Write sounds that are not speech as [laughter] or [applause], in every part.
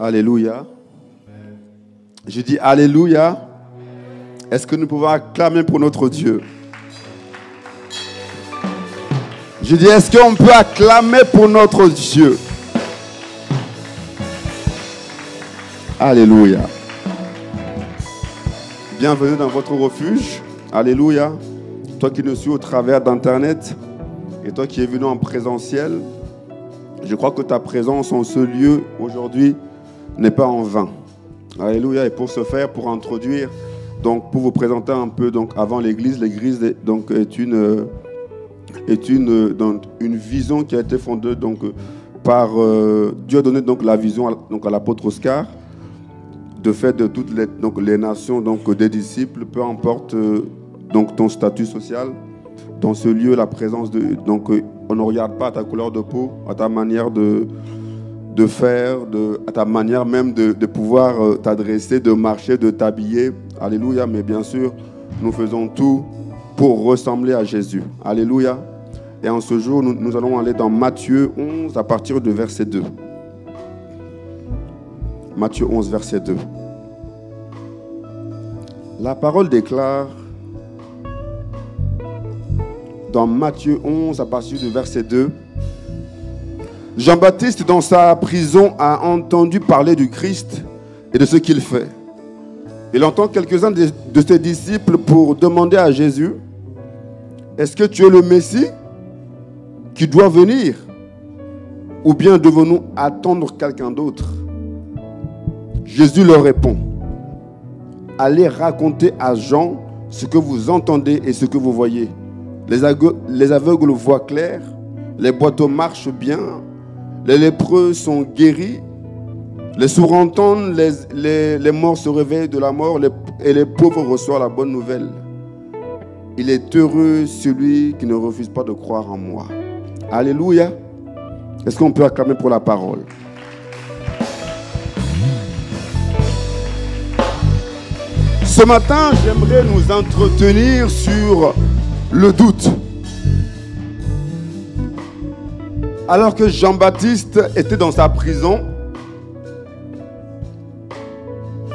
Alléluia. Je dis Alléluia. Est-ce que nous pouvons acclamer pour notre Dieu? Je dis, est-ce qu'on peut acclamer pour notre Dieu? Alléluia. Bienvenue dans votre refuge. Alléluia. Toi qui nous suis au travers d'Internet et toi qui es venu en présentiel, je crois que ta présence en ce lieu aujourd'hui n'est pas en vain. Alléluia. Et pour ce faire, pour introduire, donc pour vous présenter un peu, donc avant l'église, l'église est une est une donc, une vision qui a été fondée donc par euh, Dieu a donné la vision à, donc à l'apôtre Oscar de fait de toutes les nations donc des disciples, peu importe euh, donc ton statut social, dans ce lieu la présence de donc euh, on ne regarde pas à ta couleur de peau, à ta manière de de faire, de, à ta manière même de, pouvoir euh, t'adresser, de marcher, de t'habiller. Alléluia. Mais bien sûr, nous faisons tout pour ressembler à Jésus. Alléluia. Et en ce jour, nous, nous allons aller dans Matthieu 11 à partir de verset 2. Matthieu 11, verset 2. La parole déclare dans Matthieu 11 à partir de verset 2. Jean-Baptiste, dans sa prison, a entendu parler du Christ et de ce qu'il fait. Il entend quelques-uns de, ses disciples pour demander à Jésus, est-ce que tu es le Messie qui doit venir Ou bien devons-nous attendre quelqu'un d'autre? Jésus leur répond, allez raconter à Jean ce que vous entendez et ce que vous voyez. Les, les aveugles voient clair, les boiteux marchent bien, les lépreux sont guéris, les sourds entendent, les, les, morts se réveillent de la mort et les pauvres reçoivent la bonne nouvelle. Il est heureux celui qui ne refuse pas de croire en moi. Alléluia. Est-ce qu'on peut acclamer pour la parole? Ce matin, j'aimerais nous entretenir sur le doute. Alors que Jean-Baptiste était dans sa prison,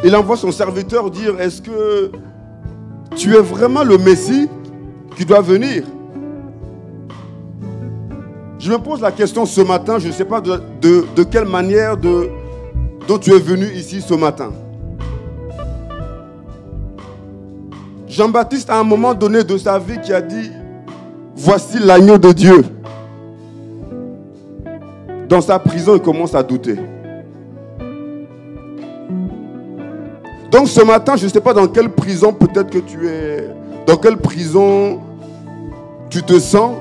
il envoie son serviteur dire, est-ce que tu es vraiment le Messie qui doit venir? Je me pose la question ce matin, je ne sais pas de, quelle manière de, dont tu es venu ici ce matin. Jean-Baptiste, à un moment donné de sa vie, qui a dit, voici l'agneau de Dieu dans sa prison, il commence à douter. Donc ce matin, je ne sais pas dans quelle prison peut-être que tu es, dans quelle prison tu te sens,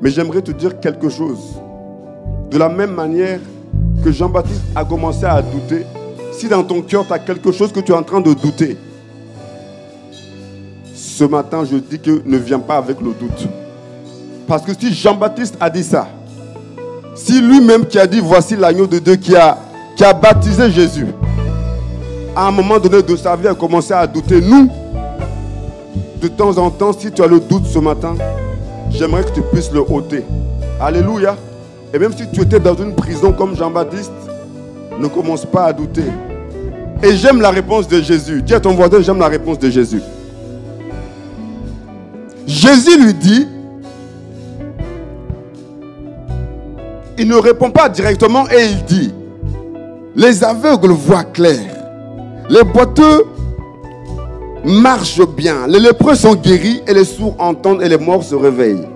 mais j'aimerais te dire quelque chose. De la même manière que Jean-Baptiste a commencé à douter, si dans ton cœur tu as quelque chose que tu es en train de douter, ce matin je dis que ne viens pas avec le doute. Parce que si Jean-Baptiste a dit ça, si lui-même qui a dit voici l'agneau de Dieu qui a, qui a baptisé Jésus, à un moment donné de sa vie a commencé à douter, nous, de temps en temps, si tu as le doute ce matin, j'aimerais que tu puisses le ôter. Alléluia. Et même si tu étais dans une prison comme Jean-Baptiste, ne commence pas à douter. Et j'aime la réponse de Jésus. Dis à ton voisin, j'aime la réponse de Jésus. Jésus lui dit, il ne répond pas directement et il dit, les aveugles voient clair, les boiteux marchent bien, les lépreux sont guéris et les sourds entendent et les morts se réveillent.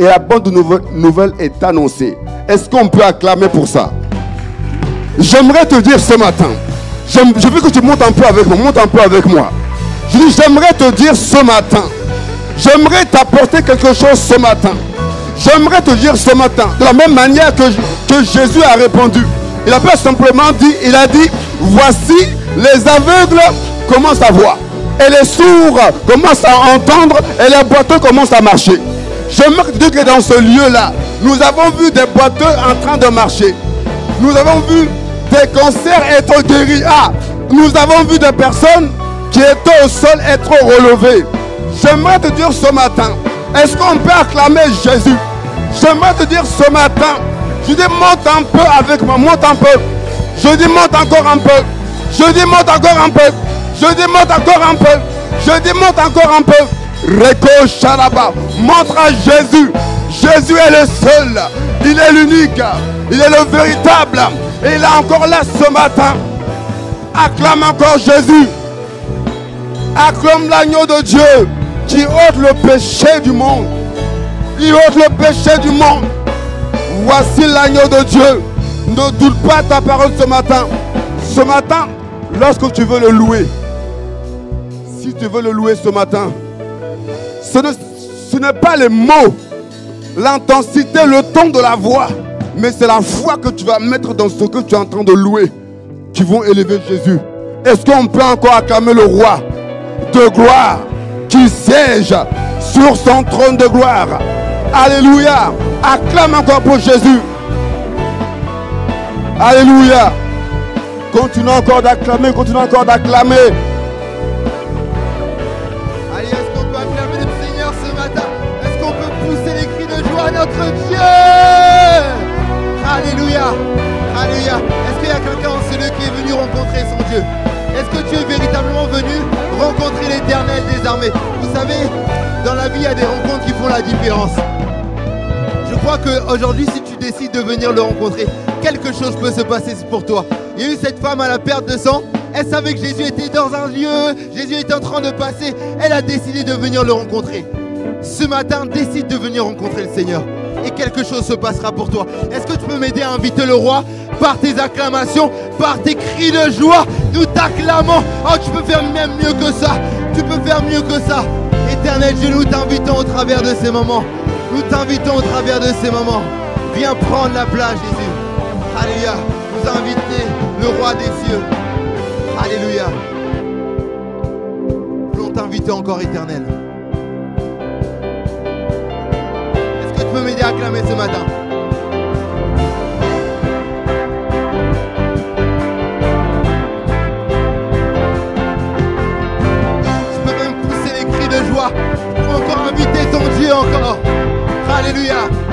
Et la bonne nouvelle est annoncée. Est-ce qu'on peut acclamer pour ça? J'aimerais te dire ce matin, je veux que tu montes un peu avec moi, monte un peu avec moi. Je dis, j'aimerais te dire ce matin, j'aimerais t'apporter quelque chose ce matin. J'aimerais te dire ce matin, de la même manière que, Jésus a répondu. Il n'a pas simplement dit, il a dit, voici les aveugles commencent à voir. Et les sourds commencent à entendre et les boiteux commencent à marcher. J'aimerais te dire que dans ce lieu-là, nous avons vu des boiteux en train de marcher. Nous avons vu des cancers être guéris. Ah, nous avons vu des personnes qui étaient au sol être relevées. J'aimerais te dire ce matin, est-ce qu'on peut acclamer Jésus? J'aimerais te dire ce matin, je dis monte un peu avec moi, monte un peu. Je dis monte encore un peu. Je dis monte encore un peu. Je dis monte encore un peu. Je dis monte encore un peu. Reko Sharaba. Montre à Jésus. Jésus est le seul. Il est l'unique. Il est le véritable. Et il est encore là ce matin. Acclame encore Jésus. Acclame l'agneau de Dieu qui ôte le péché du monde. Il ôte le péché du monde. Voici l'agneau de Dieu. Ne doute pas ta parole ce matin. Ce matin, lorsque tu veux le louer, si tu veux le louer ce matin, ce n'est pas les mots, l'intensité, le ton de la voix, mais c'est la foi que tu vas mettre dans ce que tu es en train de louer qui vont élever Jésus. Est-ce qu'on peut encore acclamer le roi de gloire? Siège sur son trône de gloire Alléluia. Acclame encore pour Jésus. Alléluia. Continue encore d'acclamer, continue encore d'acclamer. Allez, est-ce qu'on peut acclamer le Seigneur ce matin? Est-ce qu'on peut pousser les cris de joie à notre Dieu? Alléluia. Alléluia. Est-ce qu'il y a quelqu'un en ce lieu qui est venu rencontrer son Dieu? Est-ce que tu es véritablement venu? Rencontrer l'éternel des armées Vous savez, dans la vie, il y a des rencontres qui font la différence. Je crois qu'aujourd'hui, si tu décides de venir le rencontrer, quelque chose peut se passer pour toi. Il y a eu cette femme à la perte de sang. Elle savait que Jésus était dans un lieu, Jésus était en train de passer. Elle a décidé de venir le rencontrer. Ce matin, décide de venir rencontrer le Seigneur. Et quelque chose se passera pour toi. Est-ce que tu peux m'aider à inviter le roi? Par tes acclamations, par tes cris de joie Nous t'acclamons. Oh, tu peux faire même mieux que ça. Tu peux faire mieux que ça. Éternel Dieu, nous t'invitons au travers de ces moments. Nous t'invitons au travers de ces moments. Viens prendre la place, Jésus. Alléluia. Nous inviter le roi des cieux. Alléluia. Voulons t'inviter encore, éternel. Peux m'aider à acclamer ce matin Tu peux même pousser les cris de joie pour encore inviter ton Dieu encore. Alléluia.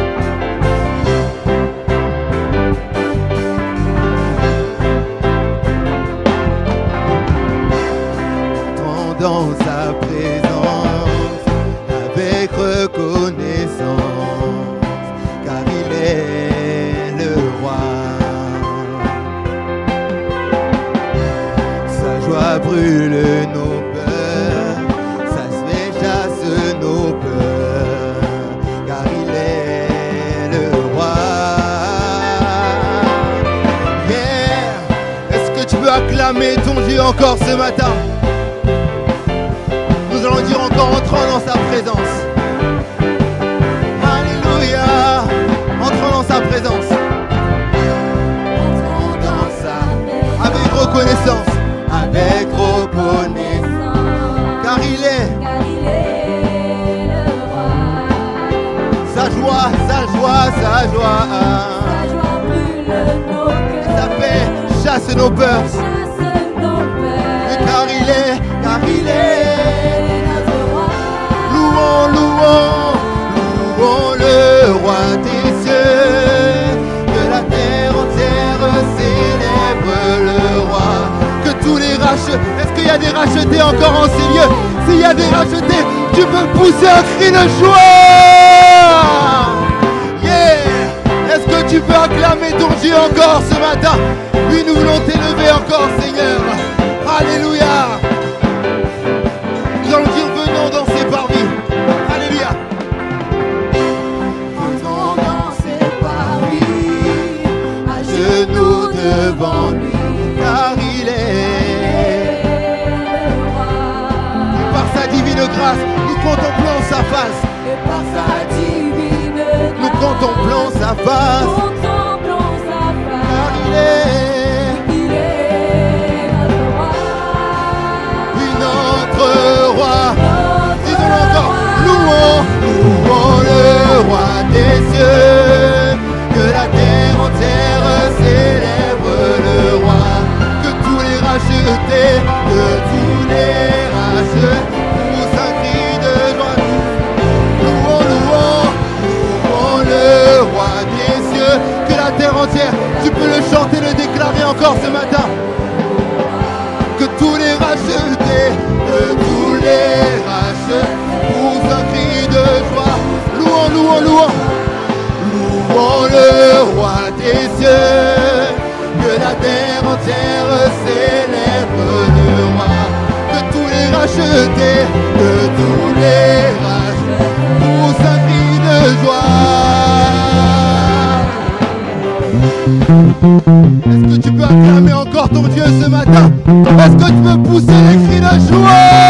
Encore ce matin? nous allons dire encore entrons dans sa présence. Alléluia. Entrons dans sa présence. Entrons dans sa avec reconnaissance. Avec reconnaissance. Car il est. Sa joie, sa joie, sa joie. Sa paix chasse nos peurs. Est-ce qu'il y a des rachetés encore en ces lieux? S'il y a des rachetés, tu peux pousser un cri de joie. Yeah Est-ce que tu peux acclamer ton Dieu encore ce matin? Oui, nous voulons t'élever encore, Seigneur. Alléluia. Devant lui. Car il est. Et par sa divine grâce, nous contemplons sa face. Et par sa divine Nous contemplons sa face. contemplons sa Car face. il est. Il est notre roi. Oui, notre roi. Disons-le encore. Louons, louons le roi des cieux. Que la terre entière de tous les racheter. Tous un cri de joie, louons, louons, louons le roi des cieux, que la terre entière, tu peux le chanter, le déclarer encore ce matin. Que tous les rachetés, de tous les rachetés, tous un cri de joie, louons, louons, louons, louons le roi des cieux, que la terre entière s'élève racheté de tous les rages pour sa vie de joie. Est-ce que tu peux acclamer encore ton Dieu ce matin? Est-ce que tu peux pousser les cris de joie?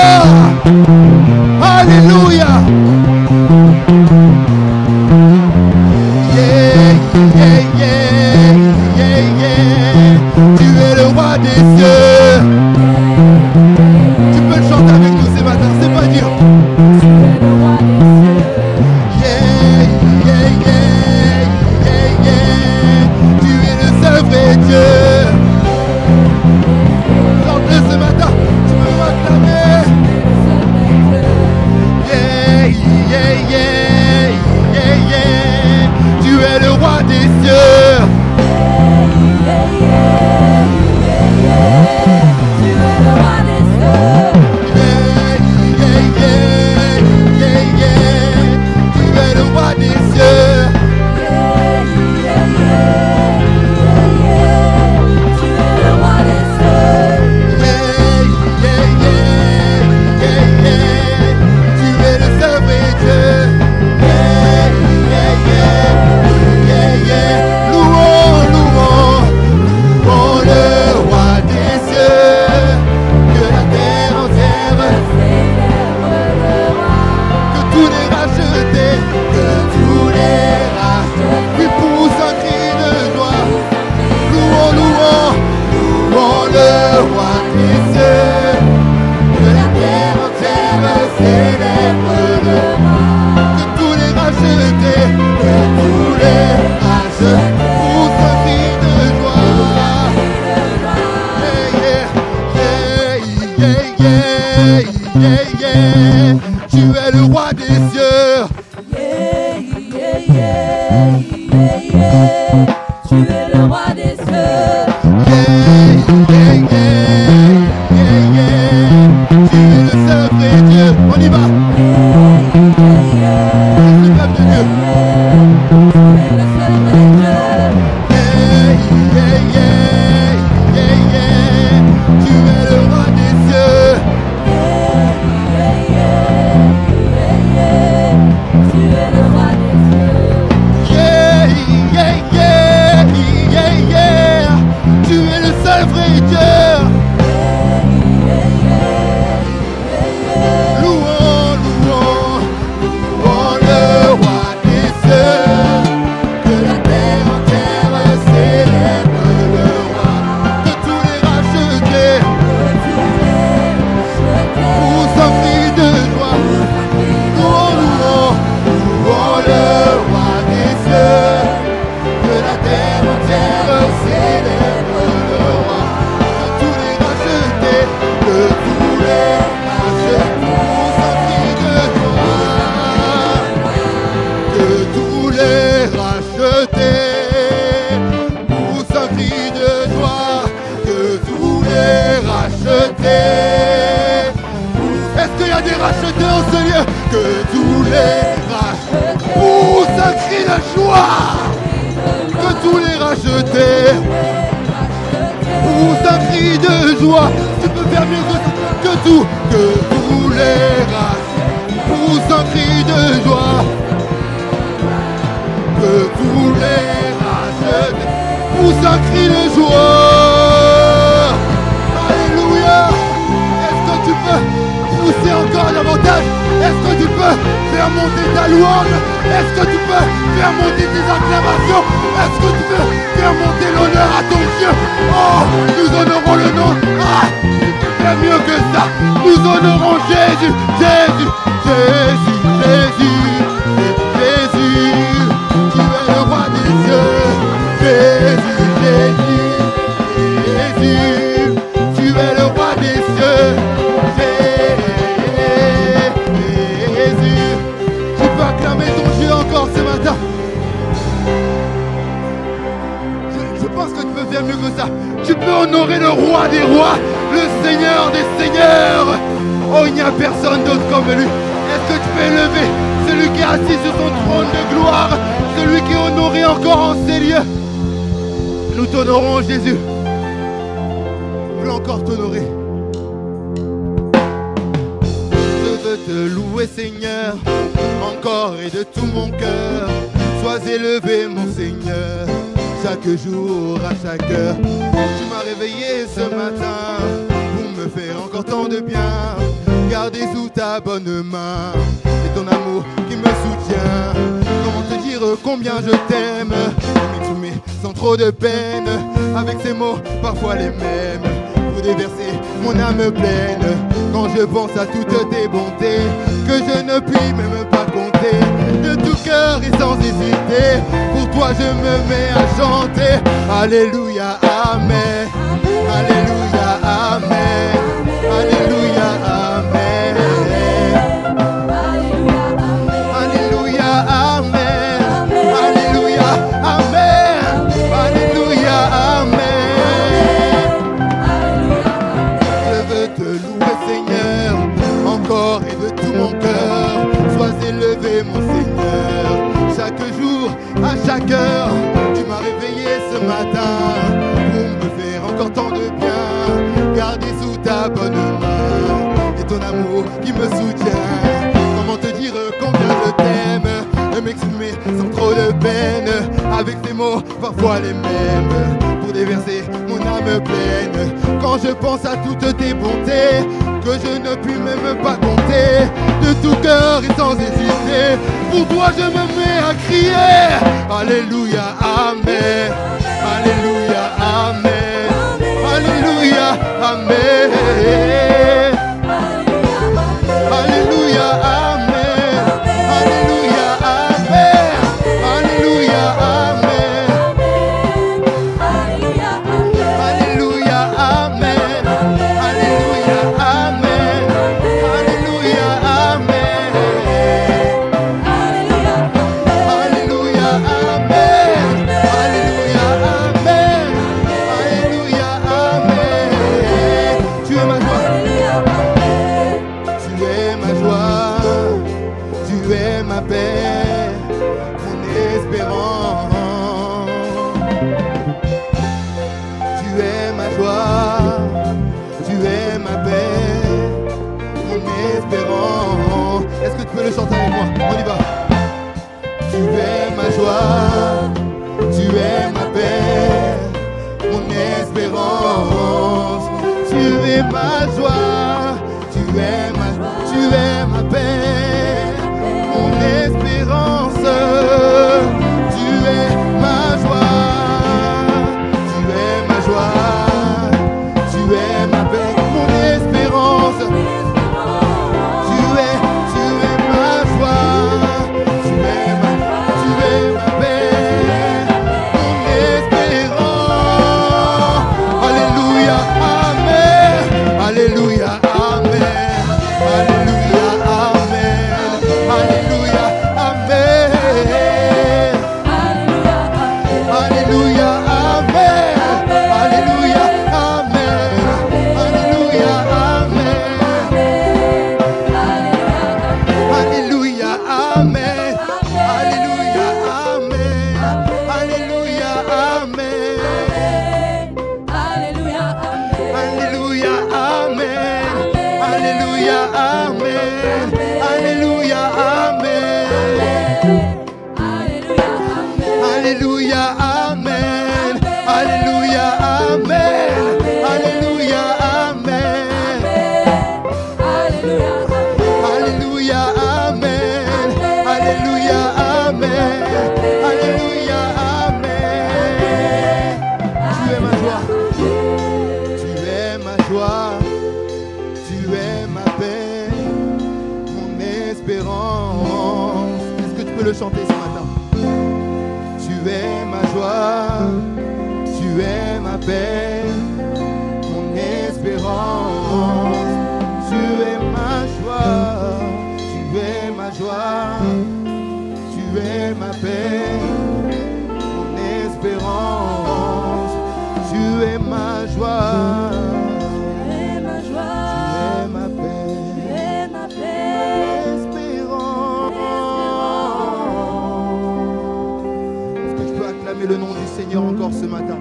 encore ce matin.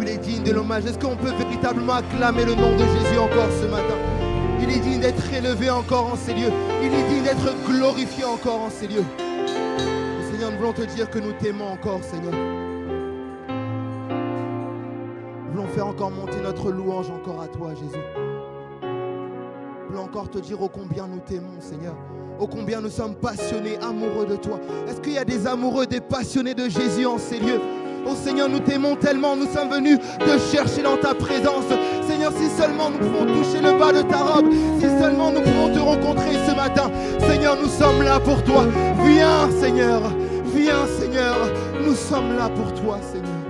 Il est digne de l'hommage. Est-ce qu'on peut véritablement acclamer le nom de Jésus encore ce matin? Il est digne d'être élevé encore en ces lieux. Il est digne d'être glorifié encore en ces lieux. Et Seigneur, nous voulons te dire que nous t'aimons encore, Seigneur. Nous voulons faire encore monter notre louange encore à toi, Jésus. Nous voulons encore te dire ô combien nous t'aimons, Seigneur. Ô combien nous sommes passionnés, amoureux de toi. Est-ce qu'il y a des amoureux, des passionnés de Jésus en ces lieux? Oh Seigneur, nous t'aimons tellement, nous sommes venus te chercher dans ta présence. Seigneur, si seulement nous pouvons toucher le bas de ta robe, si seulement nous pouvons te rencontrer ce matin, Seigneur, nous sommes là pour toi. Viens, Seigneur, viens, Seigneur, nous sommes là pour toi, Seigneur.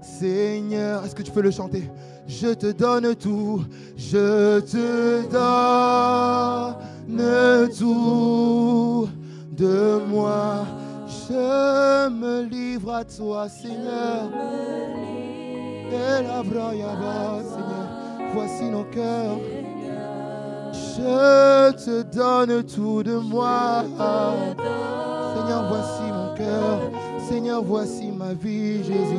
Seigneur. Est-ce que tu peux le chanter? Je te donne tout, je te donne tout de moi. Je me livre à toi, Seigneur. Et la Seigneur. Voici nos cœurs. Je te donne tout de moi. Seigneur, voici mon cœur. Seigneur, voici ma vie, Jésus.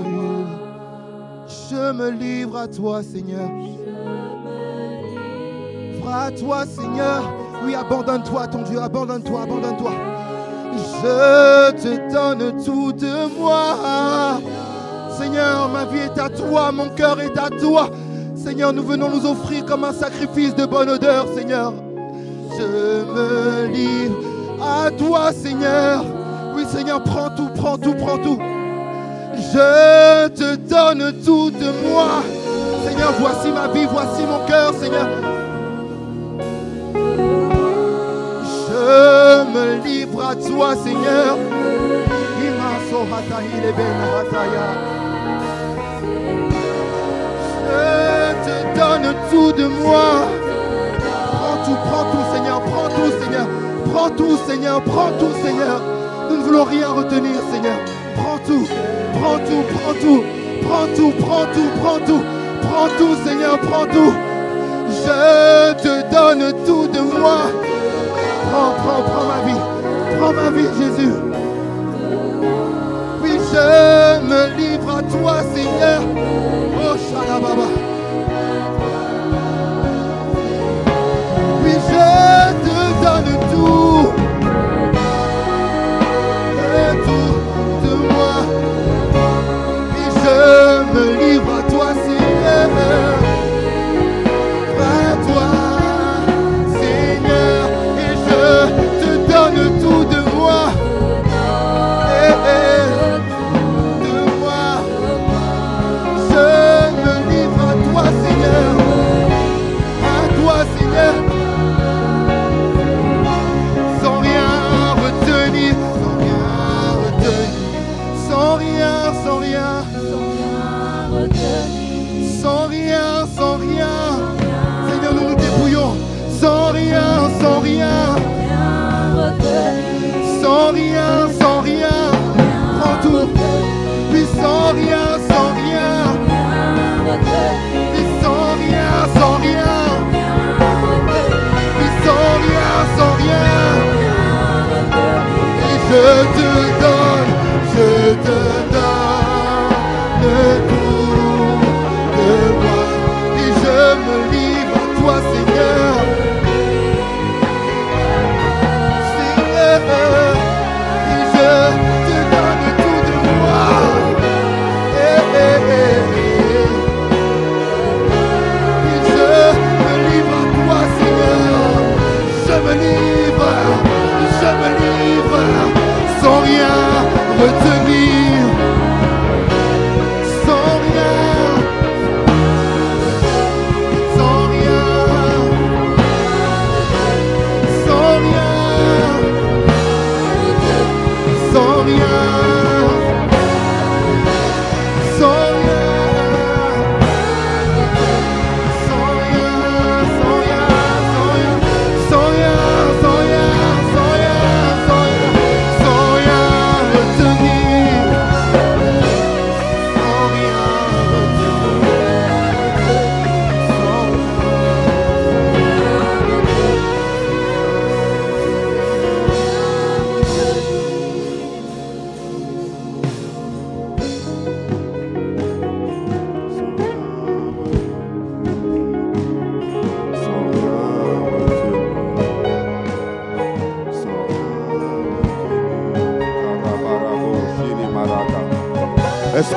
Je me livre à toi, Seigneur. je me livre À toi, Seigneur. Oui, abandonne-toi, ton Dieu, abandonne-toi, abandonne-toi. Je te donne tout de moi. Seigneur, ma vie est à toi, mon cœur est à toi. Seigneur, nous venons nous offrir comme un sacrifice de bonne odeur, Seigneur. Je me livre à toi, Seigneur. Oui, Seigneur, prends tout prends tout, prends tout. Je te donne tout de moi. Seigneur, voici ma vie, voici mon cœur, Seigneur. Je me livre à toi, Seigneur. Ben Je te donne tout de moi. Prends tout, prends tout, Seigneur, prends tout, Seigneur. Prends tout, Seigneur, prends tout, Seigneur voulons rien retenir, Seigneur. Prends tout, prends tout, prends tout, prends tout, prends tout, prends tout, prends tout, Seigneur, prends tout. Je te donne tout de moi. Prends, prends, prends ma vie. Prends ma vie, Jésus. Oui, je me livre à toi, Seigneur. Oh, Shalababa. Oui, je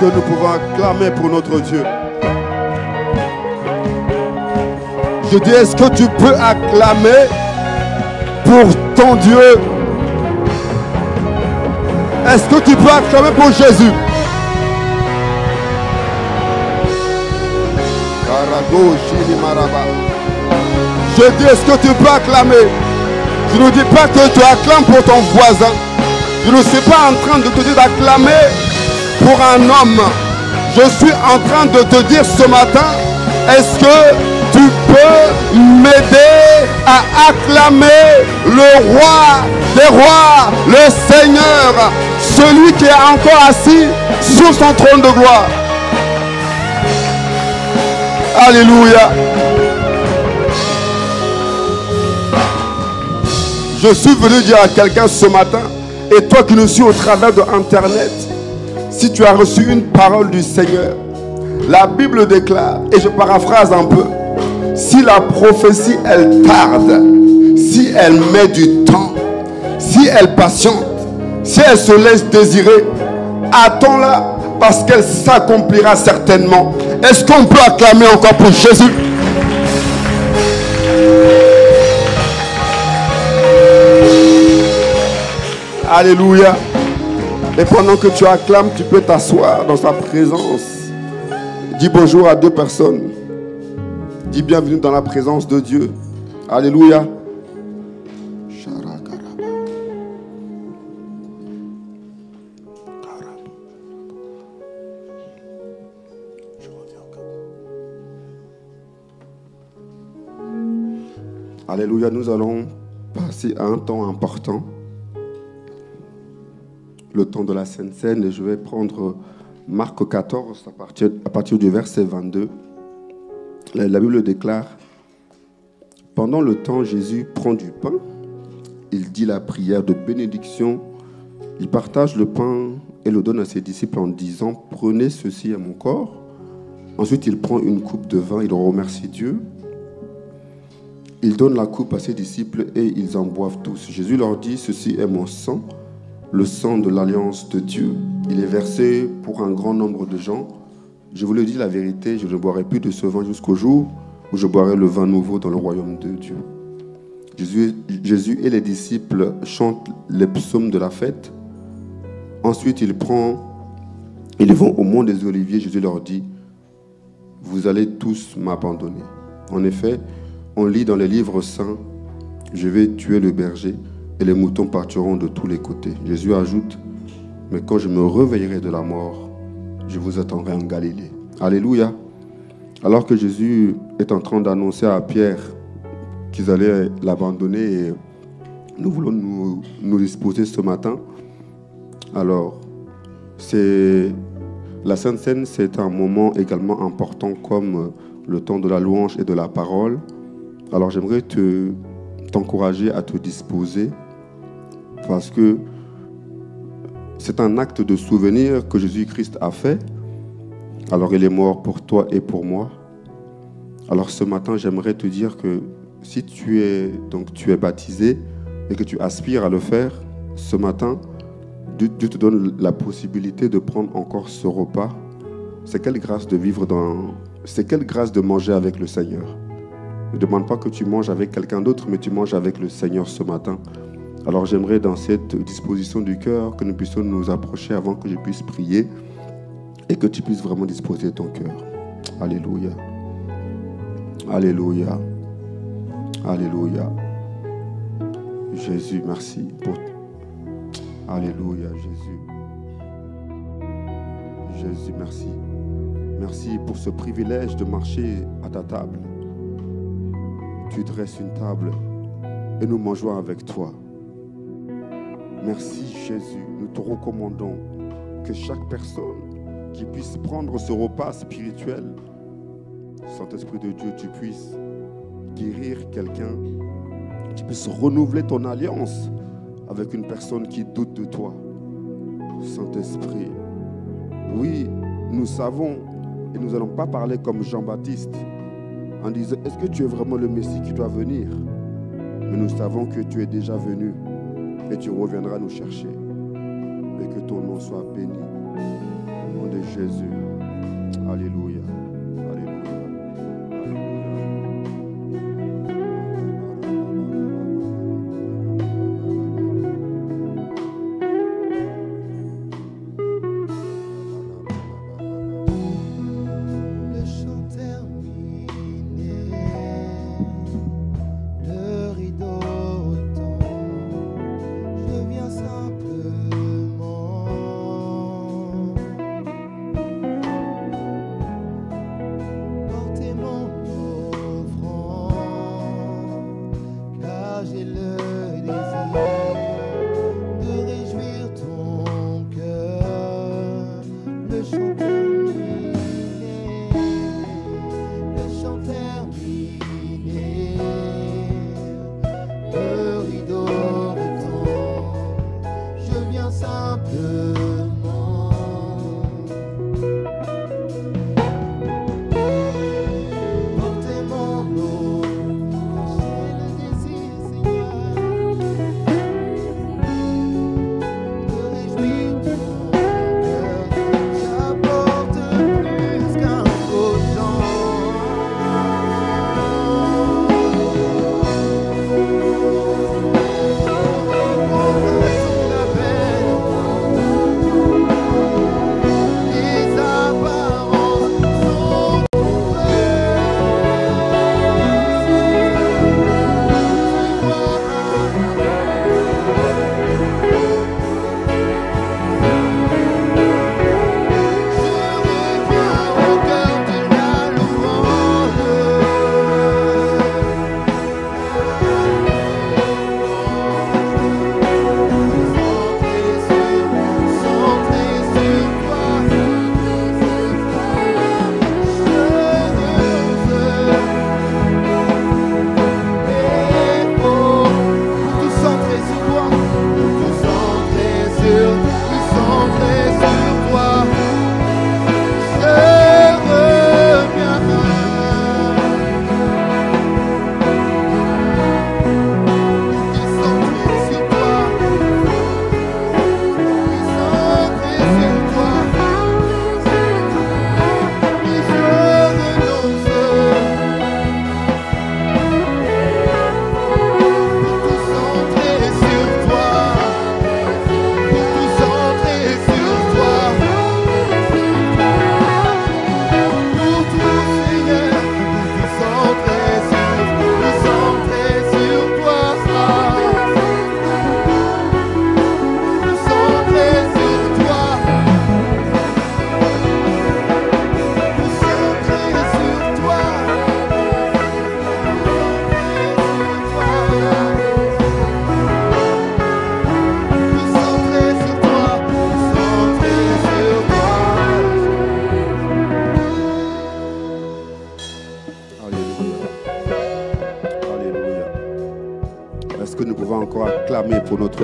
que nous pouvons acclamer pour notre Dieu Je dis, est-ce que tu peux acclamer pour ton Dieu? Est-ce que tu peux acclamer pour Jésus? Je dis, est-ce que tu peux acclamer? Je ne dis pas que tu acclames pour ton voisin. Je ne suis pas en train de te dire d'acclamer pour un homme. Je suis en train de te dire ce matin, est-ce que tu peux m'aider à acclamer le roi des rois, le Seigneur, celui qui est encore assis sur son trône de gloire? Alléluia. Je suis venu dire à quelqu'un ce matin, et toi qui nous suis au travers de Internet, si tu as reçu une parole du Seigneur, la Bible déclare, et je paraphrase un peu, si la prophétie, elle tarde, si elle met du temps, si elle patiente, si elle se laisse désirer, attends-la parce qu'elle s'accomplira certainement. Est-ce qu'on peut acclamer encore pour Jésus? Alléluia. Et pendant que tu acclames, tu peux t'asseoir dans sa présence. Dis bonjour à deux personnes. Dis bienvenue dans la présence de Dieu. Alléluia. Alléluia, nous allons passer à un temps important le temps de la Sainte Seine, et je vais prendre Marc 14 à partir, du verset 22. La, la Bible déclare, Pendant le temps, Jésus prend du pain, il dit la prière de bénédiction, il partage le pain et le donne à ses disciples en disant, Prenez ceci à mon corps. Ensuite, il prend une coupe de vin, il remercie Dieu. Il donne la coupe à ses disciples et ils en boivent tous. Jésus leur dit, ceci est mon sang, le sang de l'alliance de Dieu. Il est versé pour un grand nombre de gens. Je vous le dis la vérité, je ne boirai plus de ce vin jusqu'au jour où je boirai le vin nouveau dans le royaume de Dieu. Jésus, et les disciples chantent les psaumes de la fête. Ensuite, ils vont au mont des Oliviers. Jésus leur dit, vous allez tous m'abandonner. En effet, on lit dans les livres saints, je vais tuer le berger et les moutons partiront de tous les côtés. Jésus ajoute, mais quand je me réveillerai de la mort, je vous attendrai en Galilée. Alléluia. Alors que Jésus est en train d'annoncer à Pierre qu'ils allaient l'abandonner nous voulons nous, disposer ce matin. Alors, la Sainte Seine, c'est un moment également important comme le temps de la louange et de la parole. Alors j'aimerais te, t'encourager à te disposer parce que c'est un acte de souvenir que Jésus-Christ a fait. Alors il est mort pour toi et pour moi. Alors ce matin, j'aimerais te dire que si tu es donc tu es baptisé et que tu aspires à le faire ce matin, Dieu, te donne la possibilité de prendre encore ce repas. C'est quelle grâce de vivre dans c'est quelle grâce de manger avec le Seigneur. Ne demande pas que tu manges avec quelqu'un d'autre, mais tu manges avec le Seigneur ce matin. Alors j'aimerais dans cette disposition du cœur que nous puissions nous approcher avant que je puisse prier et que tu puisses vraiment disposer ton cœur. Alléluia. Alléluia. Alléluia. Jésus, merci pour... Alléluia, Jésus. Jésus, merci. Merci pour ce privilège de marcher à ta table. Tu dresses une table et nous mangeons avec toi. Merci Jésus, nous te recommandons que chaque personne qui puisse prendre ce repas spirituel, Saint-Esprit de Dieu, tu puisses guérir quelqu'un, tu puisses renouveler ton alliance avec une personne qui doute de toi. Saint-Esprit, oui, nous savons et nous n'allons pas parler comme Jean-Baptiste en disant, est-ce que tu es vraiment le Messie qui doit venir? Mais nous savons que tu es déjà venu et tu reviendras nous chercher. Et que ton nom soit béni. Au nom de Jésus. Alléluia.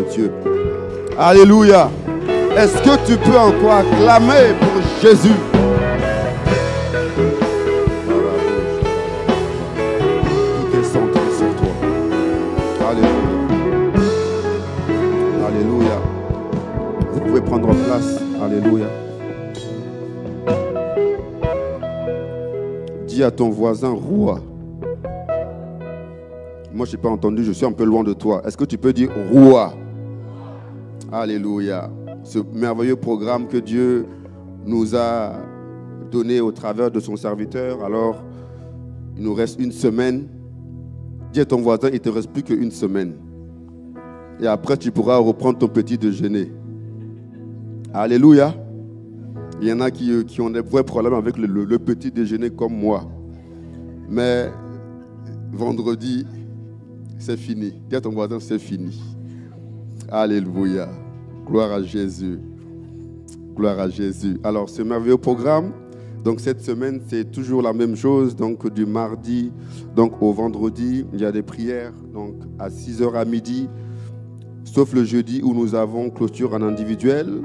Dieu. Alléluia. Est-ce que tu peux encore acclamer pour Jésus? Alléluia. Alléluia. Vous pouvez prendre place. Alléluia. Dis à ton voisin, roi. Moi, je n'ai pas entendu, je suis un peu loin de toi. Est-ce que tu peux dire roi? Alléluia. Ce merveilleux programme que Dieu nous a donné au travers de son serviteur. Alors, il nous reste une semaine. Dis à ton voisin, il ne te reste plus qu'une semaine. Et après, tu pourras reprendre ton petit déjeuner. Alléluia. Il y en a qui, ont des vrais problèmes avec le, le- le petit déjeuner comme moi. Mais vendredi, c'est fini. Dis à ton voisin, c'est fini. Alléluia. Gloire à Jésus. Gloire à Jésus. Alors, ce merveilleux programme, donc cette semaine, c'est toujours la même chose. Donc, du mardi donc au vendredi, il y a des prières donc à 6h à midi, sauf le jeudi où nous avons clôture en individuel.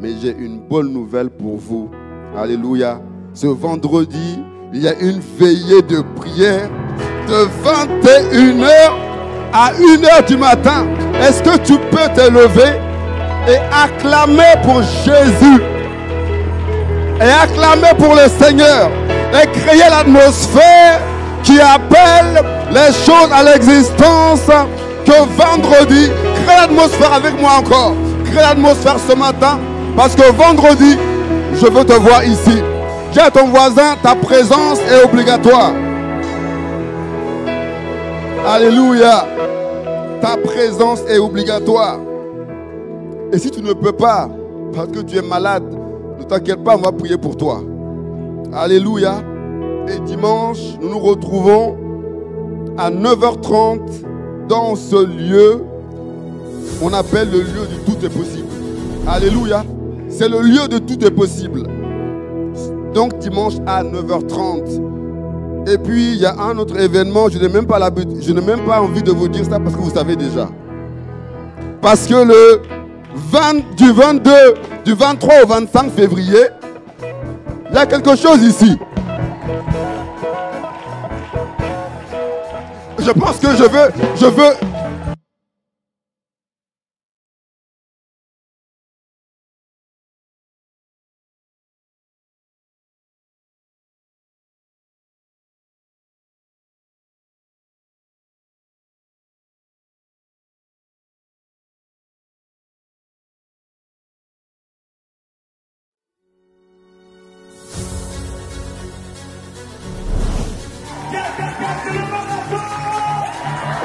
Mais j'ai une bonne nouvelle pour vous. Alléluia. Ce vendredi, il y a une veillée de prière de 21h à 1h du matin. Est-ce que tu peux te lever? Et acclamer pour Jésus et acclamer pour le Seigneur et créer l'atmosphère qui appelle les choses à l'existence que vendredi, crée l'atmosphère avec moi encore. Crée l'atmosphère ce matin parce que vendredi, je veux te voir ici. Dis à ton voisin, ta présence est obligatoire. Alléluia. Ta présence est obligatoire. Et si tu ne peux pas, parce que tu es malade, ne t'inquiète pas, on va prier pour toi. Alléluia. Et dimanche, nous nous retrouvons à 9h30 dans ce lieu. On appelle le lieu du tout est possible. Alléluia. C'est le lieu de tout est possible. Donc dimanche à 9h30. Et puis il y a un autre événement, je même je n'ai même pas envie de vous dire ça parce que vous savez déjà. Parce que le 20, du 22, du 23 au 25 février, il y a quelque chose ici. Je pense que je veux, je veux.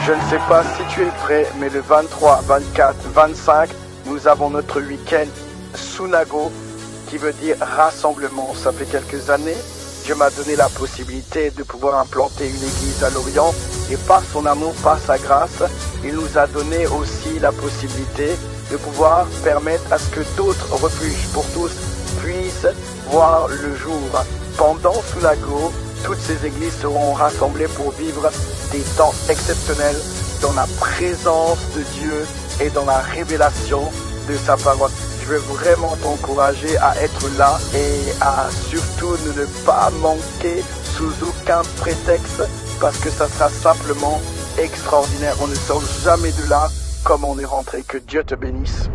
Je ne sais pas si tu es prêt, mais le 23, 24, 25, nous avons notre week-end Sunago, qui veut dire rassemblement. Ça fait quelques années, Dieu m'a donné la possibilité de pouvoir implanter une église à Lorient, et par son amour, par sa grâce, il nous a donné aussi la possibilité de pouvoir permettre à ce que d'autres refuges pour tous puissent voir le jour. Pendant Sunago, toutes ces églises seront rassemblées pour vivre des temps exceptionnels dans la présence de Dieu et dans la révélation de sa parole. Je veux vraiment t'encourager à être là et à surtout ne pas manquer sous aucun prétexte parce que ça sera simplement extraordinaire. On ne sort jamais de là comme on est rentré. Que Dieu te bénisse.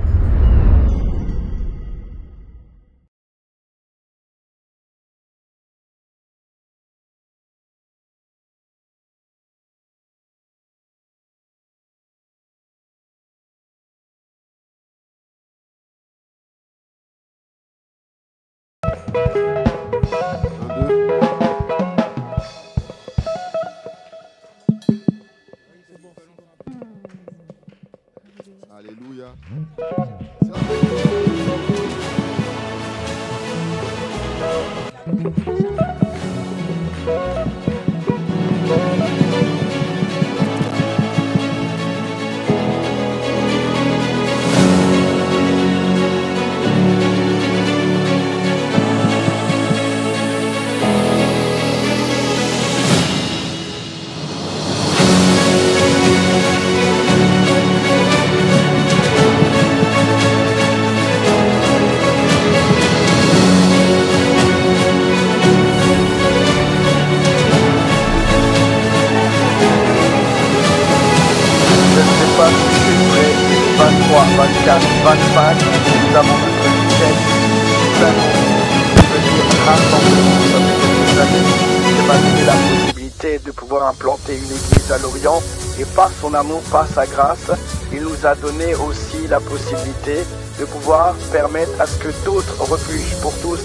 Son amour, par sa grâce, il nous a donné aussi la possibilité de pouvoir permettre à ce que d'autres refuges pour tous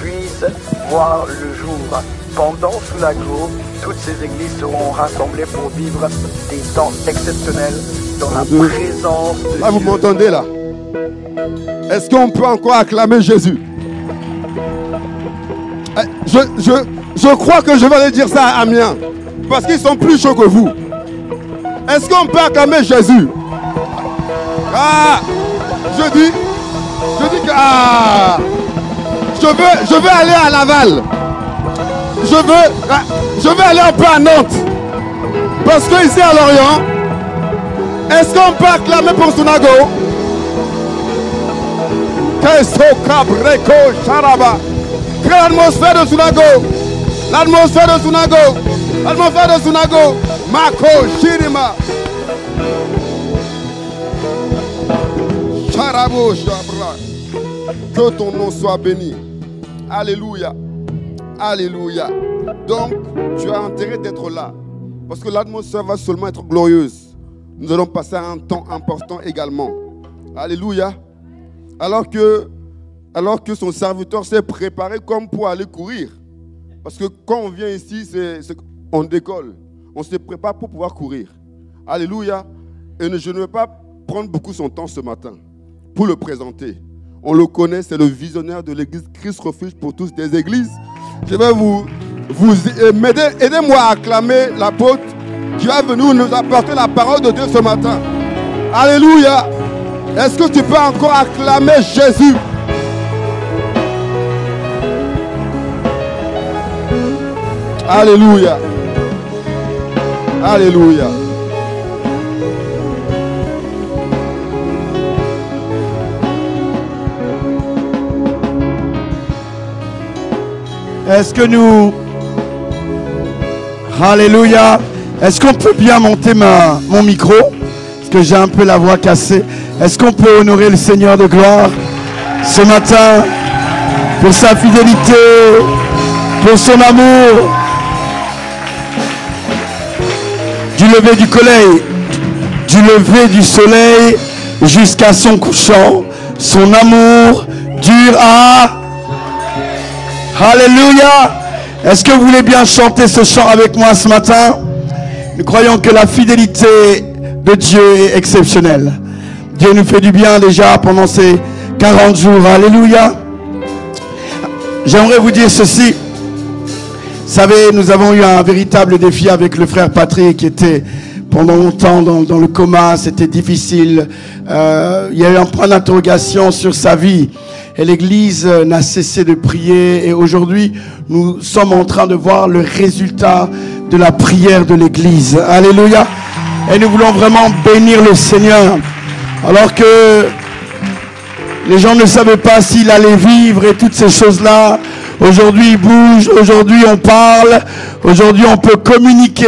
puissent voir le jour. Pendant Sunago, toutes ces églises seront rassemblées pour vivre des temps exceptionnels dans la présence de Là, vous Dieu. m'entendez là? Est-ce qu'on peut encore acclamer Jésus? Eh, je, je, je crois que je vais aller dire ça à Amiens. Parce qu'ils sont plus chauds que vous. Est-ce qu'on peut acclamer Jésus? Ah Je dis, je dis que... Ah je veux, je veux aller à Laval. Je veux, ah, je veux aller un peu à Nantes. Parce que ici à Lorient, est-ce qu'on peut acclamer pour Sunago? Keso Cabreko Charaba. Que l'atmosphère de Sunago? L'atmosphère de Sunago. L'atmosphère de Sunago. Mako Shirima. Que ton nom soit béni. Alléluia. Alléluia. Donc, tu as intérêt d'être là. Parce que l'atmosphère va seulement être glorieuse. Nous allons passer un temps important également. Alléluia. Alors que, son serviteur s'est préparé comme pour aller courir. Parce que quand on vient ici, c'est- on décolle. On se prépare pour pouvoir courir. Alléluia. Et je ne vais pas prendre beaucoup son temps ce matin pour le présenter. On le connaît, c'est le visionnaire de l'église Christ Refuge pour tous des églises. Je vais vous, vous m'aider, aidez-moi à acclamer l'apôtre qui va venir nous apporter la parole de Dieu ce matin. Alléluia. Est-ce que tu peux encore acclamer Jésus? Alléluia. Alléluia. Est-ce que nous... Alléluia. Est-ce qu'on peut bien monter mon micro? Parce que j'ai un peu la voix cassée. Est-ce qu'on peut honorer le Seigneur de gloire ce matin pour sa fidélité, pour son amour? Lever du soleil, du lever du soleil jusqu'à son couchant, son amour dure à... Alléluia. Est-ce que vous voulez bien chanter ce chant avec moi ce matin? Nous croyons que la fidélité de Dieu est exceptionnelle. Dieu nous fait du bien déjà pendant ces 40 jours. Alléluia. J'aimerais vous dire ceci. Savez, nous avons eu un véritable défi avec le frère Patrick qui était pendant longtemps dans, dans le coma. C'était difficile. Euh, il y a eu un point d'interrogation sur sa vie. Et l'Église n'a cessé de prier. Et aujourd'hui, nous sommes en train de voir le résultat de la prière de l'Église. Alléluia. Et nous voulons vraiment bénir le Seigneur. Alors que les gens ne savaient pas s'il allait vivre et toutes ces choses-là. Aujourd'hui, il bouge. Aujourd'hui, on parle. Aujourd'hui, on peut communiquer.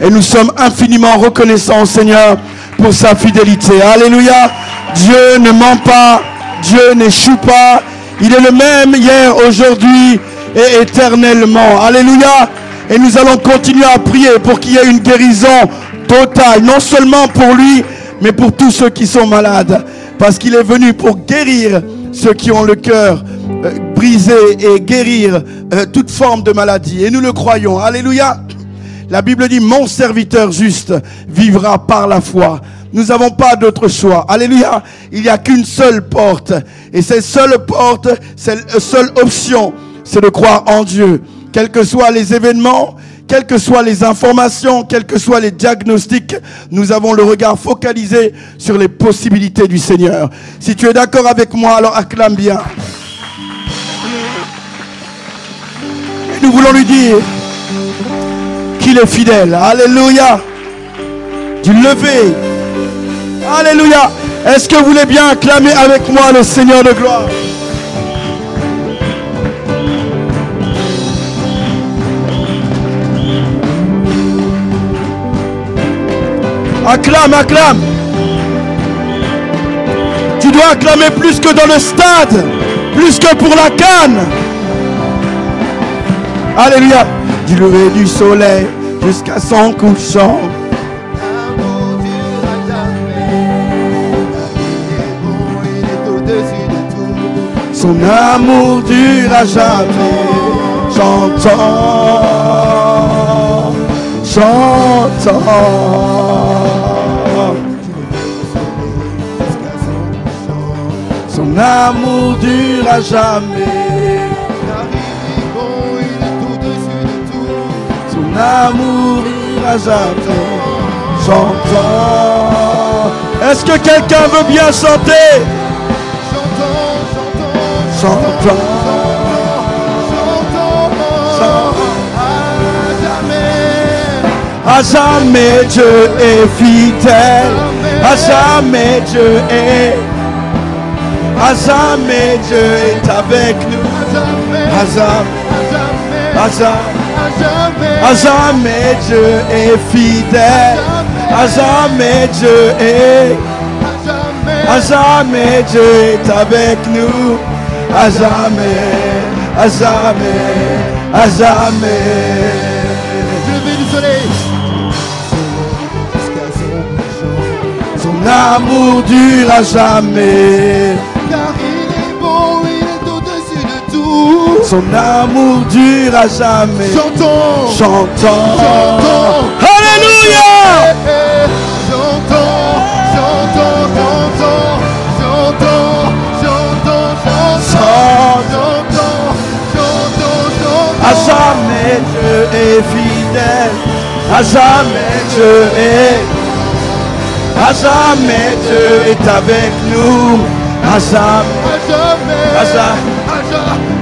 Et nous sommes infiniment reconnaissants au Seigneur pour sa fidélité. Alléluia. Dieu ne ment pas. Dieu n'échoue pas. Il est le même hier, aujourd'hui et éternellement. Alléluia. Et nous allons continuer à prier pour qu'il y ait une guérison totale. Non seulement pour lui, mais pour tous ceux qui sont malades. Parce qu'il est venu pour guérir ceux qui ont le cœur brisé et guérir euh, toute forme de maladie. Et nous le croyons. Alléluia. La Bible dit, mon serviteur juste vivra par la foi. Nous n'avons pas d'autre choix. Alléluia. Il n'y a qu'une seule porte. Et cette seule porte, cette seule option, c'est de croire en Dieu. Quels que soient les événements, quelles que soient les informations, quels que soient les diagnostics, nous avons le regard focalisé sur les possibilités du Seigneur. Si tu es d'accord avec moi, alors acclame bien. Nous voulons lui dire qu'il est fidèle. Alléluia. Du lever. Alléluia. Est-ce que vous voulez bien acclamer avec moi le Seigneur de gloire? Acclame, acclame. doit acclamer plus que dans le stade, plus que pour la canne. Alléluia. Du lever du soleil jusqu'à son couchant. Son amour dure à jamais. J'entends, j'entends. Son amour dure à jamais. Amour dure à jamais. J'entends. Est-ce que quelqu'un veut bien chanter? Chantons, chantons, J'entends. chantons, à jamais. À jamais Dieu est fidèle. À jamais Dieu est. À jamais Dieu est avec nous. À jamais, À jamais, à jamais, Dieu est fidèle. À jamais Dieu est. à jamais, Dieu est avec nous. À jamais, à jamais, à jamais. Vais du soleil. Son amour dure à jamais. Son amour dure à jamais. Chantons, Chantons. Chantons. Alléluia. Eh, chantons, chantons, chantons, chantons, chantons, chantons, chantons, chantons, chantons. À jamais Dieu est fidèle. À jamais Dieu est. À jamais Dieu est avec nous. À jamais, À jamais, à jamais,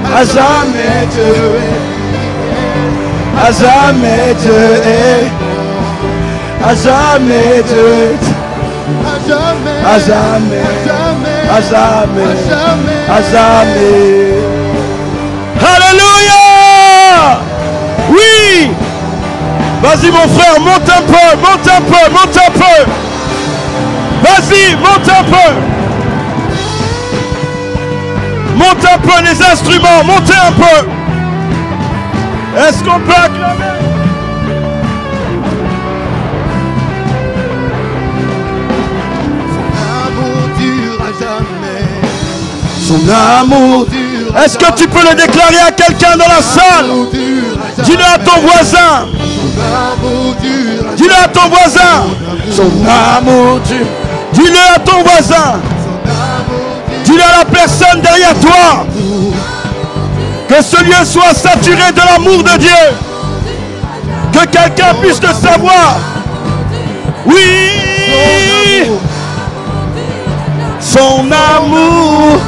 à ja- à jamais Dieu est. À jamais Dieu est. À jamais Dieu est. à jamais, à jamais, à jamais. Alléluia. Oui. Vas-y mon frère, monte un peu, monte un peu, monte un peu. Vas-y, monte un peu. Monte un peu les instruments, montez un peu. Est-ce qu'on peut acclamer? Amour dur à jamais. Son amour. dur à Est-ce que tu peux le déclarer à quelqu'un dans la salle? Amour. Dis-le à ton voisin. Amour Dis-le à ton voisin. Son amour dur. Dis-le à ton voisin. Dis-le à la personne derrière toi. Que ce lieu soit saturé de l'amour de Dieu. Que quelqu'un puisse le savoir. Oui. Son amour.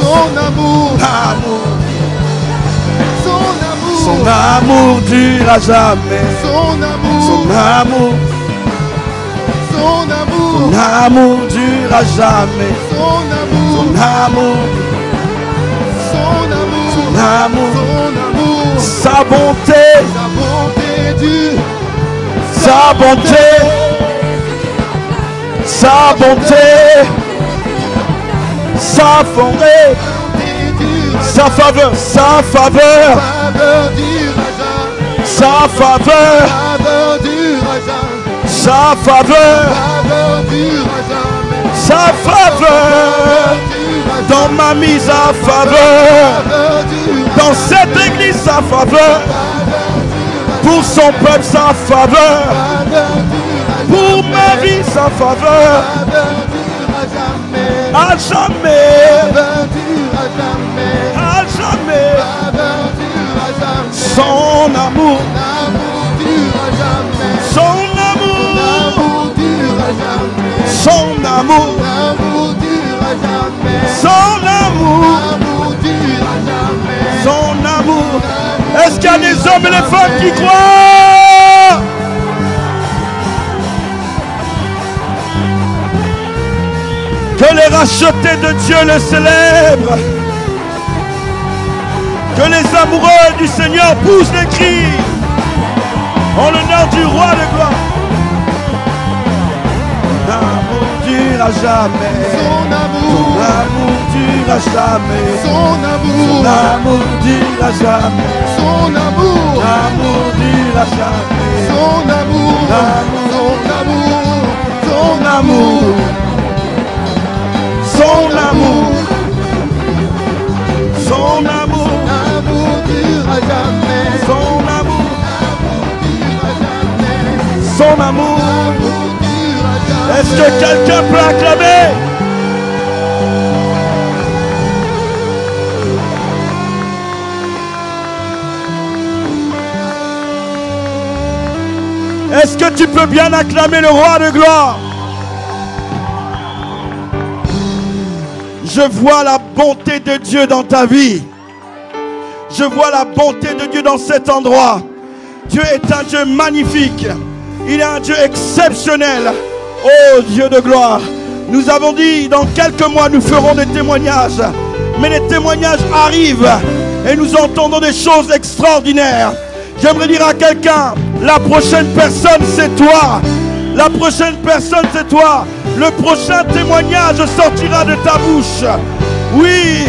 Son amour, Amour. son amour, Son amour dure à jamais. son amour, Son amour. Son amour, dure à jamais. son amour, Son amour. son amour, Son amour. son amour, Sa bonté. sa bonté dure, Sa bonté. Sa bonté. Sa forêt. Sa faveur. Sa faveur. Sa faveur. Sa faveur. Sa faveur. Dans ma mise à faveur. Dans cette église, sa faveur. Pour son peuple, sa faveur. Pour ma vie, sa faveur. à jamais, À jamais. faveur dure Son amour. L'amour dure à jamais. Son amour. L'amour dure à jamais. Son amour. Est-ce qu'il y a des hommes et des femmes qui croient? Que les rachetés de Dieu le célèbrent. Que les amoureux du Seigneur poussent les cris. En l'honneur du roi de gloire. Durera jamais. Son amour, amour durera jamais. son amour, amour durera jamais. son amour, L'amour durera jamais. son amour, son amour, son amour, Son amour. Son amour. l'amour durera jamais, Son amour. Son amour. Est-ce que quelqu'un peut acclamer? Est-ce que tu peux bien acclamer le roi de gloire? Je vois la bonté de Dieu dans ta vie. Je vois la bonté de Dieu dans cet endroit. Dieu est un Dieu magnifique. Il est un Dieu exceptionnel. Oh Dieu de gloire. Nous avons dit, dans quelques mois, nous ferons des témoignages. Mais les témoignages arrivent et nous entendons des choses extraordinaires. J'aimerais dire à quelqu'un, la prochaine personne, c'est toi. La prochaine personne, c'est toi. Le prochain témoignage sortira de ta bouche. Oui,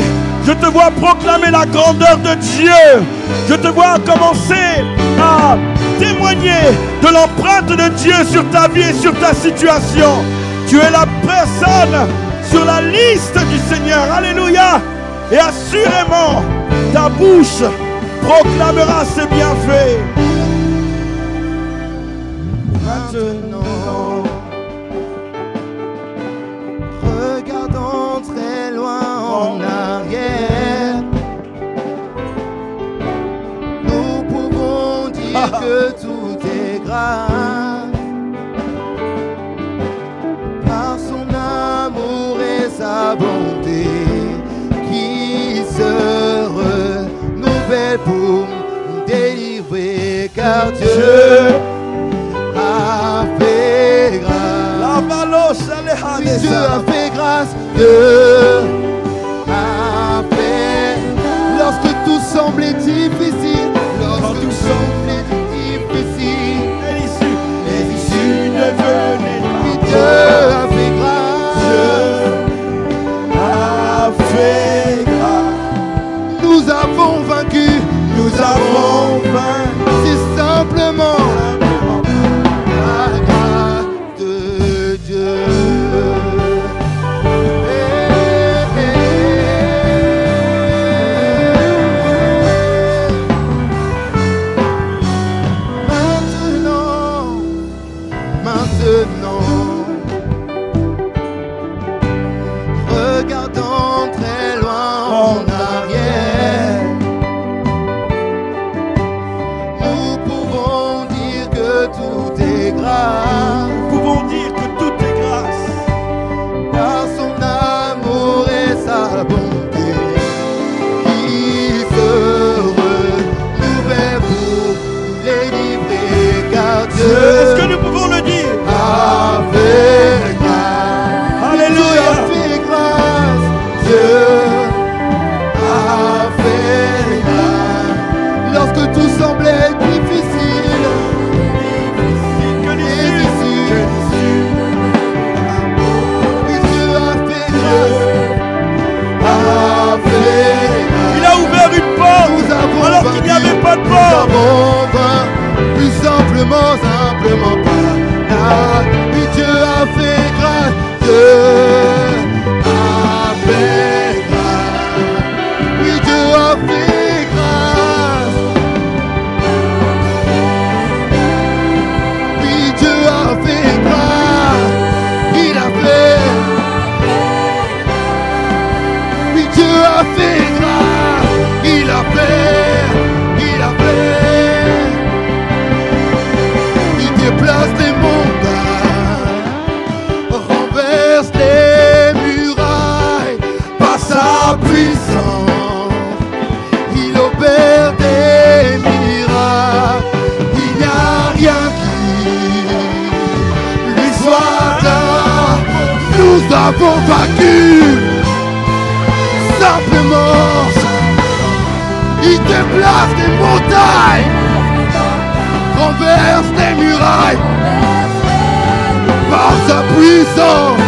je te vois proclamer la grandeur de Dieu. Je te vois commencer à témoigner de l'empreinte de Dieu sur ta vie et sur ta situation. Tu es la personne sur la liste du Seigneur. Alléluia. Et assurément, ta bouche proclamera ses bienfaits. Maintenant, grâce. Par son amour et sa bonté qui se renouvelle pour nous délivrer. Car Dieu a fait grâce. Dieu a fait grâce, Dieu renverse des murailles par sa puissance.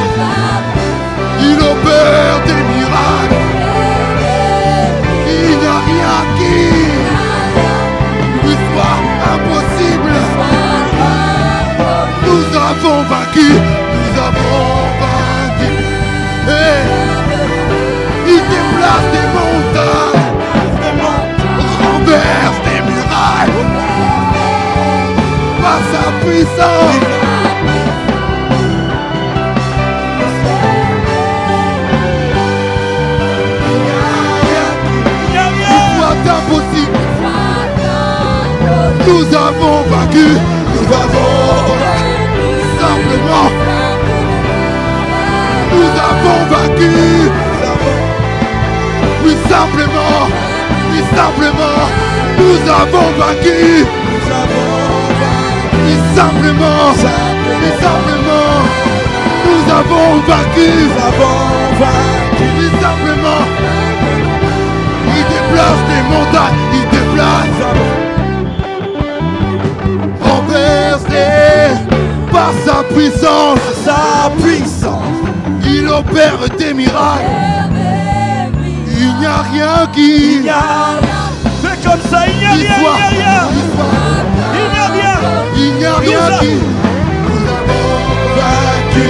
Avons vaincu. Nous avons vaincu. Dis simplement, dis simplement, nous avons vaincu. Nous avons vaincu. Dis simplement, il déplace des montagnes, il déplace. Renversé par sa puissance, Sa puissance. il opère des miracles. Il n'y a rien qui comme ça, il n'y a rien, il n'y a rien. Il n'y a rien. Il n'y a rien nous avons vaincu.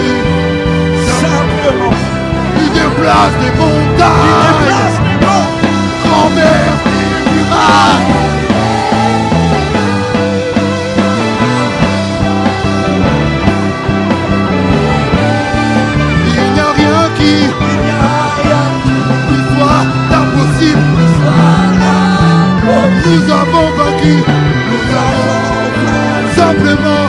Simplement. Il déplace des Il montagnes, déplace les monts. renverse des miracles. Nous avons vaincu. Simplement.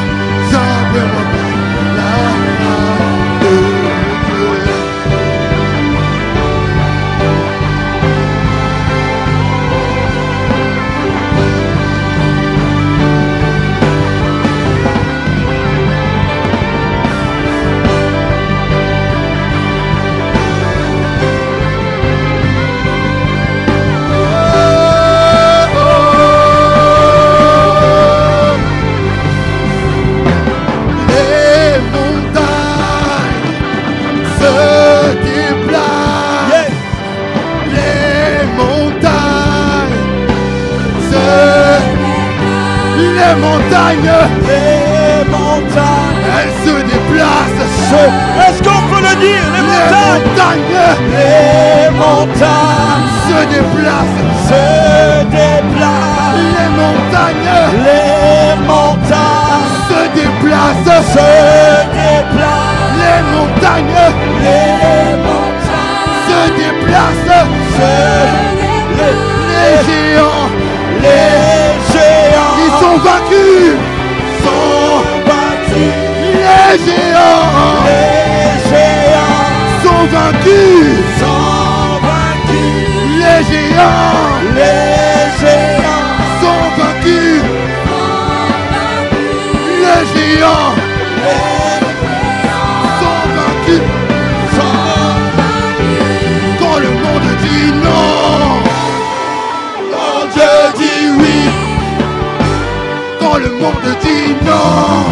Montagnes, Les montagnes. elles se déplacent. Est-ce qu'on peut le dire Les Les montagnes? montagnes Les montagnes se déplacent. se déplacent. Les montagnes Les montagnes se déplacent. se déplacent. Les montagnes Les montagnes se déplacent. se Les géants, Les géants ils sont vaincus. Sont battus. les géants Les géants sont vaincus. sont vaincus. Les géants Les géants sont vaincus. Les géants sont vaincus. Quand le monde dit non, le monde dit non,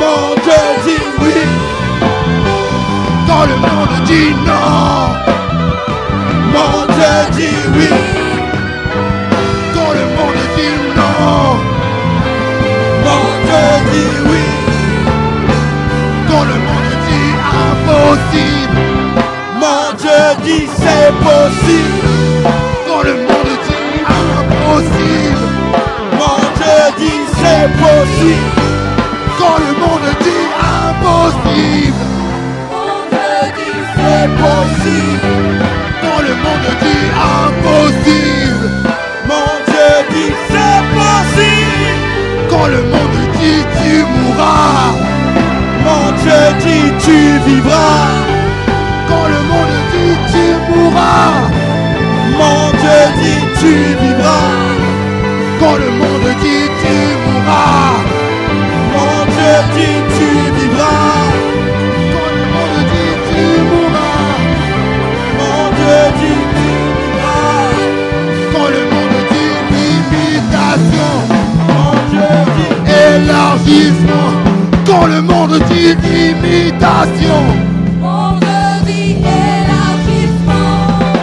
Mon Dieu dit oui. quand le monde dit non, Mon Dieu dit oui. quand le monde dit non, Mon Dieu dit oui. quand le monde dit impossible, Mon Dieu dit c'est possible. Dit c'est possible. quand le monde dit impossible, C'est possible. quand le monde dit impossible, Mon Dieu dit c'est possible. quand le monde dit tu mourras, Mon Dieu dit tu vivras. quand le monde dit tu mourras, Mon Dieu dit tu vivras. quand le monde dit tu Mon Dieu dit tu vivras. quand le monde dit tu mourras, Mon Dieu dit tu vivras. quand le monde dit limitation, Mon Dieu dit élargissement, quand le monde dit limitation,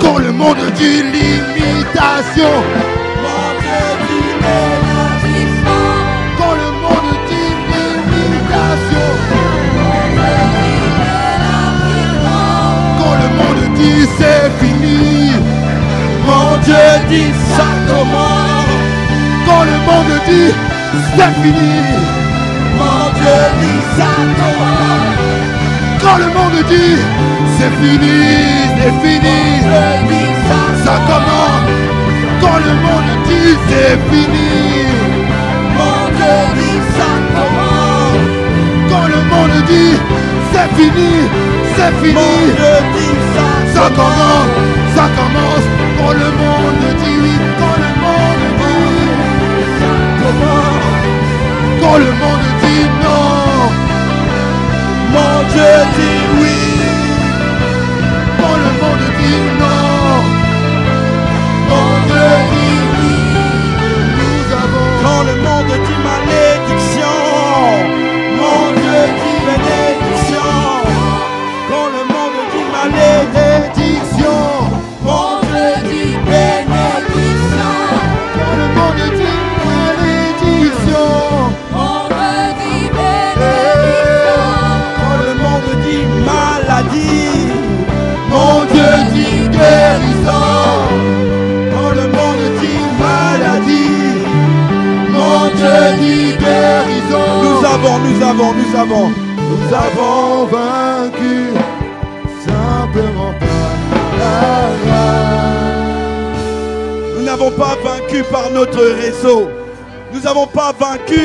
quand le monde dit limitation, monde dit c'est fini, Mon Dieu dit ça commence. quand le monde dit c'est fini, Mon Dieu dit ça commence. quand le monde dit c'est fini, c'est fini, Dieu dit ça ça commence, quand le monde dit c'est fini, Mon Dieu dit ça commence. quand le monde dit c'est fini, c'est fini, ça ça commence, ça commence. Quand le monde dit oui, quand le monde dit. Comment, quand le monde dit non,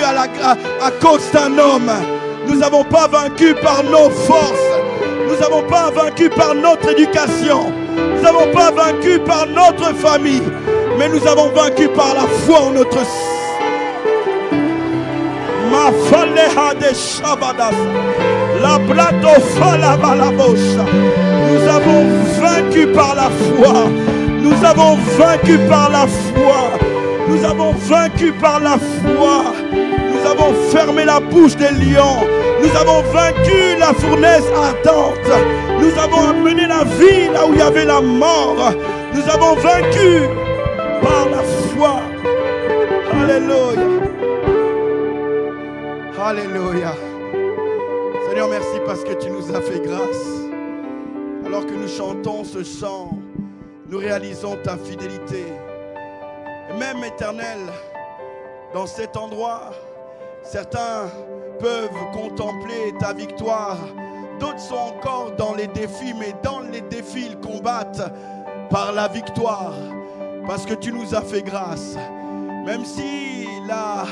à, la, à, à cause d'un homme. Nous n'avons pas vaincu par nos forces. Nous n'avons pas vaincu par notre éducation. Nous n'avons pas vaincu par notre famille. Mais nous avons vaincu par la foi en notre Ma faleha de shabadas. La. Nous avons vaincu par la foi. Nous avons vaincu par la foi. Nous avons vaincu par la foi. Avons fermé la bouche des lions. Nous avons vaincu la fournaise ardente. Nous avons amené la vie là où il y avait la mort. Nous avons vaincu par la foi. Alléluia. Alléluia. Seigneur, merci parce que tu nous as fait grâce. Alors que nous chantons ce chant, nous réalisons ta fidélité. Même éternel, dans cet endroit, certains peuvent contempler ta victoire. D'autres sont encore dans les défis, mais dans les défis, ils combattent par la victoire. Parce que tu nous as fait grâce. Même si la,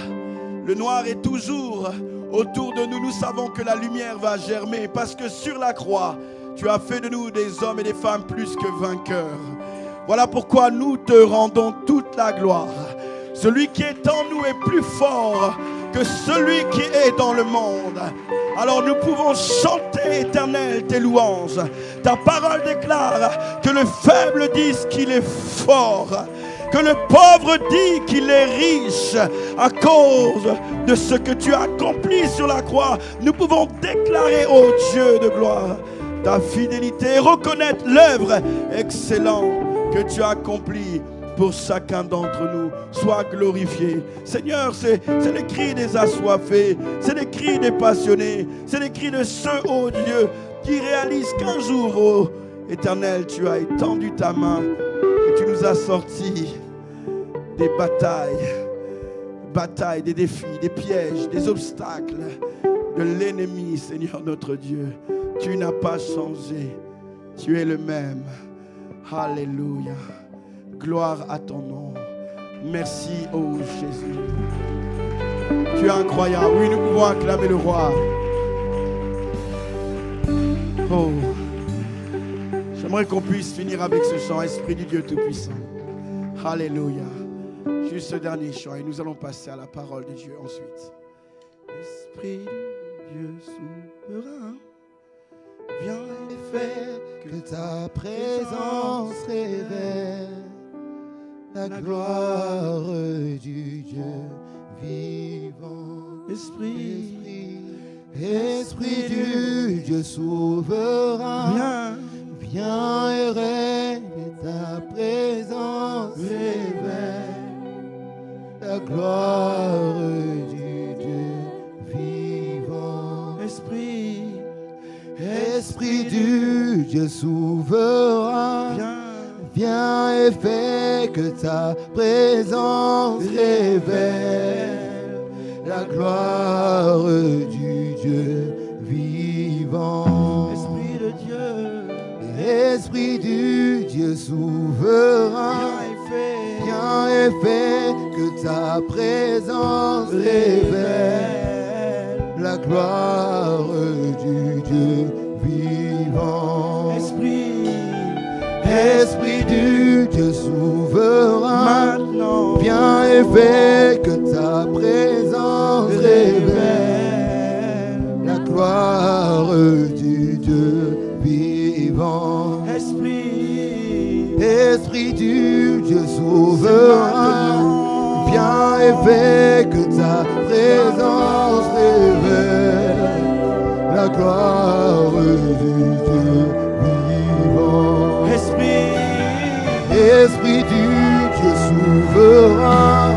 le noir est toujours autour de nous, nous savons que la lumière va germer. Parce que sur la croix, tu as fait de nous des hommes et des femmes plus que vainqueurs. Voilà pourquoi nous te rendons toute la gloire. Celui qui est en nous est plus fort que celui qui est dans le monde. Alors nous pouvons chanter éternel tes louanges. Ta parole déclare que le faible dise qu'il est fort. Que le pauvre dit qu'il est riche à cause de ce que tu as accompli sur la croix. Nous pouvons déclarer, ô Dieu de gloire, ta fidélité et reconnaître l'œuvre excellente que tu as accomplie pour chacun d'entre nous. Sois glorifié. Seigneur, c'est les cris des assoiffés, c'est les cris des passionnés, c'est les cris de ceux, ô Dieu, qui réalisent qu'un jour, ô Éternel, tu as étendu ta main et tu nous as sortis des batailles, batailles, des défis, des pièges, des obstacles de l'ennemi, Seigneur notre Dieu. Tu n'as pas changé. Tu es le même. Alléluia. Gloire à ton nom. Merci, ô Jésus. Tu es incroyable. Oui, nous pouvons acclamer le roi. Oh. J'aimerais qu'on puisse finir avec ce chant, Esprit du Dieu Tout-Puissant. Alléluia. Juste ce dernier chant et nous allons passer à la parole de Dieu ensuite. Esprit du Dieu souverain, viens et fais Que ta présence révèle la gloire du Dieu vivant. Esprit, Esprit, Esprit du Dieu souverain, viens, viens et règne, ta présence. Révèle la gloire du Dieu vivant. Esprit, Esprit du Dieu souverain, viens, viens et fais que ta présence révèle la gloire du Dieu vivant. Esprit de Dieu, Esprit du Dieu souverain, viens et fais, que ta présence révèle la gloire du Dieu vivant. Esprit, du Dieu souverain, maintenant. viens et fais que ta présence révèle la gloire du Dieu vivant. Esprit, Esprit du Dieu souverain, viens et fais que ta présence révèle la gloire du Dieu Esprit du Dieu souverain,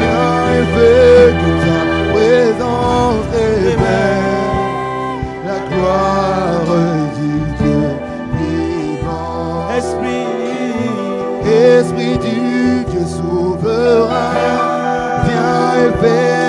viens et fais que ta présence révèle la gloire du Dieu vivant. Esprit, Esprit du Dieu souverain, viens et fais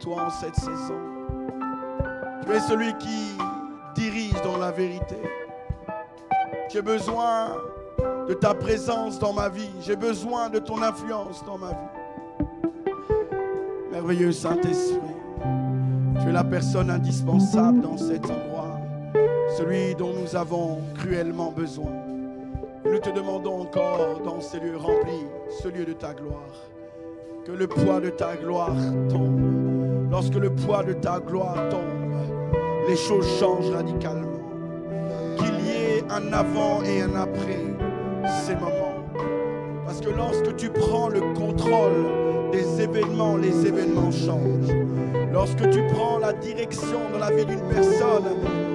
toi en cette saison. Tu es celui qui dirige dans la vérité. J'ai besoin de ta présence dans ma vie. J'ai besoin de ton influence dans ma vie. Merveilleux Saint-Esprit, tu es la personne indispensable dans cet endroit celui dont nous avons cruellement besoin. Nous te demandons encore dans ces lieux remplis, ce lieu de ta gloire, que le poids de ta gloire tombe. Lorsque le poids de ta gloire tombe, les choses changent radicalement. Qu'il y ait un avant et un après ces moments. Parce que lorsque tu prends le contrôle des événements, les événements changent. Lorsque tu prends la direction dans la vie d'une personne,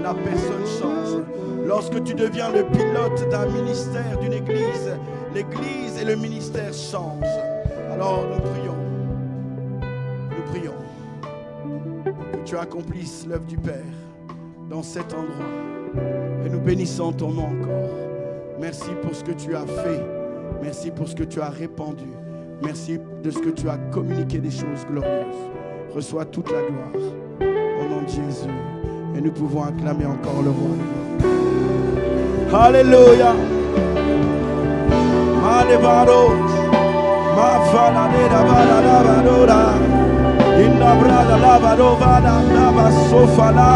la personne change. Lorsque tu deviens le pilote d'un ministère, d'une église, l'église et le ministère changent. Alors nous prions, tu accomplisses l'œuvre du Père dans cet endroit. Et nous bénissons ton nom encore. Merci pour ce que tu as fait. Merci pour ce que tu as répandu. Merci de ce que tu as communiqué des choses glorieuses. Reçois toute la gloire au nom de Jésus. Et nous pouvons acclamer encore le roi. Alléluia. Ma Inda brada la badova la la basofala.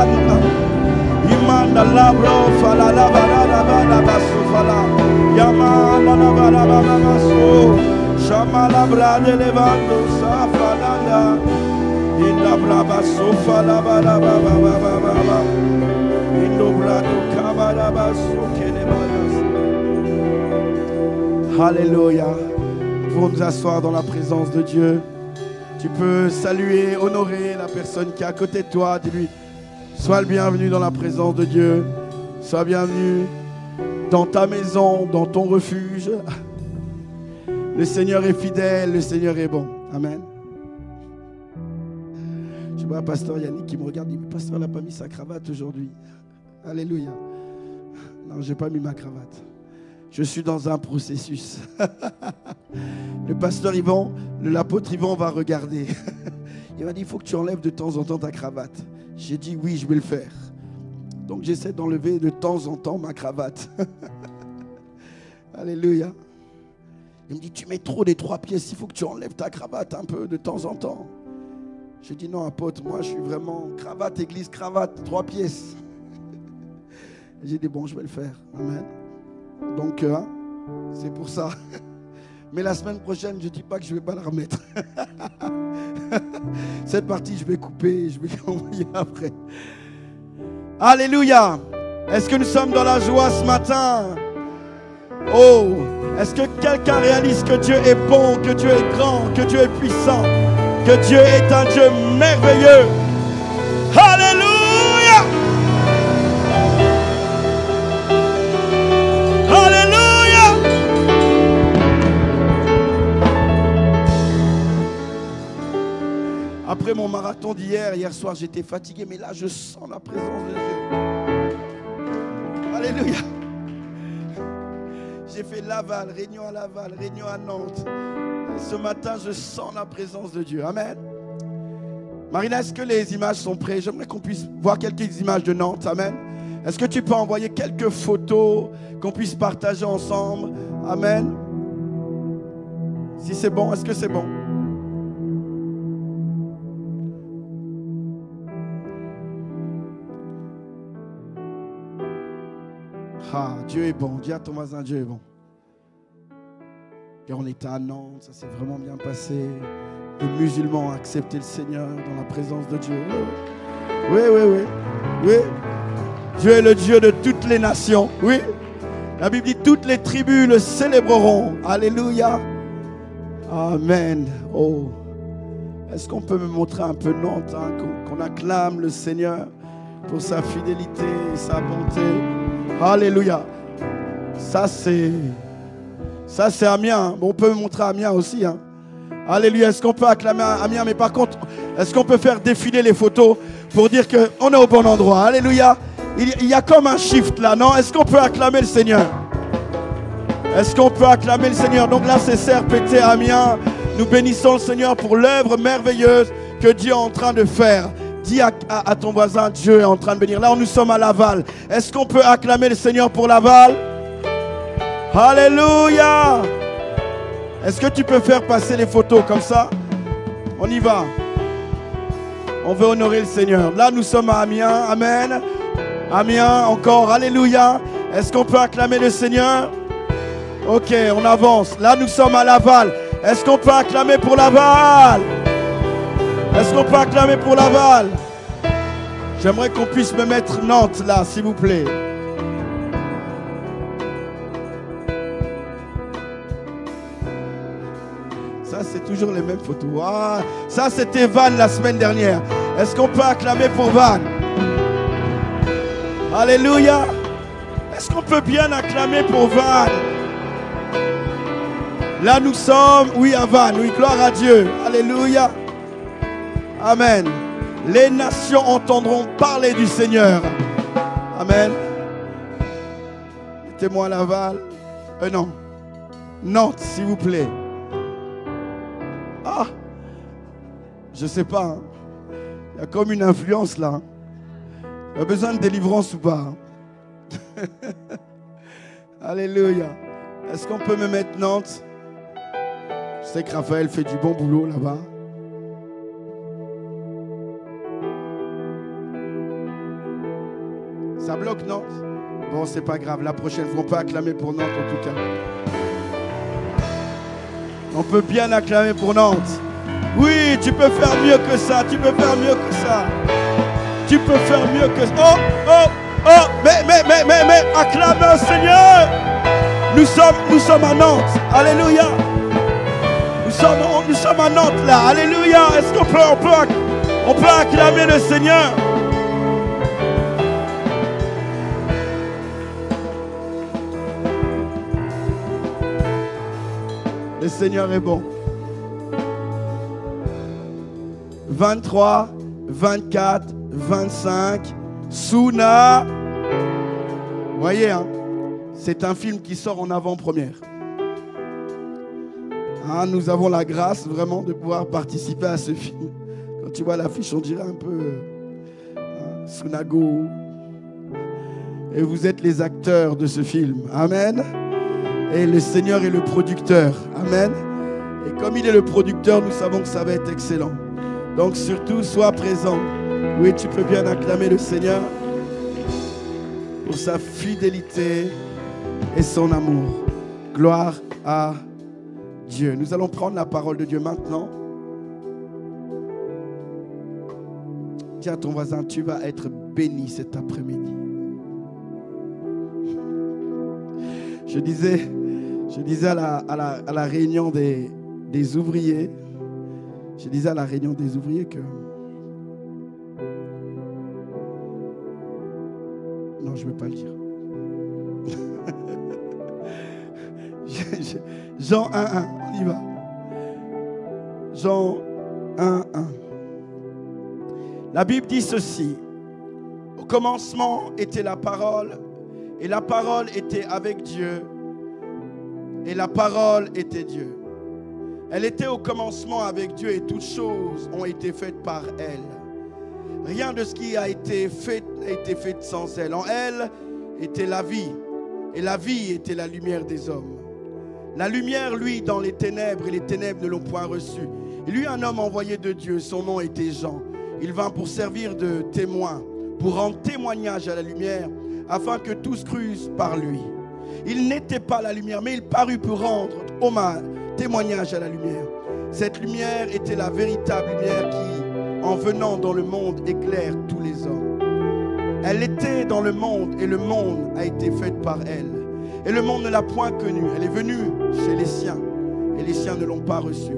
Imanda la bro fala la bala la bala basofala. Yamana la bala bala baso. Shama la brada levando sa falanda. Inda braba sofa la bala baba baba baba. Indo brado kabala baso kele balas. Alléluia. Nous pouvons nous asseoir dans la présence de Dieu. Tu peux saluer, honorer la personne qui est à côté de toi. Dis-lui, sois le bienvenu dans la présence de Dieu. Sois bienvenu dans ta maison, dans ton refuge. Le Seigneur est fidèle, le Seigneur est bon. Amen. Je vois Pasteur Yannick qui me regarde, il dit, Pasteur, n'a pas mis sa cravate aujourd'hui. Alléluia. Non, je n'ai pas mis ma cravate. Je suis dans un processus. [laughs] Le pasteur Yvan, l'apôtre Yvan va regarder. [laughs] Il m'a dit, il faut que tu enlèves de temps en temps ta cravate. J'ai dit, oui, je vais le faire. Donc j'essaie d'enlever de temps en temps ma cravate. [laughs] Alléluia. Il me dit, tu mets trop des trois pièces, il faut que tu enlèves ta cravate un peu de temps en temps. J'ai dit, non, apôtre, moi je suis vraiment cravate, église, cravate, trois pièces. J'ai dit, bon, je vais le faire. Amen. Donc, hein, c'est pour ça. [laughs] Mais la semaine prochaine, je ne dis pas que je ne vais pas la remettre. [laughs] Cette partie, je vais couper je vais [laughs] l'envoyer après. Alléluia. Est-ce que nous sommes dans la joie ce matin? Oh, est-ce que quelqu'un réalise que Dieu est bon, que Dieu est grand, que Dieu est puissant, que Dieu est un Dieu merveilleux? Alléluia Après mon marathon d'hier, hier soir, j'étais fatigué, mais là, je sens la présence de Dieu. Alléluia. J'ai fait Laval, Réunion à Laval, Réunion à Nantes. Ce matin, je sens la présence de Dieu. Amen. Marina, est-ce que les images sont prêtes? J'aimerais qu'on puisse voir quelques images de Nantes. Amen. Est-ce que tu peux envoyer quelques photos qu'on puisse partager ensemble? Amen. Si c'est bon, est-ce que c'est bon? Ah, Dieu est bon. Dis à ton Dieu est bon. On était à Nantes, ça s'est vraiment bien passé. Les musulmans ont accepté le Seigneur dans la présence de Dieu. Oui, oui, oui. Oui. Dieu est le Dieu de toutes les nations. Oui. La Bible dit toutes les tribus le célébreront. Alléluia. Amen. Oh. Est-ce qu'on peut me montrer un peu Nantes, hein, qu'on qu'on acclame le Seigneur pour sa fidélité et sa bonté? Alléluia. Ça, c'est. Ça, c'est Amiens. On peut montrer Amiens aussi. hein. Alléluia. Est-ce qu'on peut acclamer Amiens? Mais par contre, est-ce qu'on peut faire défiler les photos pour dire qu'on est au bon endroit? Alléluia. Il il y a comme un shift là, non? Est-ce qu'on peut acclamer le Seigneur? Est-ce qu'on peut acclamer le Seigneur? Donc là, c'est CRPT Amiens. Nous bénissons le Seigneur pour l'œuvre merveilleuse que Dieu est en train de faire. Dis à, ton voisin, Dieu est en train de bénir. Là, nous sommes à Laval. Est-ce qu'on peut acclamer le Seigneur pour Laval? Alléluia Est-ce que tu peux faire passer les photos comme ça? On y va. On veut honorer le Seigneur. Là, nous sommes à Amiens. Amen. Amiens, encore. Alléluia. Est-ce qu'on peut acclamer le Seigneur? Ok, on avance. Là, nous sommes à Laval. Est-ce qu'on peut acclamer pour Laval? Est-ce qu'on peut acclamer pour Laval J'aimerais qu'on puisse me mettre Nantes là, s'il vous plaît. Ça, c'est toujours les mêmes photos. Ah, ça, c'était Van la semaine dernière. Est-ce qu'on peut acclamer pour Van Alléluia. Est-ce qu'on peut bien acclamer pour Van Là, nous sommes, oui, à Van. Oui, gloire à Dieu. Alléluia. Amen. Les nations entendront parler du Seigneur. Amen. Mettez-moi à Laval. Euh, non. Nantes, s'il vous plaît. Ah, je sais pas. hein. Il y a comme une influence là. Il y a besoin de délivrance ou pas? [laughs] Alléluia. Est-ce qu'on peut me mettre Nantes? Je sais que Raphaël fait du bon boulot là-bas. Bloque Nantes Bon, c'est pas grave. La prochaine fois, on peut acclamer pour Nantes en tout cas. On peut bien acclamer pour Nantes. Oui, tu peux faire mieux que ça. Tu peux faire mieux que ça. Tu peux faire mieux que ça. Oh, oh, oh. Mais, mais, mais, mais, mais, acclamez au Seigneur. Nous sommes, nous sommes à Nantes. Alléluia. Nous sommes, nous sommes à Nantes là. Alléluia. Est-ce qu'on peut, on peut, on peut acclamer le Seigneur? Le Seigneur est bon. 23, 24, 25, Suna. Voyez, hein, c'est un film qui sort en avant-première. Hein, nous avons la grâce vraiment de pouvoir participer à ce film. Quand tu vois l'affiche, on dirait un peu euh, Sunago. Et vous êtes les acteurs de ce film. Amen. Et le Seigneur est le producteur. Amen. Et comme il est le producteur, nous savons que ça va être excellent. Donc surtout, sois présent. Oui, tu peux bien acclamer le Seigneur pour sa fidélité et son amour. Gloire à Dieu. Nous allons prendre la parole de Dieu maintenant. À ton voisin, tu vas être béni cet après-midi. Je disais, je disais à la, réunion des, ouvriers, je disais à la réunion des ouvriers que... Non, je ne veux pas le dire. [laughs] Je- je- Jean 1, 1, on y va. Jean 1, 1. La Bible dit ceci. Au commencement était la parole, et la parole était avec Dieu, et la parole était Dieu. Elle était au commencement avec Dieu, et toutes choses ont été faites par elle. Rien de ce qui a été fait n'a été fait sans elle. En elle était la vie, et la vie était la lumière des hommes. La lumière, lui, dans les ténèbres, et les ténèbres ne l'ont point reçu. Et lui, un homme envoyé de Dieu, son nom était Jean. Il vint pour servir de témoin, pour rendre témoignage à la lumière, afin que tous crussent par lui. Il n'était pas la lumière, mais il parut pour rendre hommage, témoignage à la lumière. Cette lumière était la véritable lumière qui, en venant dans le monde, éclaire tous les hommes. Elle était dans le monde et le monde a été fait par elle. Et le monde ne l'a point connue. Elle est venue chez les siens et les siens ne l'ont pas reçue.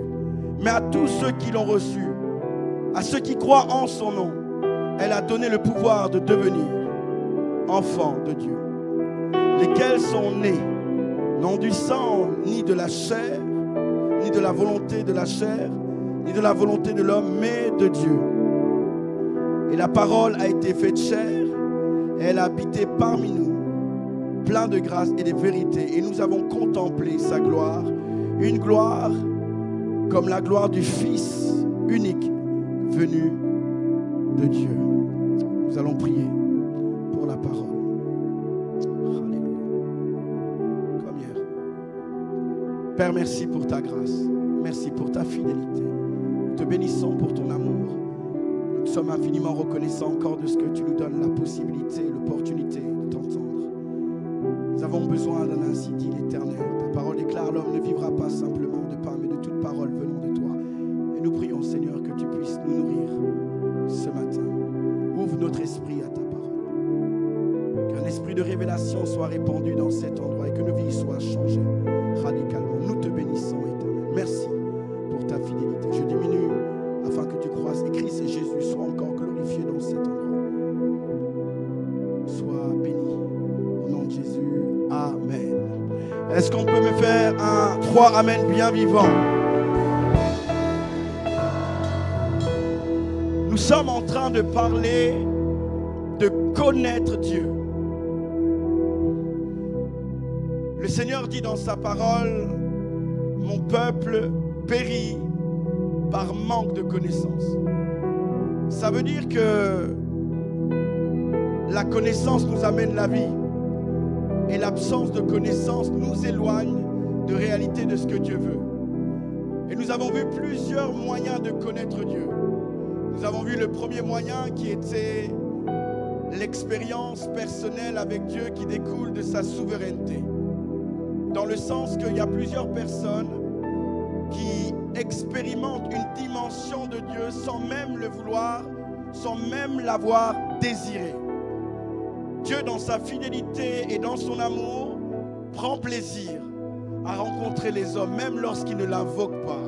Mais à tous ceux qui l'ont reçue, à ceux qui croient en son nom, elle a donné le pouvoir de devenir enfants de Dieu. Lesquels sont nés, non du sang, ni de la chair, ni de la volonté de la chair, ni de la volonté de l'homme, mais de Dieu. Et la parole a été faite chair, elle a habité parmi nous, plein de grâce et de vérité. Et nous avons contemplé sa gloire, une gloire comme la gloire du Fils unique venu de Dieu. Nous allons prier Père, merci pour ta grâce. Merci pour ta fidélité. Nous te bénissons pour ton amour. Nous sommes infiniment reconnaissants encore de ce que tu nous donnes la possibilité, l'opportunité de t'entendre. Nous avons besoin d'un ainsi dit l'Éternel. Ta parole déclare l'homme ne vivra pas simplement de pain, mais de toute parole venant de toi. Et nous prions, Seigneur, que tu puisses nous nourrir ce matin. Ouvre notre esprit à ta parole. Qu'un esprit de révélation soit répandu dans cet endroit et que nos vies soient changées Nous sommes en train de parler de connaître Dieu. Le Seigneur dit dans sa parole, mon peuple périt par manque de connaissance. Ça veut dire que la connaissance nous amène la vie et l'absence de connaissance nous éloigne de réalité de ce que Dieu veut. Et nous avons vu plusieurs moyens de connaître Dieu. Nous avons vu le premier moyen qui était l'expérience personnelle avec Dieu qui découle de sa souveraineté. Dans le sens qu'il y a plusieurs personnes qui expérimentent une dimension de Dieu sans même le vouloir, sans même l'avoir désiré. Dieu, dans sa fidélité et dans son amour, prend plaisir à rencontrer les hommes, même lorsqu'ils ne l'invoquent pas.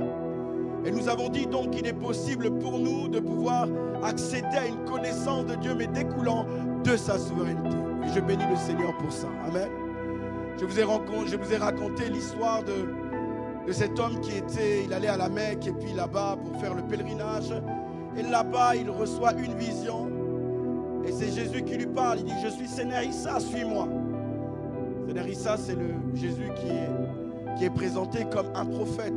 Et nous avons dit donc qu'il est possible pour nous de pouvoir accéder à une connaissance de Dieu, mais découlant de sa souveraineté. Et je bénis le Seigneur pour ça. Amen. Je vous ai, raconté, l'histoire de, de cet homme qui était, il allait à la Mecque et puis là-bas pour faire le pèlerinage. Et là-bas, il reçoit une vision. Et c'est Jésus qui lui parle. Il dit, je suis Sénérissa, suis-moi. Sénérissa, c'est le Jésus qui est, qui est présenté comme un prophète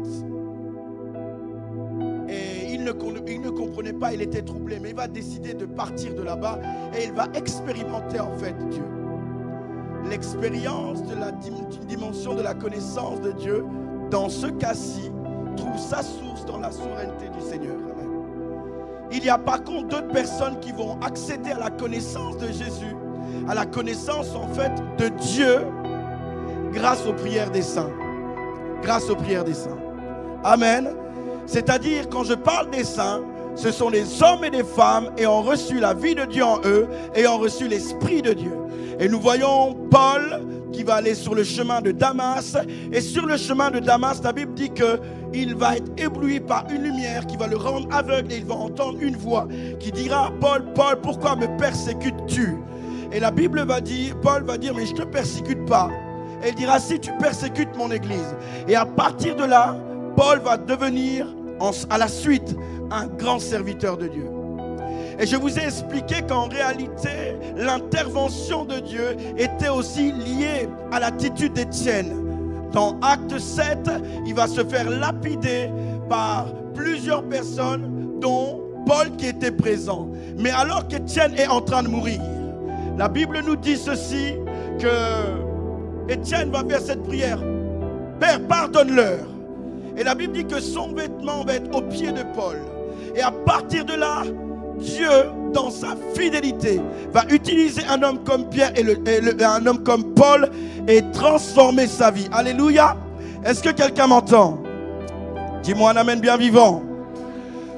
con- il ne comprenait pas, il était troublé, mais il va décider de partir de là-bas et il va expérimenter en fait Dieu. L'expérience de la dimension de la connaissance de Dieu, dans ce cas-ci, trouve sa source dans la souveraineté du Seigneur. Amen. Il y a par contre d'autres personnes qui vont accéder à la connaissance de Jésus, à la connaissance en fait de Dieu grâce aux prières des saints. Grâce aux prières des saints. Amen. C'est-à-dire, quand je parle des saints, ce sont les hommes et les femmes ayant reçu la vie de Dieu en eux, ayant reçu l'Esprit de Dieu. Et nous voyons Paul qui va aller sur le chemin de Damas. Et sur le chemin de Damas, la Bible dit que il va être ébloui par une lumière qui va le rendre aveugle et il va entendre une voix qui dira Paul, Paul, pourquoi me persécutes-tu? Et la Bible va dire, Paul va dire, mais je ne te persécute pas. Et il dira, si tu persécutes mon Église. Et à partir de là, Paul va devenir, en- à la suite, un grand serviteur de Dieu. Et je vous ai expliqué qu'en réalité, l'intervention de Dieu était aussi liée à l'attitude d'Étienne. Dans Acte 7, il va se faire lapider par plusieurs personnes, dont Paul qui était présent. Mais alors qu'Étienne est en train de mourir, la Bible nous dit ceci, que Étienne va faire cette prière. Père, pardonne-leur. Et la Bible dit que son vêtement va être au pied de Paul. Et à partir de là, Dieu, dans sa fidélité, va utiliser un homme comme Pierre et, un homme comme Paul et transformer sa vie. Alléluia. Est-ce que quelqu'un m'entend? Dis-moi un amen bien vivant.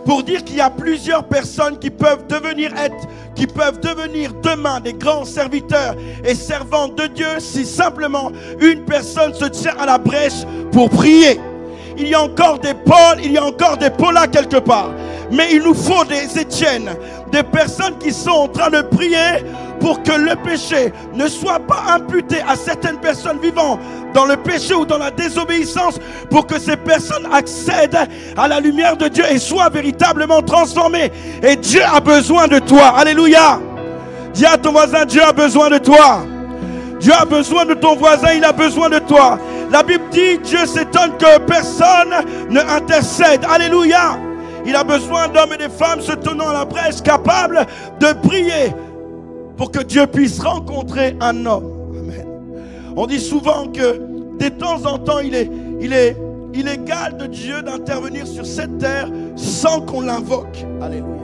Pour dire qu'il y a plusieurs personnes qui peuvent devenir être, qui peuvent devenir demain des grands serviteurs et servants de Dieu si simplement une personne se tient à la brèche pour prier. Il y a encore des Paul, il y a encore des Paula quelque part. Mais il nous faut des Étienne, des personnes qui sont en train de prier pour que le péché ne soit pas imputé à certaines personnes vivant dans le péché ou dans la désobéissance, pour que ces personnes accèdent à la lumière de Dieu et soient véritablement transformées. Et Dieu a besoin de toi. Alléluia. Dis à ton voisin, Dieu a besoin de toi. Dieu a besoin de ton voisin, il a besoin de toi. La Bible dit, Dieu s'étonne que personne ne intercède. Alléluia. Il a besoin d'hommes et de femmes se tenant à la brèche, capables de prier pour que Dieu puisse rencontrer un homme. Amen. On dit souvent que de temps en temps, il est, il est illégal de Dieu d'intervenir sur cette terre sans qu'on l'invoque. Alléluia.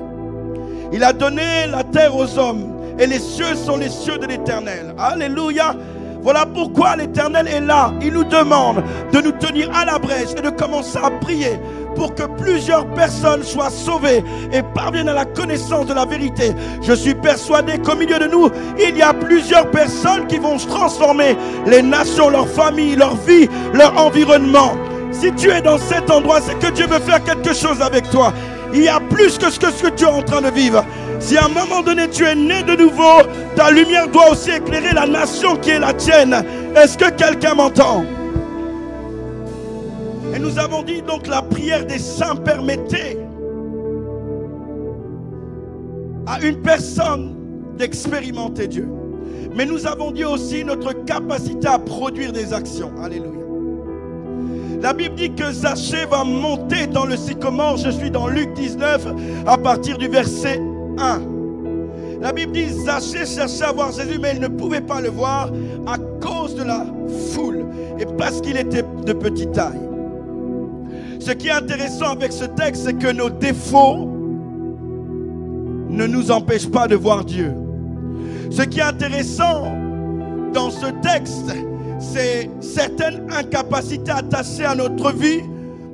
Il a donné la terre aux hommes et les cieux sont les cieux de l'éternel. Alléluia. Voilà pourquoi l'éternel est là. Il nous demande de nous tenir à la brèche et de commencer à prier pour que plusieurs personnes soient sauvées et parviennent à la connaissance de la vérité. Je suis persuadé qu'au milieu de nous, il y a plusieurs personnes qui vont se transformer. Les nations, leur famille, leur vie, leur environnement. Si tu es dans cet endroit, c'est que Dieu veut faire quelque chose avec toi. Il y a plus que, ce que tu es en train de vivre. Si à un moment donné tu es né de nouveau, ta lumière doit aussi éclairer la nation qui est la tienne. Est-ce que quelqu'un m'entend? Et nous avons dit donc la prière des saints permettait à une personne d'expérimenter Dieu. Mais nous avons dit aussi notre capacité à produire des actions. Alléluia. La Bible dit que Zachée va monter dans le sycomore. Je suis dans Luc 19 à partir du verset 1. La Bible dit Zachée cherchait à voir Jésus, mais il ne pouvait pas le voir à cause de la foule et parce qu'il était de petite taille. Ce qui est intéressant avec ce texte, c'est que nos défauts ne nous empêchent pas de voir Dieu. Ce qui est intéressant dans ce texte, c'est certaines incapacités attachées à notre vie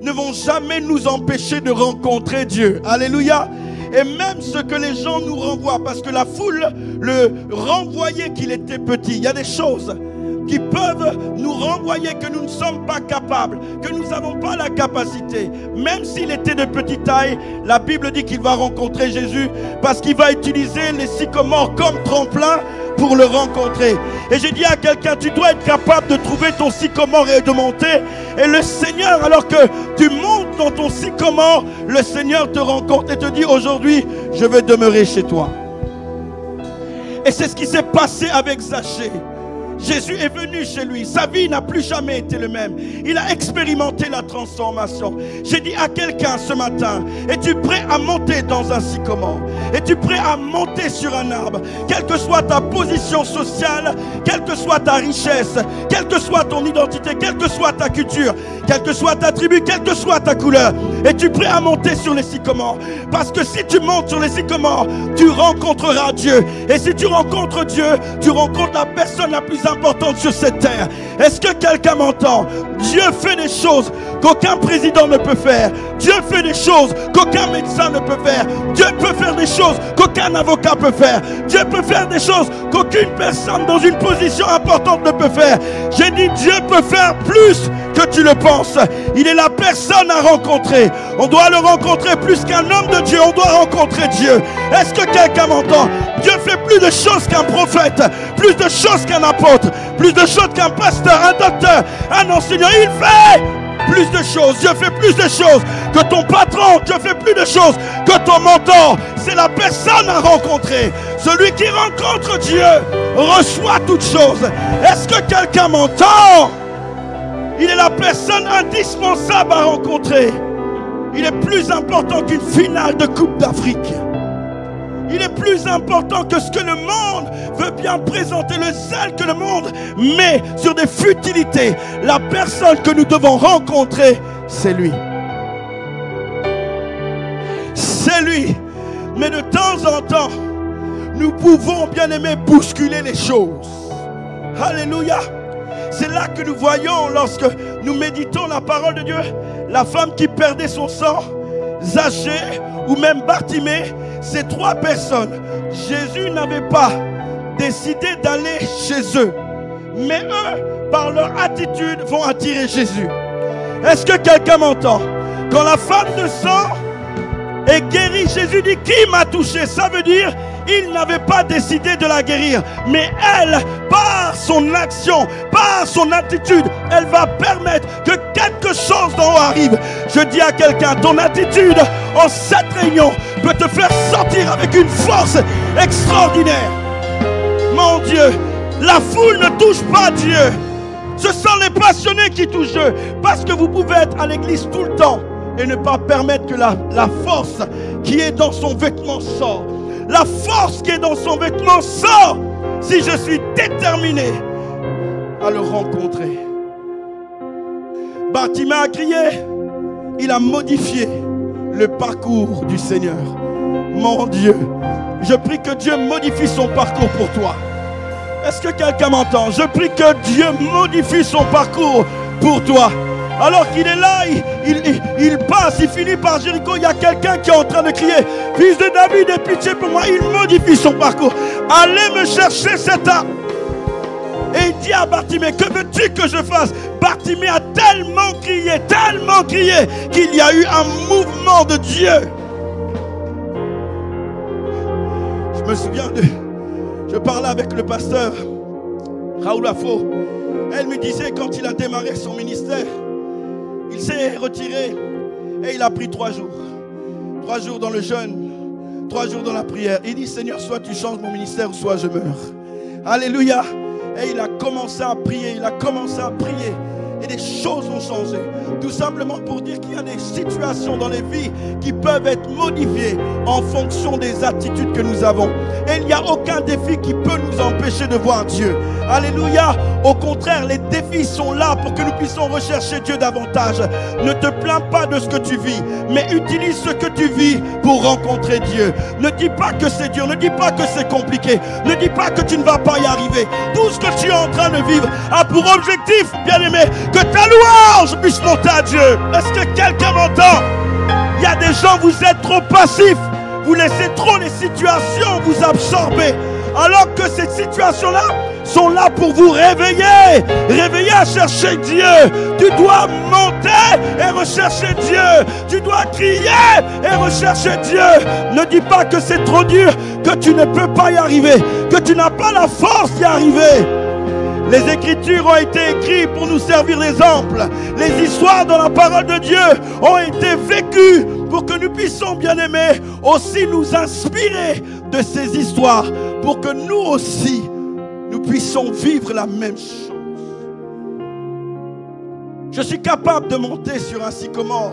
ne vont jamais nous empêcher de rencontrer Dieu. Alléluia. Et même ce que les gens nous renvoient, parce que la foule le renvoyait qu'il était petit. Il y a des choses qui peuvent nous renvoyer que nous ne sommes pas capables, que nous n'avons pas la capacité. Même s'il était de petite taille, la Bible dit qu'il va rencontrer Jésus parce qu'il va utiliser les sycomores comme tremplin pour le rencontrer. Et j'ai dit à quelqu'un, tu dois être capable de trouver ton sycomore et de monter. Et le Seigneur, alors que tu montes dans ton sycomore, le Seigneur te rencontre et te dit, aujourd'hui, je vais demeurer chez toi. Et c'est ce qui s'est passé avec Zachée. Jésus est venu chez lui. Sa vie n'a plus jamais été le même. Il a expérimenté la transformation. J'ai dit à quelqu'un ce matin, es-tu prêt à monter dans un sycomore Es-tu prêt à monter sur un arbre? Quelle que soit ta position sociale, quelle que soit ta richesse, quelle que soit ton identité, quelle que soit ta culture, quelle que soit ta tribu, quelle que soit ta couleur, es-tu prêt à monter sur les sycomores Parce que si tu montes sur les sycomores, tu rencontreras Dieu. Et si tu rencontres Dieu, tu rencontres la personne la plus importante sur cette terre. Est-ce que quelqu'un m'entend? Dieu fait des choses qu'aucun président ne peut faire. Dieu fait des choses qu'aucun médecin ne peut faire. Dieu peut faire des choses qu'aucun avocat peut faire. Dieu peut faire des choses qu'aucune personne dans une position importante ne peut faire. J'ai dit Dieu peut faire plus que tu le penses. Il est la personne à rencontrer. On doit le rencontrer plus qu'un homme de Dieu. On doit rencontrer Dieu. Est-ce que quelqu'un m'entend? Dieu fait plus de choses qu'un prophète, plus de choses qu'un apôtre, plus de choses qu'un pasteur, un docteur, un enseignant. Il fait plus de choses. Dieu fait plus de choses que ton patron. Dieu fait plus de choses que ton mentor. C'est la personne à rencontrer. Celui qui rencontre Dieu reçoit toutes choses. Est-ce que quelqu'un m'entend? Il est la personne indispensable à rencontrer. Il est plus important qu'une finale de Coupe d'Afrique. Il est plus important que ce que le monde veut bien présenter, le zèle que le monde met sur des futilités. La personne que nous devons rencontrer, c'est lui. C'est lui. Mais de temps en temps, nous pouvons bien aimer bousculer les choses. Alléluia. C'est là que nous voyons lorsque nous méditons la parole de Dieu, la femme qui perdait son sang, Zachée ou même Bartimée, ces trois personnes, Jésus n'avait pas décidé d'aller chez eux. Mais eux, par leur attitude, vont attirer Jésus. Est-ce que quelqu'un m'entend? Quand la femme de sang est guérie, Jésus dit, qui m'a touché? Ça veut dire, il n'avait pas décidé de la guérir. Mais elle, par son action, par son attitude, elle va permettre que quelque chose d'en haut arrive. Je dis à quelqu'un, ton attitude en cette réunion peut te faire sortir avec une force extraordinaire. Mon Dieu, la foule ne touche pas Dieu. Ce sont les passionnés qui touchent Dieu. Parce que vous pouvez être à l'église tout le temps et ne pas permettre que la, force qui est dans son vêtement sorte. La force qui est dans son vêtement sort si je suis déterminé à le rencontrer. Bartimée a crié, il a modifié le parcours du Seigneur. Mon Dieu, je prie que Dieu modifie son parcours pour toi. Est-ce que quelqu'un m'entend? Je prie que Dieu modifie son parcours pour toi. Alors qu'il est là, il, passe, il finit par Jéricho. Il y a quelqu'un qui est en train de crier Fils de David, aie pitié pour moi. Il modifie son parcours. Allez me chercher cet arbre. Et il dit à Bartimée, que veux-tu que je fasse? Bartimée a tellement crié, tellement crié, qu'il y a eu un mouvement de Dieu. Je me souviens de... Je parlais avec le pasteur Raoul Afo. Elle me disait quand il a démarré son ministère, il s'est retiré et il a pris trois jours. Trois jours dans le jeûne, trois jours dans la prière. Il dit Seigneur, soit tu changes mon ministère, soit je meurs. Alléluia. Et il a commencé à prier, il a commencé à prier. Et des choses ont changé. Tout simplement pour dire qu'il y a des situations dans les vies qui peuvent être modifiées en fonction des attitudes que nous avons. Et il n'y a aucun défi qui peut nous empêcher de voir Dieu. Alléluia. Au contraire, les défis sont là pour que nous puissions rechercher Dieu davantage. Ne te plains pas de ce que tu vis, mais utilise ce que tu vis pour rencontrer Dieu. Ne dis pas que c'est dur, ne dis pas que c'est compliqué, ne dis pas que tu ne vas pas y arriver. Tout ce que tu es en train de vivre a pour objectif, bien aimé, que ta louange puisse monter à Dieu. Est-ce que quelqu'un m'entend? Il y a des gens, vous êtes trop passifs. Vous laissez trop les situations vous absorber. Alors que ces situations-là sont là pour vous réveiller. Réveiller à chercher Dieu. Tu dois monter et rechercher Dieu. Tu dois crier et rechercher Dieu. Ne dis pas que c'est trop dur, que tu ne peux pas y arriver, que tu n'as pas la force d'y arriver. Les Écritures ont été écrites pour nous servir d'exemple. Les histoires dans la parole de Dieu ont été vécues pour que nous puissions, bien aimer, aussi nous inspirer de ces histoires, pour que nous aussi, nous puissions vivre la même chose. Je suis capable de monter sur un sycomore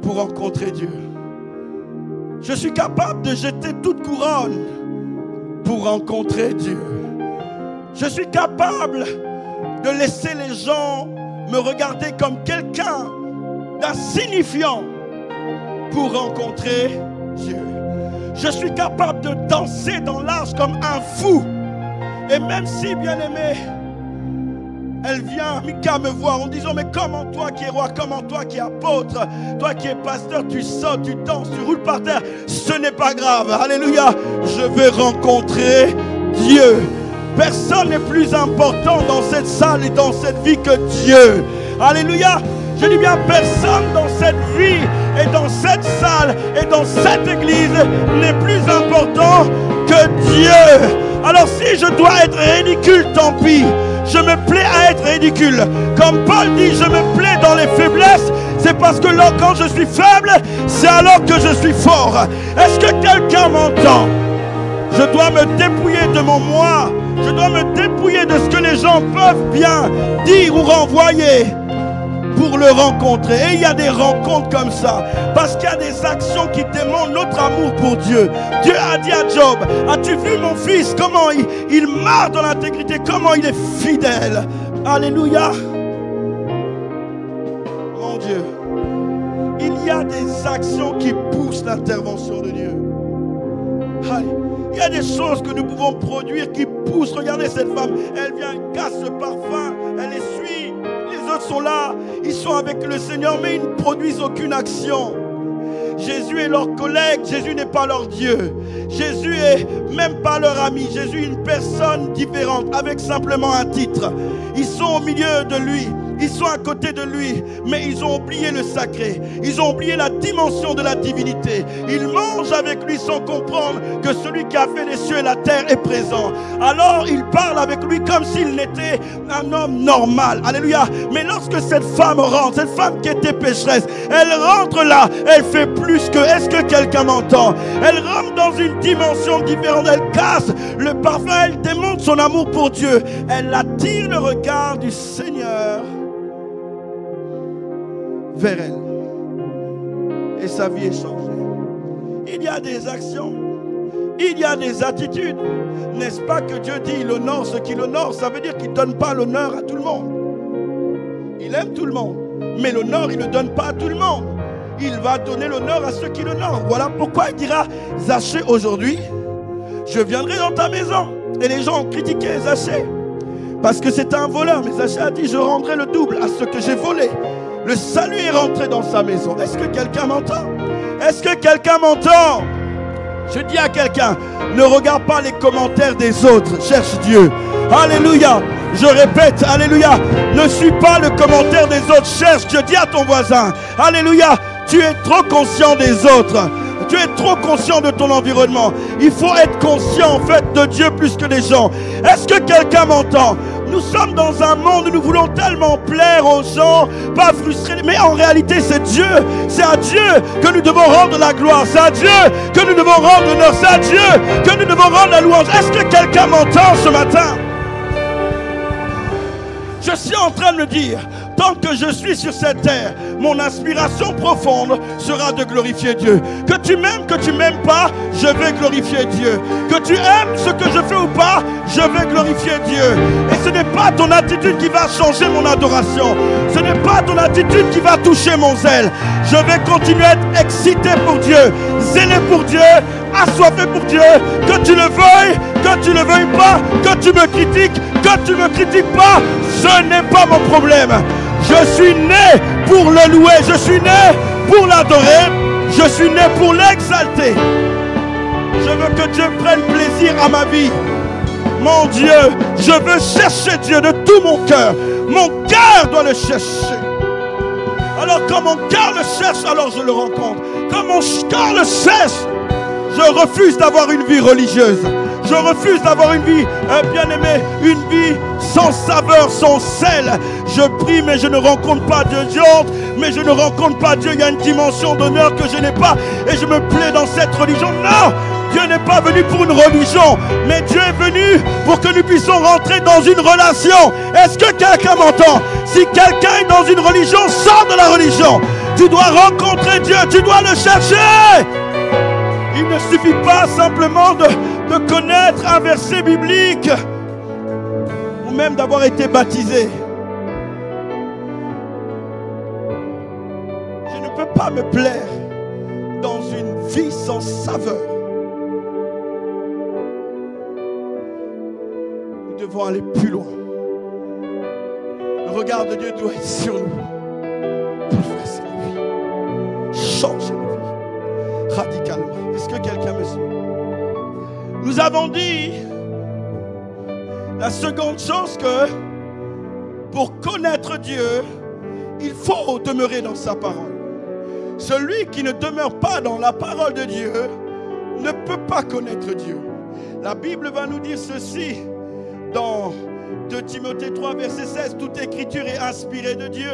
pour rencontrer Dieu. Je suis capable de jeter toute couronne pour rencontrer Dieu. Je suis capable de laisser les gens me regarder comme quelqu'un d'insignifiant pour rencontrer Dieu. Je suis capable de danser dans l'âge comme un fou. Et même si, bien aimé, elle vient, Mika me voir en disant, mais comment toi qui es roi, comment toi qui es apôtre, toi qui es pasteur, tu sautes, tu danses, tu roules par terre, ce n'est pas grave. Alléluia, je vais rencontrer Dieu. Personne n'est plus important dans cette salle et dans cette vie que Dieu. Alléluia. Je dis bien, personne dans cette vie et dans cette salle et dans cette église n'est plus important que Dieu. Alors si je dois être ridicule, tant pis. Je me plais à être ridicule. Comme Paul dit, je me plais dans les faiblesses. C'est parce que là, quand je suis faible, c'est alors que je suis fort. Est-ce que quelqu'un m'entend? Je dois me dépouiller de mon moi. Je dois me dépouiller de ce que les gens peuvent bien dire ou renvoyer pour le rencontrer. Et il y a des rencontres comme ça. Parce qu'il y a des actions qui démontrent notre amour pour Dieu. Dieu a dit à Job, as-tu vu mon fils, comment il, il dans l'intégrité, comment il est fidèle? Alléluia. Mon Dieu. Il y a des actions qui poussent l'intervention de Dieu. Il y a des choses que nous pouvons produire qui poussent. Regardez cette femme. Elle vient, casse le parfum, elle essuie. Les autres sont là, ils sont avec le Seigneur, mais ils ne produisent aucune action. Jésus est leur collègue, Jésus n'est pas leur Dieu. Jésus est même pas leur ami. Jésus est une personne différente, avec simplement un titre. Ils sont au milieu de lui. Ils sont à côté de lui, mais ils ont oublié le sacré. Ils ont oublié la dimension de la divinité. Ils mangent avec lui sans comprendre que celui qui a fait les cieux et la terre est présent. Alors ils parlent avec lui comme s'il n'était un homme normal. Alléluia. Mais lorsque cette femme rentre, cette femme qui était pécheresse, elle rentre là, elle fait plus que. Est-ce que quelqu'un m'entend? Elle rentre dans une dimension différente. Elle casse le parfum, elle démontre son amour pour Dieu. Elle attire le regard du Seigneur vers elle. Et sa vie est changée. Il y a des actions, il y a des attitudes. N'est-ce pas que Dieu dit il honore ce qu'il honore Ça veut dire qu'il ne donne pas l'honneur à tout le monde. Il aime tout le monde. Mais l'honneur, il ne donne pas à tout le monde. Il va donner l'honneur à ceux qui l'honorent. Voilà pourquoi il dira Zaché aujourd'hui, je viendrai dans ta maison. Et les gens ont critiqué Zaché. Parce que c'est un voleur. Mais Zaché a dit Je rendrai le double à ce que j'ai volé. Le salut est rentré dans sa maison. Est-ce que quelqu'un m'entend? Est-ce que quelqu'un m'entend? Je dis à quelqu'un, ne regarde pas les commentaires des autres, cherche Dieu. Alléluia. Je répète, Alléluia. Ne suis pas le commentaire des autres, cherche Dieu. Dis à ton voisin, Alléluia. Tu es trop conscient des autres. Tu es trop conscient de ton environnement. Il faut être conscient en fait de Dieu plus que des gens. Est-ce que quelqu'un m'entend? Nous sommes dans un monde où nous voulons tellement plaire aux gens, pas frustrer, mais en réalité c'est Dieu, c'est à Dieu que nous devons rendre la gloire, c'est à Dieu que nous devons rendre l'honneur, c'est à Dieu que nous devons rendre la louange. Est-ce que quelqu'un m'entend ce matin? Je suis en train de me dire, tant que je suis sur cette terre, mon inspiration profonde sera de glorifier Dieu. Que tu m'aimes, que tu m'aimes pas, je vais glorifier Dieu. Que tu aimes ce que je fais ou pas, je vais glorifier Dieu. Et ce n'est pas ton attitude qui va changer mon adoration. Ce n'est pas ton attitude qui va toucher mon zèle. Je vais continuer à être excité pour Dieu, zélé pour Dieu, assoiffé pour Dieu. Que tu le veuilles, que tu ne le veuilles pas, que tu me critiques, que tu ne me critiques pas, ce n'est pas mon problème. Je suis né pour le louer, je suis né pour l'adorer, je suis né pour l'exalter. Je veux que Dieu prenne plaisir à ma vie. Mon Dieu, je veux chercher Dieu de tout mon cœur. Mon cœur doit le chercher. Alors quand mon cœur le cherche, alors je le rencontre. Quand mon cœur le cherche, je refuse d'avoir une vie religieuse. Je refuse d'avoir une vie, euh, bien aimé, une vie sans saveur, sans sel. Je prie, mais je ne rencontre pas Dieu. J'entre, mais je ne rencontre pas Dieu. Il y a une dimension d'honneur que je n'ai pas. Et je me plais dans cette religion. Non! Dieu n'est pas venu pour une religion, mais Dieu est venu pour que nous puissions rentrer dans une relation. Est-ce que quelqu'un m'entend? Si quelqu'un est dans une religion, sors de la religion. Tu dois rencontrer Dieu, tu dois le chercher. Il ne suffit pas simplement de, connaître un verset biblique ou même d'avoir été baptisé. Je ne peux pas me plaire dans une vie sans saveur. Nous devons aller plus loin. Le regard de Dieu doit être sur nous. Bouleverser Radicalement. Est-ce que quelqu'un me suit? Nous avons dit la seconde chose que pour connaître Dieu, il faut demeurer dans sa parole. Celui qui ne demeure pas dans la parole de Dieu ne peut pas connaître Dieu. La Bible va nous dire ceci dans 2 Timothée 3, verset 16. Toute écriture est inspirée de Dieu,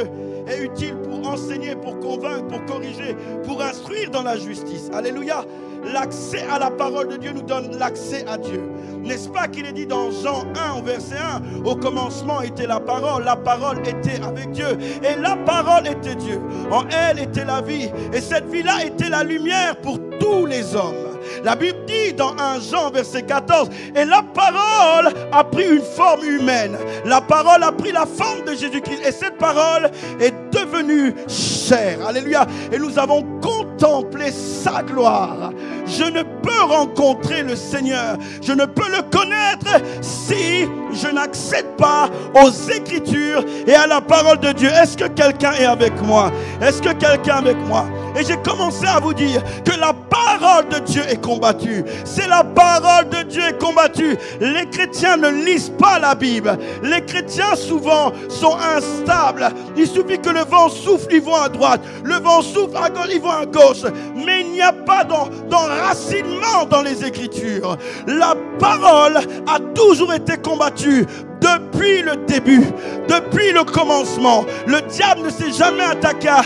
est utile pour enseigner, pour convaincre, pour corriger, pour instruire dans la justice. Alléluia. L'accès à la parole de Dieu nous donne l'accès à Dieu. N'est-ce pas qu'il est dit dans Jean 1 au verset 1, au commencement était la parole, la parole était avec Dieu et la parole était Dieu. En elle était la vie et cette vie-là était la lumière pour tous les hommes. La Bible dit dans 1 Jean verset 14, et la parole a pris une forme humaine. La parole a pris la forme de Jésus-Christ. Et cette parole est devenue chair. Alléluia. Et nous avons contemplé sa gloire. Je ne peux rencontrer le Seigneur. Je ne peux le connaître si je n'accède pas aux Écritures et à la parole de Dieu. Est-ce que quelqu'un est avec moi? Est-ce que quelqu'un est avec moi? Et j'ai commencé à vous dire que la parole de Dieu est combattue. C'est la parole de Dieu est combattue. Les chrétiens ne lisent pas la Bible. Les chrétiens souvent sont instables. Il suffit que le vent souffle, ils vont à droite. Le vent souffle à gauche, ils vont à gauche. Mais il n'y a pas d'en- d'enracinement dans les Écritures. La parole a toujours été combattue depuis le début, depuis le commencement. Le diable ne s'est jamais attaqué à,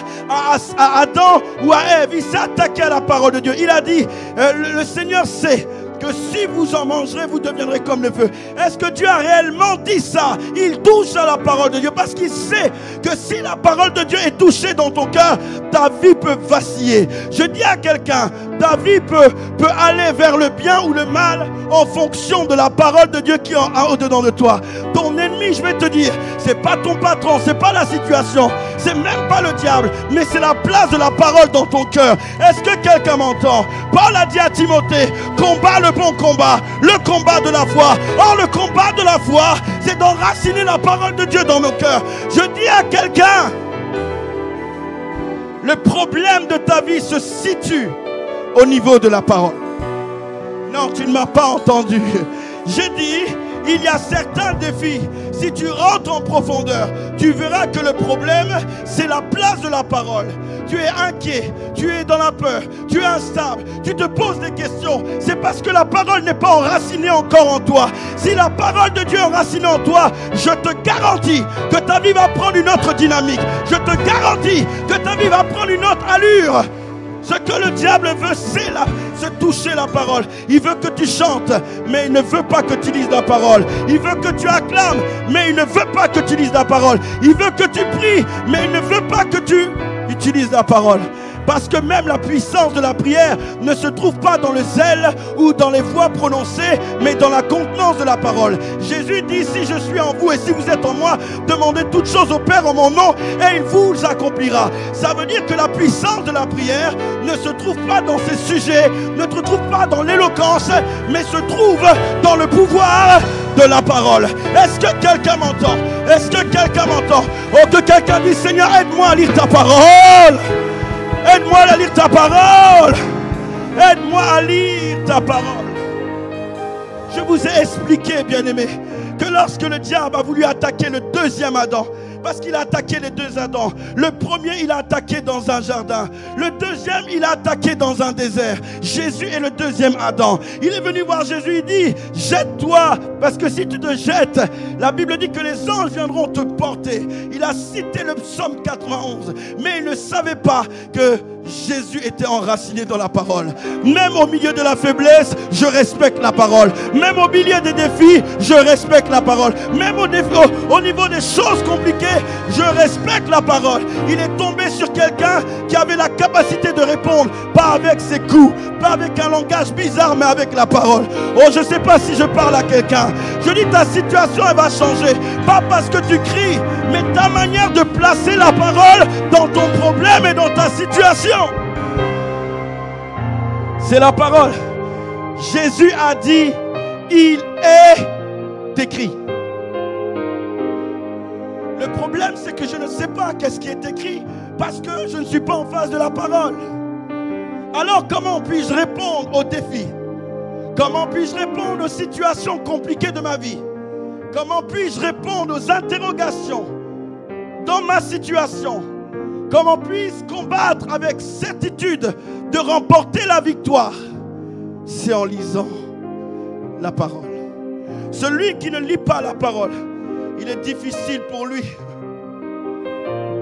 Adam ou à Ève. Il s'est attaqué à la parole de Dieu. Il a dit, euh, le Seigneur sait que si vous en mangerez, vous deviendrez comme le feu. Est-ce que Dieu a réellement dit ça? Il touche à la parole de Dieu parce qu'il sait que si la parole de Dieu est touchée dans ton cœur, ta vie peut vaciller. Je dis à quelqu'un, ta vie peut, aller vers le bien ou le mal en fonction de la parole de Dieu qui est au-dedans de toi. Ton ennemi, je vais te dire, c'est pas ton patron, c'est pas la situation, c'est même pas le diable, mais c'est la place de la parole dans ton cœur. Est-ce que quelqu'un m'entend? Paul a dit à Timothée, combat le bon combat, le combat de la foi. Or, le combat de la foi, c'est d'enraciner la parole de Dieu dans nos cœurs. Je dis à quelqu'un, le problème de ta vie se situe au niveau de la parole. Non, tu ne m'as pas entendu. J'ai dit, il y a certains défis. Si tu rentres en profondeur, tu verras que le problème, c'est la place de la parole. Tu es inquiet, tu es dans la peur, tu es instable, tu te poses des questions. C'est parce que la parole n'est pas enracinée encore en toi. Si la parole de Dieu est enracinée en toi, je te garantis que ta vie va prendre une autre dynamique. Je te garantis que ta vie va prendre une autre allure. Ce que le diable veut, c'est se toucher la parole. Il veut que tu chantes, mais il ne veut pas que tu lises la parole. Il veut que tu acclames, mais il ne veut pas que tu lises la parole. Il veut que tu pries, mais il ne veut pas que tu utilises la parole. Parce que même la puissance de la prière ne se trouve pas dans le zèle ou dans les voix prononcées, mais dans la contenance de la parole. Jésus dit, si je suis en vous et si vous êtes en moi, demandez toutes choses au Père en mon nom et il vous accomplira. Ça veut dire que la puissance de la prière ne se trouve pas dans ses sujets, ne se trouve pas dans l'éloquence, mais se trouve dans le pouvoir de la parole. Est-ce que quelqu'un m'entend? Est-ce que quelqu'un m'entend? Oh, que quelqu'un dise, Seigneur, aide-moi à lire ta parole. Aide-moi à lire ta parole. Aide-moi à lire ta parole. Je vous ai expliqué, bien-aimé, que lorsque le diable a voulu attaquer le deuxième Adam, parce qu'il a attaqué les deux Adams. Le premier, il a attaqué dans un jardin. Le deuxième, il a attaqué dans un désert. Jésus est le deuxième Adam. Il est venu voir Jésus, il dit, jette-toi, parce que si tu te jettes, la Bible dit que les anges viendront te porter. Il a cité le psaume 91, mais il ne savait pas que Jésus était enraciné dans la parole. Même au milieu de la faiblesse, je respecte la parole. Même au milieu des défis, je respecte la parole. Même au, niveau des choses compliquées, je respecte la parole. Il est tombé sur quelqu'un qui avait la capacité de répondre, pas avec ses coups, pas avec un langage bizarre, mais avec la parole. Oh, je ne sais pas si je parle à quelqu'un. Je dis ta situation, elle va changer. Pas parce que tu cries, mais ta manière de placer la parole dans ton problème et dans ta situation. C'est la parole. Jésus a dit, il est écrit. Le problème, c'est que je ne sais pas qu'est-ce qui est écrit parce que je ne suis pas en face de la parole. Alors comment puis-je répondre aux défis Comment puis-je répondre aux situations compliquées de ma vie? Comment puis-je répondre aux interrogations dans ma situation? Comment puis-je combattre avec certitude de remporter la victoire? C'est en lisant la parole. Celui qui ne lit pas la parole, il est difficile pour lui,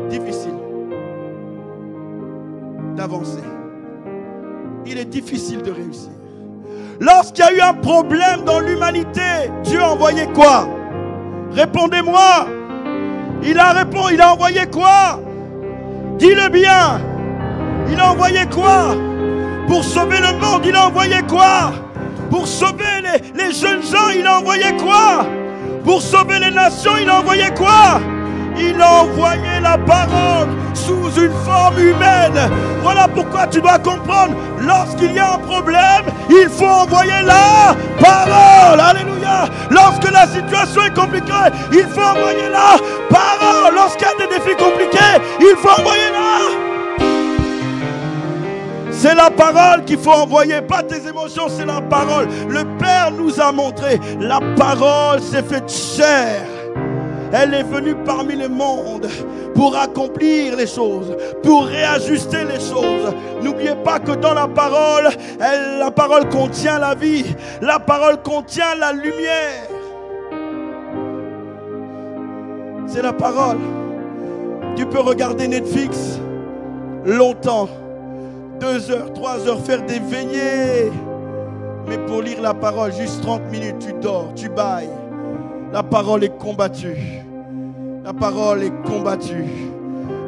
difficile d'avancer. Il est difficile de réussir. Lorsqu'il y a eu un problème dans l'humanité, Dieu a envoyé quoi? Répondez-moi. Il a répondu, il a envoyé quoi? Dis-le bien. Il a envoyé quoi Pour sauver le monde, il a envoyé quoi Pour sauver les, les jeunes gens, il a envoyé quoi Pour sauver les nations, il a envoyé quoi Il a envoyé la parole sous une forme humaine. Voilà pourquoi tu dois comprendre, lorsqu'il y a un problème, il faut envoyer la parole. Alléluia. Lorsque la situation est compliquée, il faut envoyer la parole. Lorsqu'il y a des défis compliqués, il faut envoyer la c'est la parole qu'il faut envoyer, pas tes émotions, c'est la parole. Le Père nous a montré, la parole s'est faite chair. Elle est venue parmi les mondes pour accomplir les choses, pour réajuster les choses. N'oubliez pas que dans la parole, la parole contient la vie, la parole contient la lumière. C'est la parole. Tu peux regarder Netflix longtemps, deux heures, trois heures, faire des veillées. Mais pour lire la parole, juste 30 minutes, tu dors, tu bailles. La parole est combattue. La parole est combattue.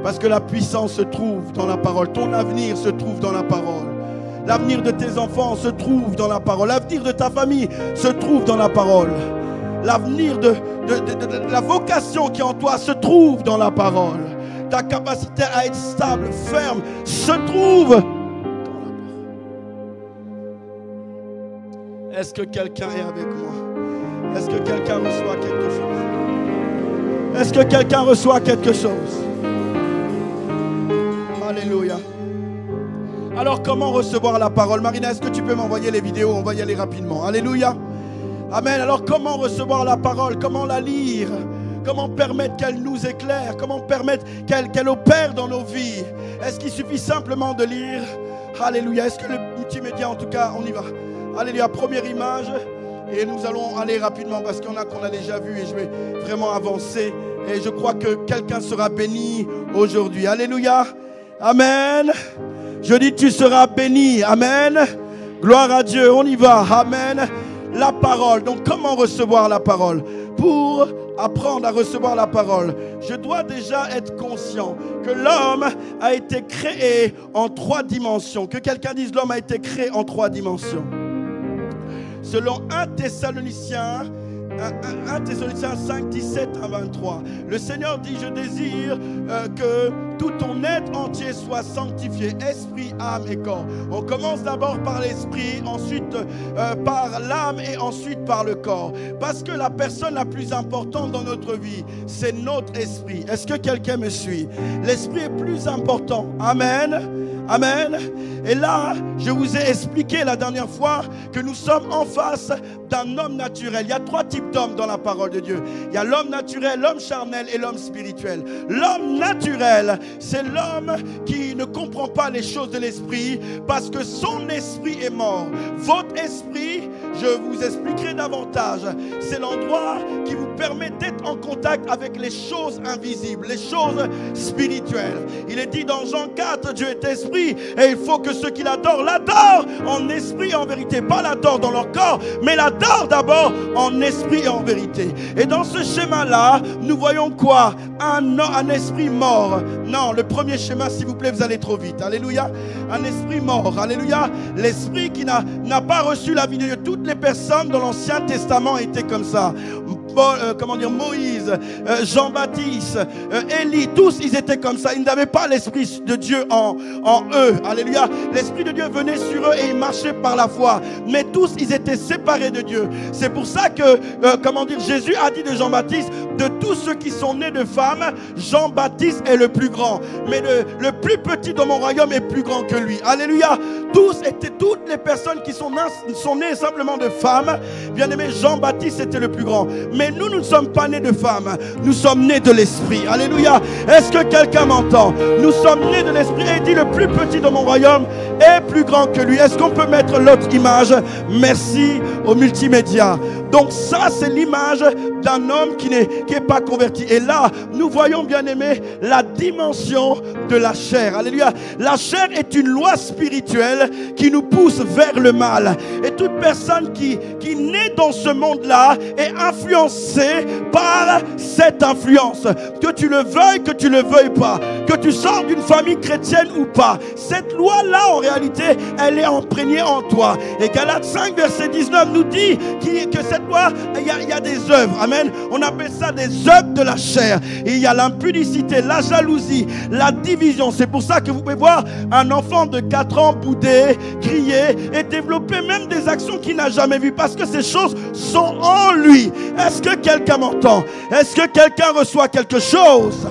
Parce que la puissance se trouve dans la parole. Ton avenir se trouve dans la parole. L'avenir de tes enfants se trouve dans la parole. L'avenir de ta famille se trouve dans la parole. L'avenir de, la vocation qui est en toi se trouve dans la parole. Ta capacité à être stable, ferme, se trouve dans la parole. Est-ce que quelqu'un est avec moi? Est-ce que quelqu'un reçoit quelque chose? Est-ce que quelqu'un reçoit quelque chose? Alléluia. Alors comment recevoir la parole? Marina, est-ce que tu peux m'envoyer les vidéos? On va y aller rapidement. Alléluia. Amen. Alors comment recevoir la parole? Comment la lire? Comment permettre qu'elle nous éclaire? Comment permettre qu'elle opère dans nos vies? Est-ce qu'il suffit simplement de lire? Alléluia. Est-ce que le multimédia, en tout cas, on y va? Alléluia. Première image. Et nous allons aller rapidement parce qu'il y en a qu'on a déjà vu et je vais vraiment avancer. Et je crois que quelqu'un sera béni aujourd'hui. Alléluia. Amen. Je dis tu seras béni. Amen. Gloire à Dieu. On y va. Amen. La parole. Donc comment recevoir la parole? Pour apprendre à recevoir la parole, je dois déjà être conscient que l'homme a été créé en trois dimensions. Que quelqu'un dise l'homme a été créé en trois dimensions. Selon 1 Thessaloniciens, 1, 1 Thessaloniciens 5, 17 à 23, le Seigneur dit, je désire euh, que tout ton être entier soit sanctifié, esprit, âme et corps. On commence d'abord par l'esprit, ensuite euh, par l'âme et ensuite par le corps. Parce que la personne la plus importante dans notre vie, c'est notre esprit. Est-ce que quelqu'un me suit? L'esprit est plus important. Amen. Amen. Et là, je vous ai expliqué la dernière fois que nous sommes en face d'un homme naturel. Il y a trois types d'hommes dans la parole de Dieu. Il y a l'homme naturel, l'homme charnel et l'homme spirituel. L'homme naturel, c'est l'homme qui ne comprend pas les choses de l'esprit parce que son esprit est mort. Votre esprit, je vous expliquerai davantage, c'est l'endroit qui vous permet d'être en contact avec les choses invisibles, les choses spirituelles. Il est dit dans Jean 4, Dieu est esprit et il faut que ceux qui l'adorent l'adorent en esprit et en vérité. Pas l'adorent dans leur corps, mais l'adorent d'abord en esprit et en vérité. Et dans ce schéma-là, nous voyons quoi? Un, un esprit mort. Non, le premier schéma, s'il vous plaît, vous allez trop vite. Alléluia. Un esprit mort. Alléluia. L'esprit qui n'a n'a pas reçu la vie de Dieu. Toutes les personnes dans l'Ancien Testament étaient comme ça. Euh, comment dire, Moïse, euh, Jean-Baptiste, euh, Élie, tous ils étaient comme ça. Ils n'avaient pas l'Esprit de Dieu en, eux. Alléluia. L'Esprit de Dieu venait sur eux et ils marchaient par la foi. Mais tous ils étaient séparés de Dieu. C'est pour ça que, comment dire, Jésus a dit de Jean-Baptiste, de tous ceux qui sont nés de femmes, Jean-Baptiste est le plus grand. Mais le, plus petit dans mon royaume est plus grand que lui. Alléluia. Tous étaient, toutes les personnes qui sont, sont nées simplement de femmes, bien aimé, Jean-Baptiste était le plus grand. Mais nous, nous ne sommes pas nés de femmes, nous sommes nés de l'Esprit. Alléluia. Est-ce que quelqu'un m'entend? Nous sommes nés de l'Esprit et il dit le plus petit dans mon royaume est plus grand que lui. Est-ce qu'on peut mettre l'autre image? Merci au multimédia. Donc ça, c'est l'image d'un homme qui n'est pas converti. Et là, nous voyons, bien aimé, la dimension de la chair. Alléluia. La chair est une loi spirituelle qui nous pousse vers le mal. Et toute personne qui, qui naît dans ce monde-là est influencée par cette influence. Que tu le veuilles, que tu le veuilles pas. Que tu sors d'une famille chrétienne ou pas. Cette loi-là, en réalité, elle est imprégnée en toi. Et Galates 5, verset 19 nous dit que cette loi, il y, a, des œuvres. Amen. On appelle ça des œuvres de la chair. Il y a l'impudicité, la jalousie, la division. C'est pour ça que vous pouvez voir un enfant de 4 ans bouder, crier et développer même des actions qu'il n'a jamais vues. Parce que ces choses sont en lui. Est-ce que quelqu'un m'entend? Est-ce que quelqu'un reçoit quelque chose?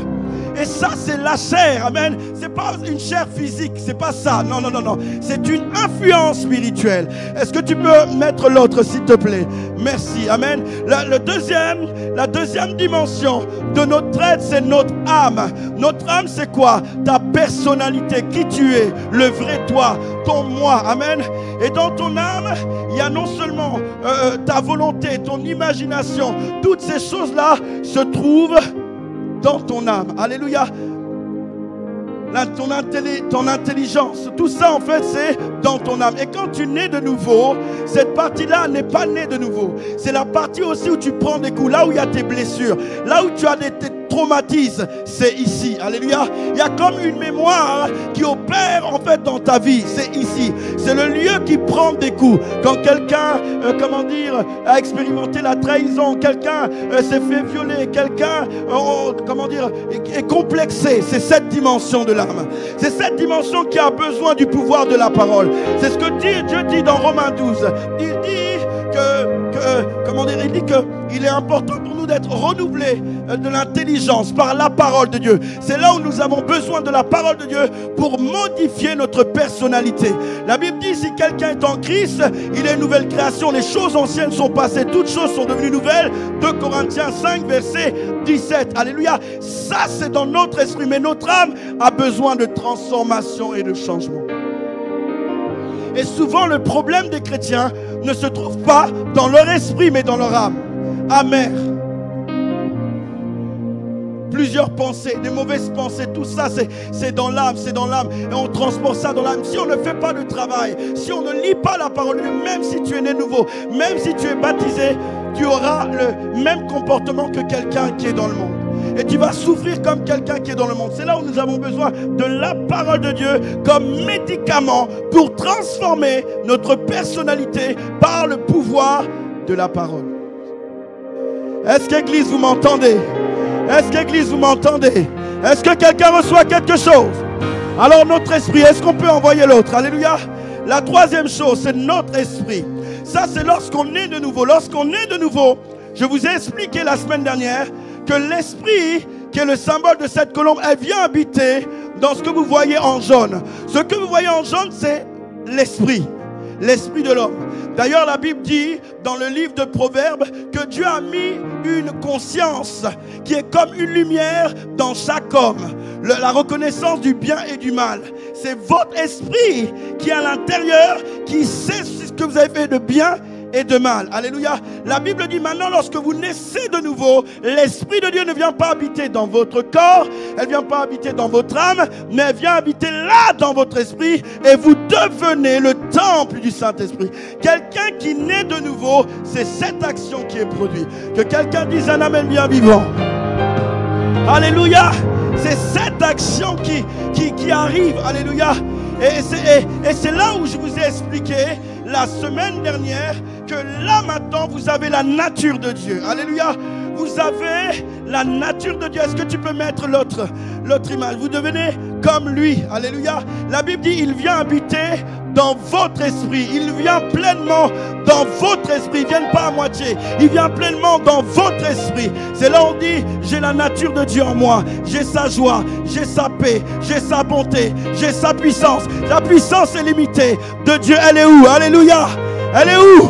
Et ça, c'est la chair. Amen. C'est pas une chair physique. C'est pas ça. Non, non, non, non. C'est une influence spirituelle. Est-ce que tu peux mettre l'autre, s'il te plaît? Merci. Amen. La, le deuxième, la deuxième dimension de notre être, c'est notre âme. Notre âme, c'est quoi? Ta personnalité, qui tu es, le vrai toi, ton moi. Amen. Et dans ton âme, il y a non seulement euh, ta volonté, ton imagination, toutes ces choses-là se trouvent dans ton âme. Alléluia. La- ton, intelli- ton intelligence, tout ça en fait c'est dans ton âme. Et quand tu nais de nouveau, cette partie-là n'est pas née de nouveau. C'est la partie aussi où tu prends des coups, là où il y a tes blessures, là où tu as des, traumatismes, c'est ici. Alléluia. Il y a comme une mémoire qui opère en fait dans ta vie, c'est ici. C'est le lieu qui prend des coups. Quand quelqu'un, euh, comment dire, a expérimenté la trahison, quelqu'un euh, s'est fait violer, quelqu'un, euh, oh, comment dire, est, est complexé, c'est cette dimension de l'âme. C'est cette dimension qui a besoin du pouvoir de la parole. C'est ce que dit, Dieu dit dans Romains 12. Il dit que, comment dire, il dit que il est important pour nous d'être renouvelés euh, de l'intelligence par la parole de Dieu. C'est là où nous avons besoin de la parole de Dieu pour modifier notre personnalité. La Bible dit si quelqu'un est en Christ, il est une nouvelle création. Les choses anciennes sont passées, toutes choses sont devenues nouvelles. 2 Corinthiens 5, verset 17. Alléluia. Ça, c'est dans notre esprit, mais notre âme a besoin de transformation et de changement. Et souvent, le problème des chrétiens ne se trouve pas dans leur esprit, mais dans leur âme. Amère. Plusieurs pensées, des mauvaises pensées, tout ça, c'est, dans l'âme, c'est dans l'âme. Et on transporte ça dans l'âme. Si on ne fait pas de travail, si on ne lit pas la parole de Dieu, même si tu es né nouveau, même si tu es baptisé, tu auras le même comportement que quelqu'un qui est dans le monde. Et tu vas souffrir comme quelqu'un qui est dans le monde. C'est là où nous avons besoin de la parole de Dieu comme médicament pour transformer notre personnalité par le pouvoir de la parole. Est-ce qu'Église, vous m'entendez? Est-ce qu'Église, vous m'entendez? Est-ce que quelqu'un reçoit quelque chose? Alors notre esprit, est-ce qu'on peut envoyer l'autre? Alléluia. La troisième chose, c'est notre esprit. Ça, c'est lorsqu'on est de nouveau. Lorsqu'on est de nouveau, je vous ai expliqué la semaine dernière que l'esprit, qui est le symbole de cette colombe, elle vient habiter dans ce que vous voyez en jaune. Ce que vous voyez en jaune, c'est l'esprit l'esprit de l'homme. D'ailleurs, la Bible dit dans le livre de Proverbes que Dieu a mis une conscience qui est comme une lumière dans chaque homme. La reconnaissance du bien et du mal. C'est votre esprit qui est à l'intérieur, qui sait ce que vous avez fait de bien et de mal. Alléluia. La Bible dit maintenant, lorsque vous naissez de nouveau, l'Esprit de Dieu ne vient pas habiter dans votre corps, elle vient pas habiter dans votre âme, mais elle vient habiter là dans votre esprit et vous devenez le temple du Saint-Esprit. Quelqu'un qui naît de nouveau, c'est cette action qui est produite. Que quelqu'un dise un amen bien vivant. Alléluia. C'est cette action qui, qui, qui arrive. Alléluia. Et c'est- là où je vous ai expliqué la semaine dernière que là maintenant vous avez la nature de Dieu. Alléluia. Vous avez la nature de Dieu. Est-ce que tu peux mettre l'autre, l'autre image? Vous devenez comme lui. Alléluia. La Bible dit il vient habiter dans votre esprit. Il vient pleinement dans votre esprit. Il vient pas à moitié. Il vient pleinement dans votre esprit. C'est là où on dit j'ai la nature de Dieu en moi. J'ai sa joie, j'ai sa paix, j'ai sa bonté, j'ai sa puissance. La puissance est limitée de Dieu. Elle est où? Alléluia. Elle est où?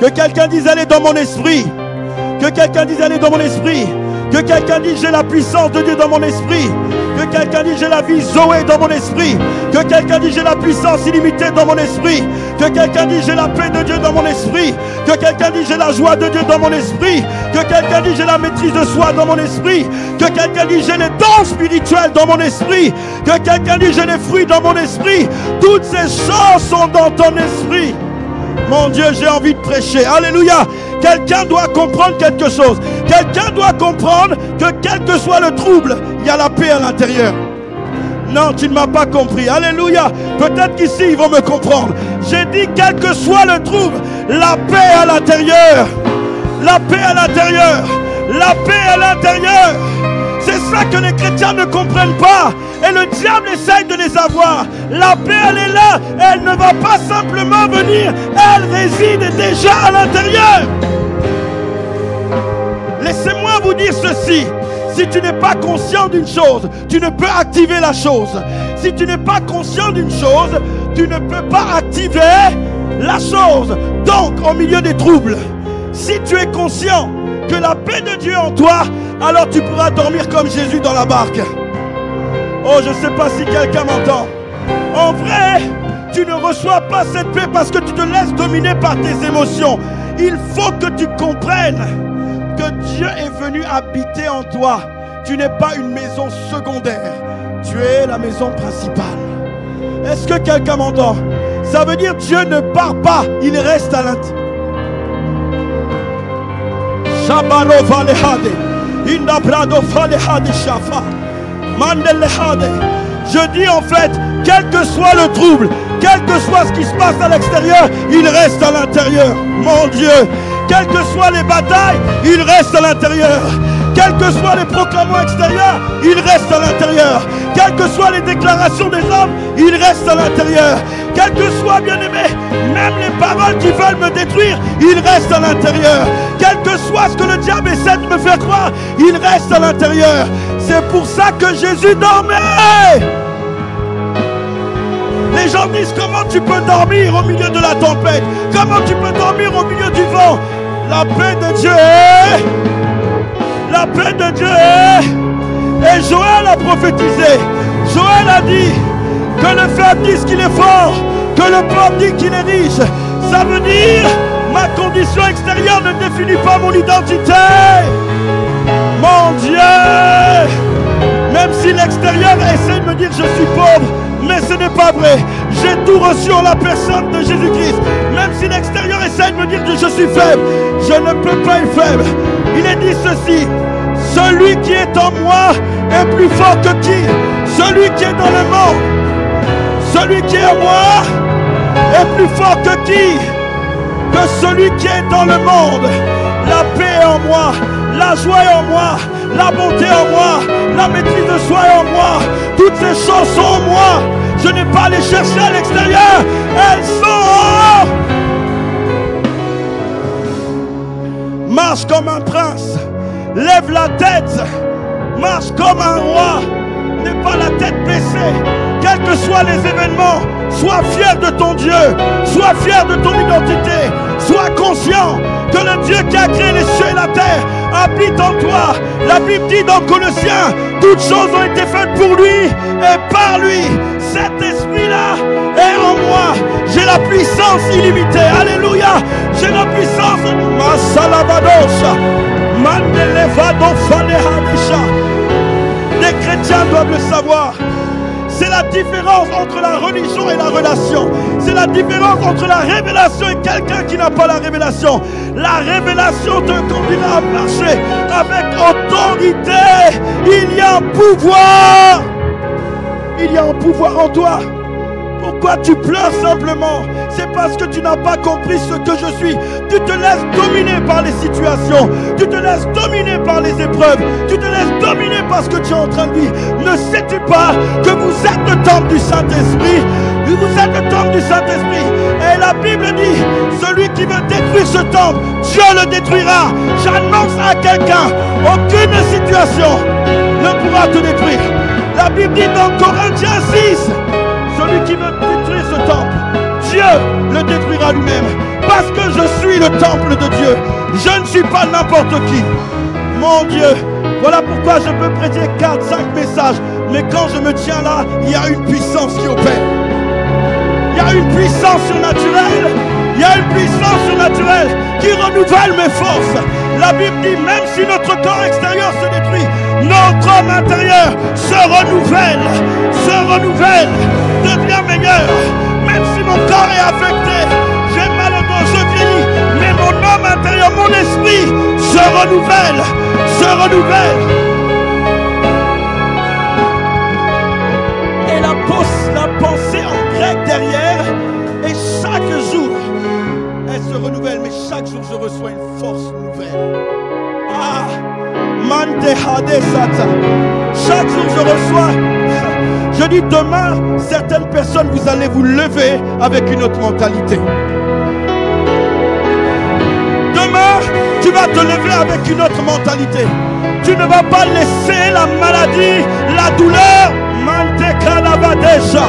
Que quelqu'un dise elle est dans mon esprit. Que quelqu'un dise elle est dans mon esprit. Que quelqu'un dise j'ai la puissance de Dieu dans mon esprit. Que quelqu'un dise j'ai la vie Zoé dans mon esprit. Que quelqu'un dise j'ai la puissance illimitée dans mon esprit. Que quelqu'un dise j'ai la paix de Dieu dans mon esprit. Que quelqu'un dise j'ai la joie de Dieu dans mon esprit. Que quelqu'un dise j'ai la maîtrise de soi dans mon esprit. Que quelqu'un dise j'ai les dons spirituels dans mon esprit. Que quelqu'un dise j'ai les fruits dans mon esprit. Toutes ces choses sont dans ton esprit. Mon Dieu, j'ai envie de prêcher. Alléluia. Quelqu'un doit comprendre quelque chose. Quelqu'un doit comprendre que quel que soit le trouble, il y a la paix à l'intérieur. Non, tu ne m'as pas compris. Alléluia. Peut-être qu'ici, ils vont me comprendre. J'ai dit, quel que soit le trouble, la paix à l'intérieur. La paix à l'intérieur. La paix à l'intérieur. C'est ça que les chrétiens ne comprennent pas. Et le diable essaye de les avoir. La paix, elle est là. Elle ne va pas simplement venir. Elle réside déjà à l'intérieur. Laissez-moi vous dire ceci. Si tu n'es pas conscient d'une chose, tu ne peux activer la chose. Si tu n'es pas conscient d'une chose, tu ne peux pas activer la chose. Donc, au milieu des troubles, si tu es conscient que la paix de Dieu est en toi, alors tu pourras dormir comme Jésus dans la barque. Oh, je ne sais pas si quelqu'un m'entend. En vrai, tu ne reçois pas cette paix parce que tu te laisses dominer par tes émotions. Il faut que tu comprennes que Dieu est venu habiter en toi. Tu n'es pas une maison secondaire. Tu es la maison principale. Est-ce que quelqu'un m'entend? Ça veut dire Dieu ne part pas, il reste à l'intérieur. Je dis en fait, quel que soit le trouble, quel que soit ce qui se passe à l'extérieur, il reste à l'intérieur. Mon Dieu, quelles que soient les batailles, il reste à l'intérieur. Quels que soient les proclamants extérieurs, il reste à l'intérieur. Quelles que soient les déclarations des hommes, il reste à l'intérieur. Quelles que soient, bien aimé, même les paroles qui veulent me détruire, il reste à l'intérieur. Quel que soit ce que le diable essaie de me faire croire, il reste à l'intérieur. C'est pour ça que Jésus dormait. Les gens disent comment tu peux dormir au milieu de la tempête? Comment tu peux dormir au milieu du vent? La paix de Dieu est La paix de Dieu est Et Joël a prophétisé. Joël a dit que le faible dise qu'il est fort Que le pauvre dit qu'il est riche Ça veut dire ma condition extérieure ne définit pas mon identité. Mon Dieu même si l'extérieur essaie de me dire je suis pauvre, mais ce n'est pas vrai. J'ai tout reçu en la personne de Jésus-Christ. Même si l'extérieur essaie de me dire que je suis faible, je ne peux pas être faible. Il est dit ceci, celui qui est en moi est plus fort que qui? Celui qui est dans le monde. Celui qui est en moi est plus fort que qui? Que celui qui est dans le monde. La paix est en moi, la joie est en moi, la bonté en moi, la maîtrise de soi est en moi. Toutes ces choses sont en moi. Je n'ai pas à les chercher à l'extérieur. Elles sont. Marche comme un prince. Lève la tête. Marche comme un roi. N'aie pas la tête baissée. Quels que soient les événements, sois fier de ton Dieu. Sois fier de ton identité. Sois conscient que le Dieu qui a créé les cieux et la terre habite en toi. La Bible dit dans Colossiens, toutes choses ont été faites pour lui et par lui. Cet esprit-là est en moi. J'ai la puissance illimitée. Alléluia. J'ai la puissance. Les chrétiens doivent le savoir. C'est la différence entre la religion et la relation. C'est la différence entre la révélation et quelqu'un qui n'a pas la révélation. La révélation te conduira à marcher avec autorité. Il y a un pouvoir. Il y a un pouvoir en toi. Pourquoi tu pleures simplement? C'est parce que tu n'as pas compris ce que je suis. Tu te laisses dominer par les situations. Tu te laisses dominer par les épreuves. Tu te laisses dominer par ce que tu es en train de vivre. Ne sais-tu pas que vous êtes le temple du Saint-Esprit? Vous êtes le temple du Saint-Esprit. Et la Bible dit, celui qui veut détruire ce temple, Dieu le détruira. J'annonce à quelqu'un, aucune situation ne pourra te détruire. La Bible dit dans Corinthiens 6, celui qui veut détruire ce temple, Dieu le détruira lui-même. Parce que je suis le temple de Dieu. Je ne suis pas n'importe qui. Mon Dieu, voilà pourquoi je peux prêter 4, 5 messages. Mais quand je me tiens là, il y a une puissance qui opère. Il y a une puissance surnaturelle. Il y a une puissance surnaturelle qui renouvelle mes forces. La Bible dit, même si notre corps extérieur se détruit, notre homme intérieur se renouvelle, se renouvelle, devient meilleur. Même si mon corps est affecté, j'ai mal au dos, je vieillis, mais mon homme intérieur, mon esprit se renouvelle, se renouvelle. Et la, la pensée en grec derrière, et chaque jour, elle se renouvelle, mais chaque jour je reçois une force nouvelle. Ah. Chaque jour je reçois. Je dis demain, certaines personnes, vous allez vous lever avec une autre mentalité. Demain, tu vas te lever avec une autre mentalité. Tu ne vas pas laisser la maladie, la douleur, Mantekalabadesha,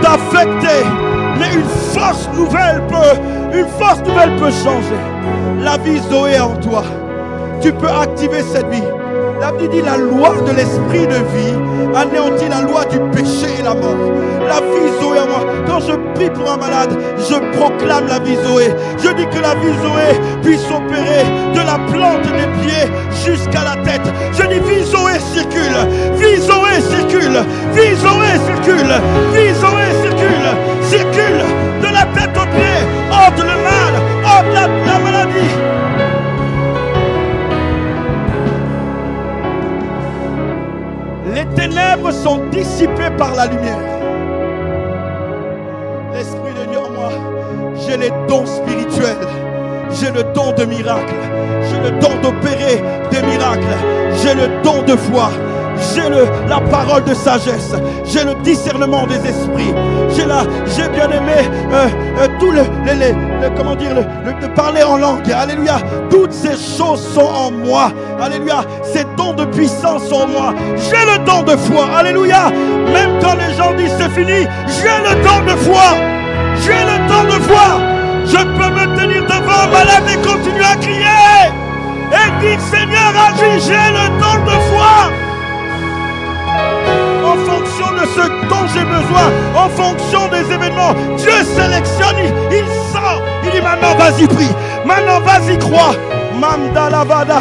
t'affecter. Mais une force nouvelle peut, une force nouvelle peut changer. La vie Zoé en toi. Tu peux activer cette vie. La Bible dit la loi de l'esprit de vie anéantit la loi du péché et la mort. La vie Zoé en moi. Quand je prie pour un malade, je proclame la vie Zoé. Je dis que la vie Zoé puisse opérer de la plante des pieds jusqu'à la tête. Je dis vie Zoé circule, vie Zoé circule, vie Zoé circule, vie Zoé circule, circule de la tête aux pieds, ôte le mal, ôte la, la maladie. Ténèbres sont dissipées par la lumière. L'Esprit de Dieu en moi, j'ai les dons spirituels. J'ai le don de miracle. J'ai le don d'opérer des miracles. J'ai le don de foi. J'ai la parole de sagesse. J'ai le discernement des esprits. J'ai bien aimé euh, euh, tout le, les- comment dire, le, de parler en langue. Alléluia. Toutes ces choses sont en moi. Alléluia. Ces dons de puissance sont en moi. J'ai le don de foi. Alléluia. Même quand les gens disent c'est fini, j'ai le don de foi. J'ai le don de foi. Je peux me tenir devant malade et continuer à crier. Et dire Seigneur, agis, j'ai le don de foi? En fonction de ce dont j'ai besoin, en fonction des événements. Dieu sélectionne, il, il dit maintenant vas-y prie, maintenant vas-y crois. Mandalavada,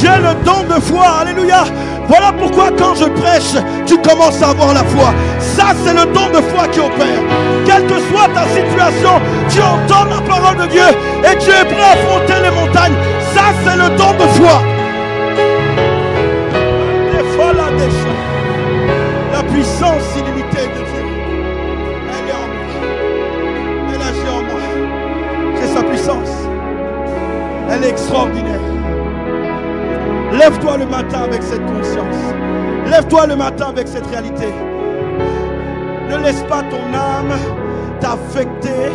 j'ai le don de foi, alléluia. Voilà pourquoi quand je prêche, tu commences à avoir la foi. Ça, c'est le don de foi qui opère. Quelle que soit ta situation, tu entends la parole de Dieu et tu es prêt à affronter les montagnes. Ça, c'est le don de foi. La puissance Elle est extraordinaire. Lève-toi le matin avec cette conscience. Lève-toi le matin avec cette réalité. Ne laisse pas ton âme t'affecter,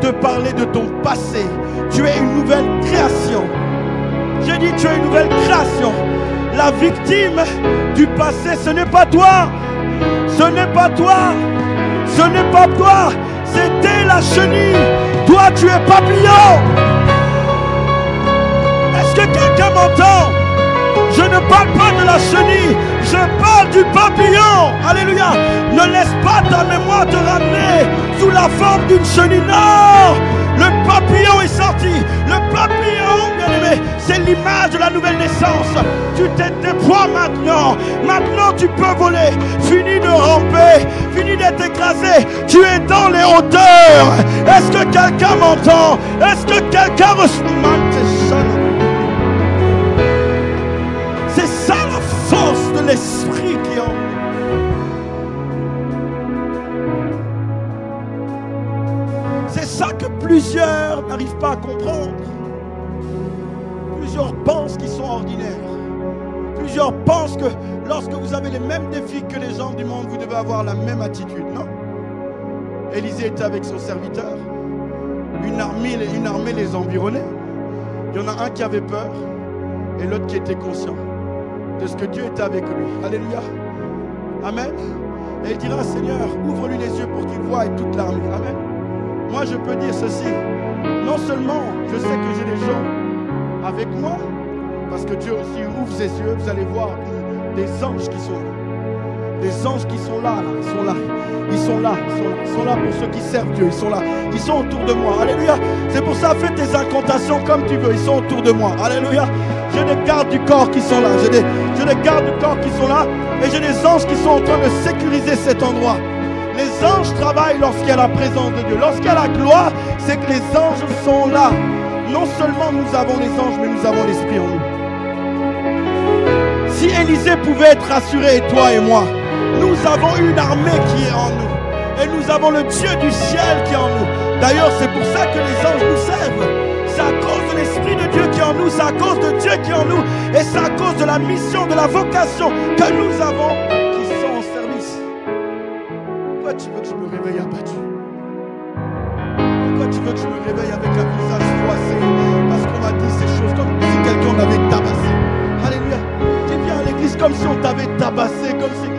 te parler de ton passé. Tu es une nouvelle création. J'ai dit tu es une nouvelle création. La victime du passé, ce n'est pas toi. Ce n'est pas toi. Ce n'est pas toi. C'était la chenille. Toi, tu es papillon. Est-ce que quelqu'un m'entend Je ne parle pas de la chenille. Je parle du papillon. Alléluia. Ne laisse pas ta mémoire te ramener sous la forme d'une chenille. Non Le papillon est sorti. Le papillon, bien aimé, c'est l'image de la nouvelle naissance. Tu te déploies maintenant. Maintenant, tu peux voler. Fini de ramper. Fini d'être écrasé. Tu es dans les hauteurs. Est-ce que quelqu'un m'entend? Est-ce que quelqu'un reçoit l'esprit qui est en nous. C'est ça que plusieurs n'arrivent pas à comprendre. Plusieurs pensent qu'ils sont ordinaires. Plusieurs pensent que lorsque vous avez les mêmes défis que les gens du monde, vous devez avoir la même attitude. Non? Élisée était avec son serviteur. Une armée, une armée les environnait. Il y en a un qui avait peur et l'autre qui était conscient de ce que Dieu était avec lui. Alléluia. Amen. Et il dira, Seigneur, ouvre-lui les yeux pour qu'il voie toute l'armée. Amen. Moi, je peux dire ceci. Non seulement je sais que j'ai des gens avec moi, parce que Dieu aussi ouvre ses yeux, vous allez voir des anges qui sont là. Des anges qui sont là, ils sont là. Ils sont là, ils sont là, pour ceux qui servent Dieu, ils sont là. Ils sont autour de moi. Alléluia. C'est pour ça, fais tes incantations comme tu veux. Ils sont autour de moi. Alléluia. J'ai des gardes du corps qui sont là. J'ai des, gardes du corps qui sont là. Et j'ai des anges qui sont en train de sécuriser cet endroit. Les anges travaillent lorsqu'il y a la présence de Dieu. Lorsqu'il y a la gloire, c'est que les anges sont là. Non seulement nous avons les anges, mais nous avons l'Esprit en nous. Si Élisée pouvait être rassuré, toi et moi, nous avons une armée qui est en nous. Et nous avons le Dieu du ciel qui est en nous. D'ailleurs, c'est pour ça que les anges nous servent. C'est à cause de l'Esprit de Dieu qui est en nous. C'est à cause de Dieu qui est en nous. Et c'est à cause de la mission, de la vocation que nous avons qui sont en service. Pourquoi tu veux que je me réveille abattu Pourquoi tu veux que je me réveille avec un visage froissé? Parce qu'on m'a dit ces choses comme si quelqu'un m'avait tabassé. Alléluia. Tu viens à l'église comme si on t'avait tabassé, comme si...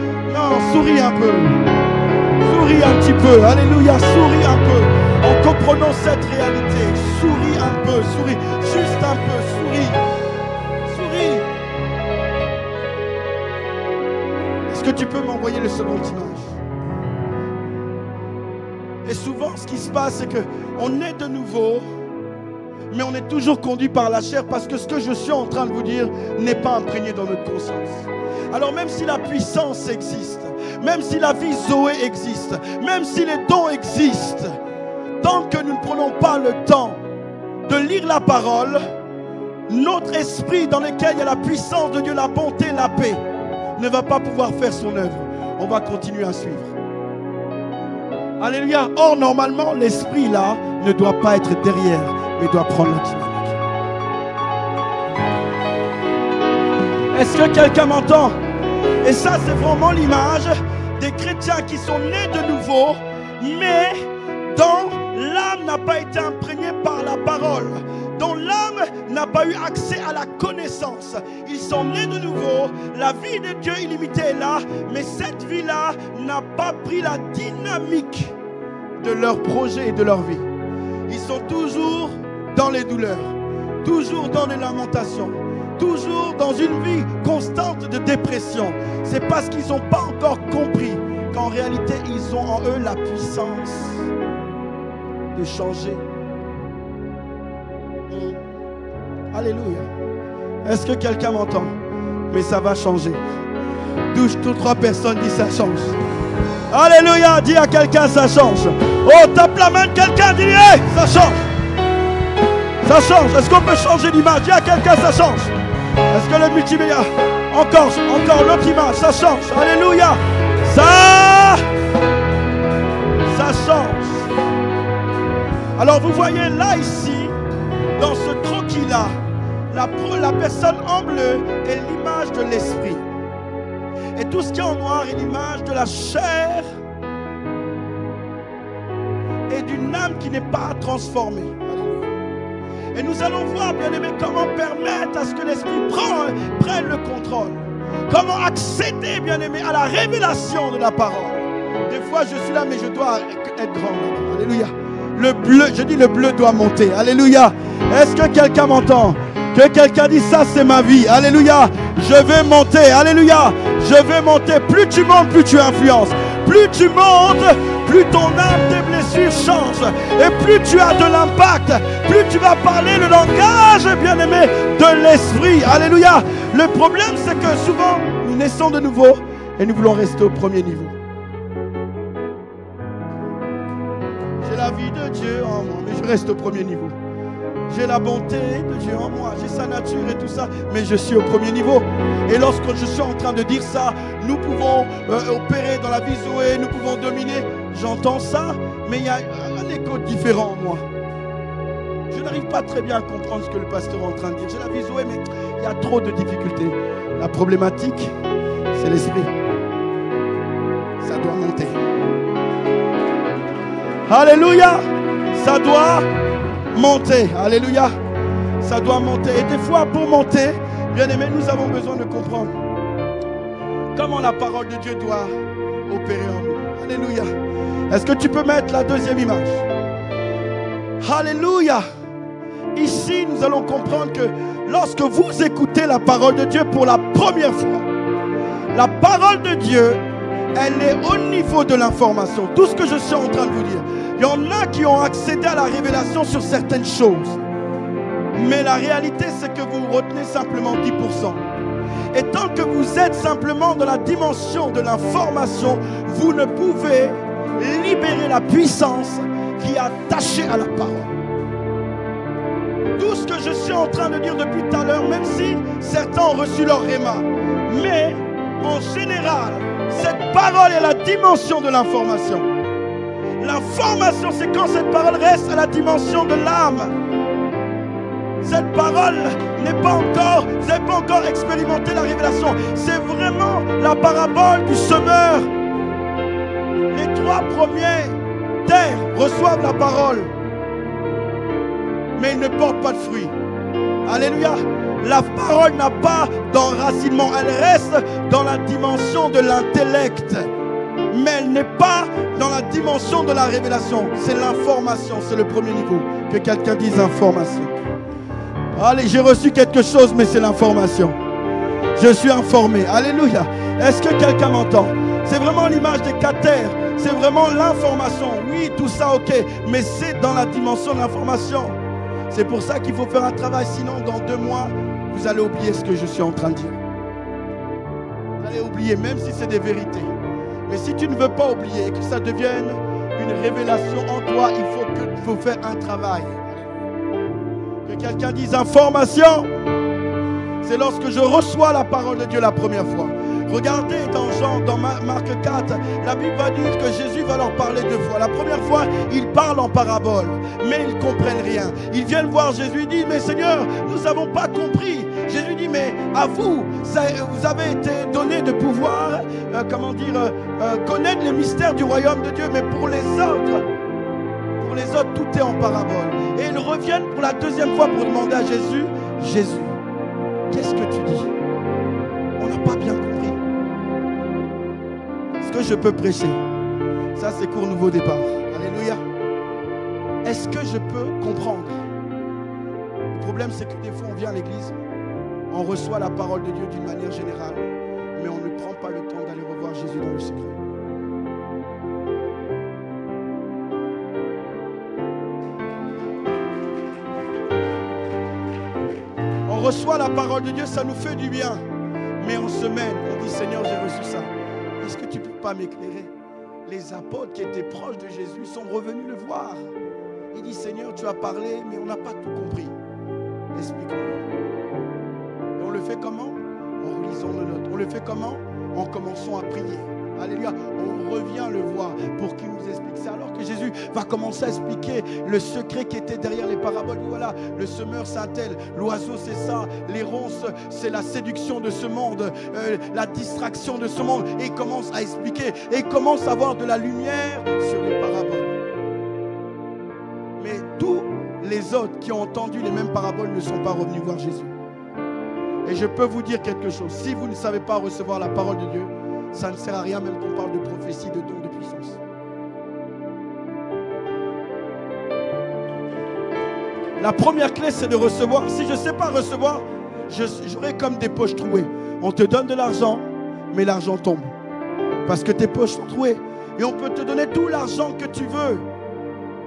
Souris un peu. Souris un petit peu. Alléluia. Souris un peu. En comprenant cette réalité. Souris un peu. Souris. Juste un peu. Souris. Souris. Est-ce que tu peux m'envoyer le second image? Et souvent, ce qui se passe, c'est que on est de nouveau, mais on est toujours conduit par la chair parce que ce que je suis en train de vous dire n'est pas imprégné dans notre conscience. Alors même si la puissance existe, même si la vie Zoé existe, même si les dons existent, tant que nous ne prenons pas le temps de lire la parole, notre esprit dans lequel il y a la puissance de Dieu, la bonté, la paix, ne va pas pouvoir faire son œuvre. On va continuer à suivre. Alléluia. Or, normalement, l'esprit là ne doit pas être derrière, mais doit prendre la dynamique. Est-ce que quelqu'un m'entend? Et ça, c'est vraiment l'image des chrétiens qui sont nés de nouveau, mais dont l'âme n'a pas été imprégnée par la parole, dont l'âme n'a pas eu accès à la connaissance. Ils sont nés de nouveau, la vie de Dieu illimitée est là, mais cette vie-là n'a pas pris la dynamique de leur projet et de leur vie. Ils sont toujours dans les douleurs, toujours dans les lamentations, toujours dans une vie constante de dépression. C'est parce qu'ils n'ont pas encore compris qu'en réalité, ils ont en eux la puissance de changer. Alléluia. Est-ce que quelqu'un m'entend? Mais ça va changer. Douche, toutes trois personnes disent ça change. Alléluia. Dis à quelqu'un ça change. Oh, tape la main de quelqu'un, dis hey, ça change. Ça change. Est-ce qu'on peut changer l'image Dis à quelqu'un ça change. Est-ce que le multimédia Encore, encore image, ça change. Alléluia. Ça, ça change. Alors vous voyez là ici, dans ce croquis-là, la, la personne en bleu est l'image de l'esprit. Et tout ce qui est en noir est l'image de la chair et d'une âme qui n'est pas transformée. Et nous allons voir, bien aimé, comment permettre à ce que l'esprit prenne le contrôle. Comment accéder, bien aimé, à la révélation de la parole. Des fois, je suis là, mais je dois être grand. Alléluia. Le bleu, je dis le bleu doit monter. Alléluia. Est-ce que quelqu'un m'entend? Que quelqu'un dit ça, c'est ma vie. Alléluia. Je vais monter. Alléluia. Je vais monter. Plus tu montes, plus tu influences. plus tu montes, plus ton âme, tes blessures changent. Et plus tu as de l'impact, plus tu vas parler le langage, bien-aimé, de l'esprit. Alléluia. Le problème, c'est que souvent, nous naissons de nouveau et nous voulons rester au premier niveau. J'ai la vie de Dieu en moi, mais je reste au premier niveau. J'ai la bonté de Dieu en moi, j'ai sa nature et tout ça, mais je suis au premier niveau. Et lorsque je suis en train de dire ça, nous pouvons euh, opérer dans la vie Zoé, nous pouvons dominer. J'entends ça, mais il y a un écho différent en moi. Je n'arrive pas très bien à comprendre ce que le pasteur est en train de dire. J'ai la vie Zoé, mais il y a trop de difficultés. La problématique, c'est l'esprit. Ça doit monter. Alléluia. Ça doit monter. Alléluia. Ça doit monter. Et des fois, pour monter, bien aimé, nous avons besoin de comprendre comment la parole de Dieu doit opérer en nous. Alléluia. Est-ce que tu peux mettre la deuxième image? Alléluia. Ici, nous allons comprendre que lorsque vous écoutez la parole de Dieu pour la première fois, la parole de Dieu, elle est au niveau de l'information. Tout ce que je suis en train de vous dire. Il y en a qui ont accédé à la révélation sur certaines choses. Mais la réalité, c'est que vous retenez simplement 10%. Et tant que vous êtes simplement dans la dimension de l'information, vous ne pouvez libérer la puissance qui est attachée à la parole. Tout ce que je suis en train de dire depuis tout à l'heure, même si certains ont reçu leur réma, mais en général, cette parole est la dimension de l'information. L'information, c'est quand cette parole reste à la dimension de l'âme. Cette parole n'est pas encore, vous n'avez pas encore expérimenté la révélation. C'est vraiment la parabole du semeur. Les trois premiers terres reçoivent la parole, mais ils ne portent pas de fruits. Alléluia. La parole n'a pas d'enracinement, elle reste dans la dimension de l'intellect, mais elle n'est pas dans la dimension de la révélation. C'est l'information, c'est le premier niveau. Que quelqu'un dise information. Allez, j'ai reçu quelque chose, mais c'est l'information. Je suis informé. Alléluia. Est-ce que quelqu'un m'entend? C'est vraiment l'image des terres. C'est vraiment l'information. Oui, tout ça, ok. Mais c'est dans la dimension de l'information. C'est pour ça qu'il faut faire un travail. Sinon, dans deux mois, vous allez oublier ce que je suis en train de dire. Vous allez oublier, même si c'est des vérités. Mais si tu ne veux pas oublier que ça devienne une révélation en toi, il faut, que, faut faire un travail. Que quelqu'un dise information. C'est lorsque je reçois la parole de Dieu la première fois. Regardez dans Jean, dans Marc 4, la Bible va dire que Jésus va leur parler deux fois. La première fois, il parle en parabole, mais ils ne comprennent rien. Ils viennent voir Jésus, ils disent, mais Seigneur, nous n'avons pas compris. Jésus dit, mais à vous, vous avez été donné de pouvoir, euh, comment dire, euh, euh, connaître les mystères du royaume de Dieu, mais pour les autres, pour les autres, tout est en parabole. Et ils reviennent pour la deuxième fois pour demander à Jésus, Jésus, qu'est-ce que tu dis? On n'a pas bien compris. Est-ce que je peux prêcher Ça, c'est court nouveau départ. Alléluia. Est-ce que je peux comprendre? Le problème, c'est que des fois, on vient à l'église, on reçoit la parole de Dieu d'une manière générale, mais on ne prend pas le temps d'aller revoir Jésus dans le secret. Reçoit la parole de Dieu, ça nous fait du bien. Mais on se mène, on dit Seigneur, j'ai reçu ça. Est-ce que tu ne peux pas m'éclairer? Les apôtres qui étaient proches de Jésus sont revenus le voir. Il dit Seigneur, tu as parlé, mais on n'a pas tout compris. Explique-moi. Et on le fait comment? En relisant nos notes. On le fait comment? En commençant à prier. Alléluia. On revient le voir pour qu'il nous explique ça. Alors que Jésus va commencer à expliquer le secret qui était derrière les paraboles. Voilà, le semeur c'est un l'oiseau c'est ça, les ronces c'est la séduction de ce monde, euh, la distraction de ce monde. Et il commence à expliquer et commence à avoir de la lumière sur les paraboles. Mais tous les autres qui ont entendu les mêmes paraboles ne sont pas revenus voir Jésus. Et je peux vous dire quelque chose. Si vous ne savez pas recevoir la parole de Dieu, ça ne sert à rien même qu'on parle de prophétie, de don, de puissance. La première clé, c'est de recevoir. Si je ne sais pas recevoir, j'aurai comme des poches trouées. On te donne de l'argent, mais l'argent tombe. Parce que tes poches sont trouées. Et on peut te donner tout l'argent que tu veux.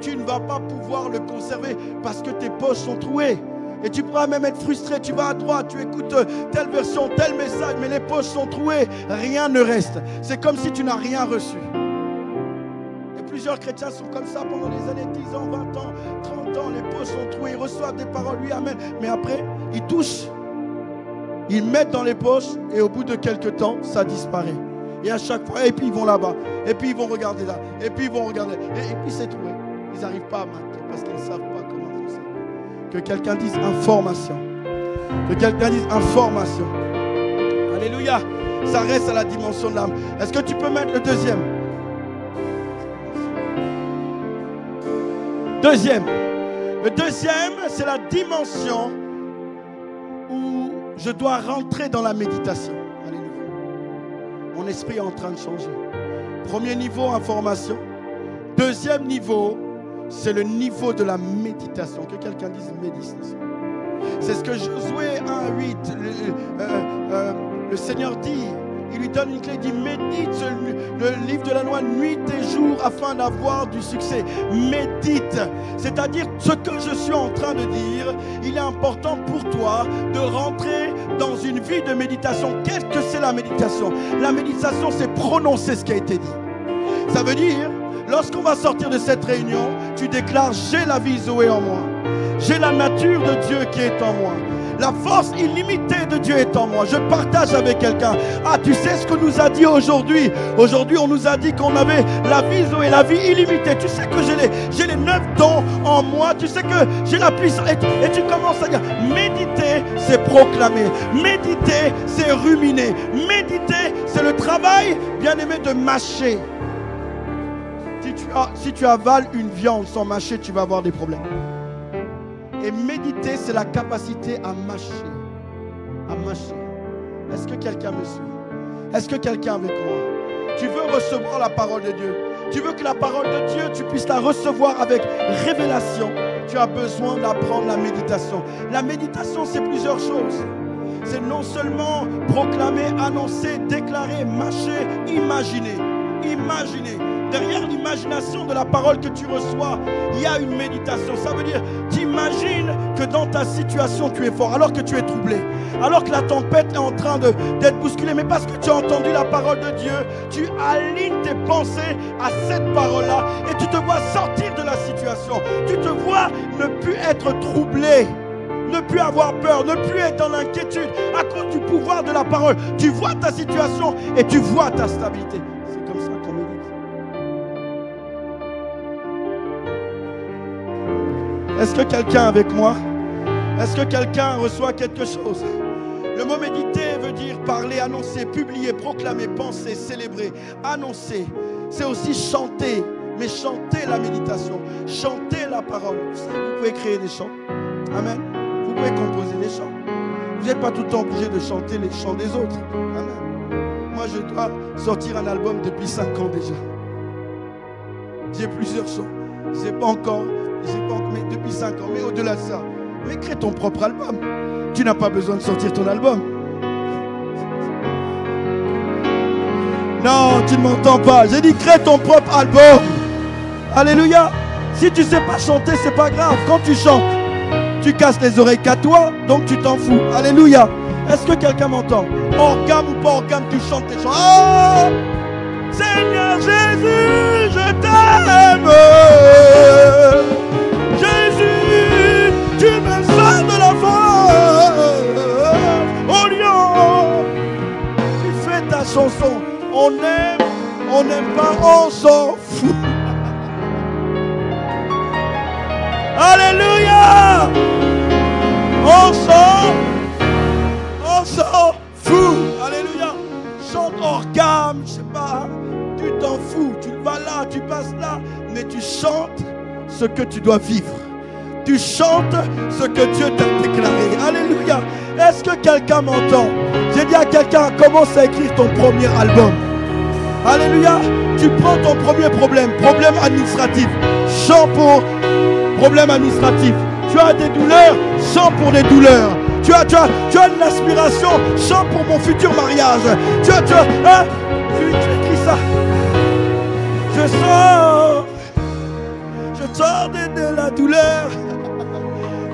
Tu ne vas pas pouvoir le conserver parce que tes poches sont trouées. Et tu pourras même être frustré. Tu vas à droite, tu écoutes euh, telle version, tel message, mais les poches sont trouées. Rien ne reste. C'est comme si tu n'as rien reçu. Et plusieurs chrétiens sont comme ça pendant des années, 10 ans, 20 ans, 30 ans. Les poches sont trouées. Ils reçoivent des paroles, lui, Amen. Mais après, ils touchent. Ils mettent dans les poches et au bout de quelques temps, ça disparaît. Et à chaque fois, et puis ils vont là-bas, et puis ils vont regarder là, et puis ils vont regarder, et, et puis c'est tout. hein. Ils n'arrivent pas à marquer parce qu'ils ne savent pas comment. Que quelqu'un dise information. Que quelqu'un dise information. Alléluia. Ça reste à la dimension de l'âme. Est-ce que tu peux mettre le deuxième? Deuxième. Le deuxième, c'est la dimension où je dois rentrer dans la méditation. Alléluia. Mon esprit est en train de changer. Premier niveau, information. Deuxième niveau, c'est le niveau de la méditation. Que quelqu'un dise méditation. C'est ce que Josué 1, 8, le, euh, euh, le Seigneur dit. Il lui donne une clé, il dit médite le, le livre de la loi nuit et jour afin d'avoir du succès. Médite. C'est-à-dire ce que je suis en train de dire, il est important pour toi de rentrer dans une vie de méditation. Qu'est-ce que c'est la méditation? La méditation, c'est prononcer ce qui a été dit. Ça veut dire, lorsqu'on va sortir de cette réunion, tu déclares j'ai la vie Zoé en moi. J'ai la nature de Dieu qui est en moi. La force illimitée de Dieu est en moi. Je partage avec quelqu'un. Ah, tu sais ce que nous a dit aujourd'hui? Aujourd'hui, on nous a dit qu'on avait la vie Zoé, la vie illimitée. Tu sais que j'ai les, neuf dons en moi. Tu sais que j'ai la puissance. Et tu commences à dire méditer, c'est proclamer. Méditer, c'est ruminer. Méditer, c'est le travail, bien aimé, de mâcher. Si tu, avales une viande sans mâcher, tu vas avoir des problèmes. Et méditer, c'est la capacité à mâcher. À mâcher. Est-ce que quelqu'un me suit? Est-ce que quelqu'un avec moi? Tu veux recevoir la parole de Dieu Tu veux que la parole de Dieu, tu puisses la recevoir avec révélation Tu as besoin d'apprendre la méditation. La méditation, c'est plusieurs choses. C'est non seulement proclamer, annoncer, déclarer, mâcher, imaginer. Imaginer. Derrière l'imagination de la parole que tu reçois, il y a une méditation. Ça veut dire, t'imagines que dans ta situation, tu es fort, alors que tu es troublé, alors que la tempête est en train d'être bousculée. Mais parce que tu as entendu la parole de Dieu, tu alignes tes pensées à cette parole-là et tu te vois sortir de la situation. Tu te vois ne plus être troublé ne plus avoir peur, ne plus être dans l'inquiétude à cause du pouvoir de la parole. Tu vois ta situation et tu vois ta stabilité. Est-ce que quelqu'un avec moi? Est-ce que quelqu'un reçoit quelque chose? Le mot méditer veut dire parler, annoncer, publier, proclamer, penser, célébrer, annoncer. C'est aussi chanter, mais chanter la méditation, chanter la parole. Vous pouvez créer des chants. Amen. Vous pouvez composer des chants. Vous n'êtes pas tout le temps obligé de chanter les chants des autres. Amen. Moi, je dois sortir un album depuis 5 ans déjà. J'ai plusieurs chants. Sais pas encore, pas encore, mais depuis 5 ans. Mais au-delà de ça, mais crée ton propre album. Tu n'as pas besoin de sortir ton album. Non, tu ne m'entends pas. J'ai dit crée ton propre album. Alléluia. Si tu sais pas chanter, c'est pas grave. Quand tu chantes, tu casses les oreilles qu'à toi, donc tu t'en fous. Alléluia. Est-ce que quelqu'un m'entend? Orgame ou pas orgame, tu chantes tes. Oh Seigneur Jésus, je t'aime. Jésus, tu me sors de la force. Oh lion, tu fais ta chanson. On aime, on n'aime pas, on s'en fout. [laughs] Alléluia On s'en On s'en fout Alléluia Chante hors gamme, je sais pas, tu t'en fous, tu vas là, tu passes là, mais tu chantes ce que tu dois vivre. Tu chantes ce que Dieu t'a déclaré. Alléluia. Est-ce que quelqu'un m'entend? J'ai dit à quelqu'un, commence à écrire ton premier album. Alléluia. Tu prends ton premier problème, problème administratif. Chant pour problème administratif. Tu as des douleurs, chant pour les douleurs. Tu as, tu as, tu as une aspiration, chant pour mon futur mariage. Tu as, tu as, hein, tu écris ça. Je sors de, la douleur.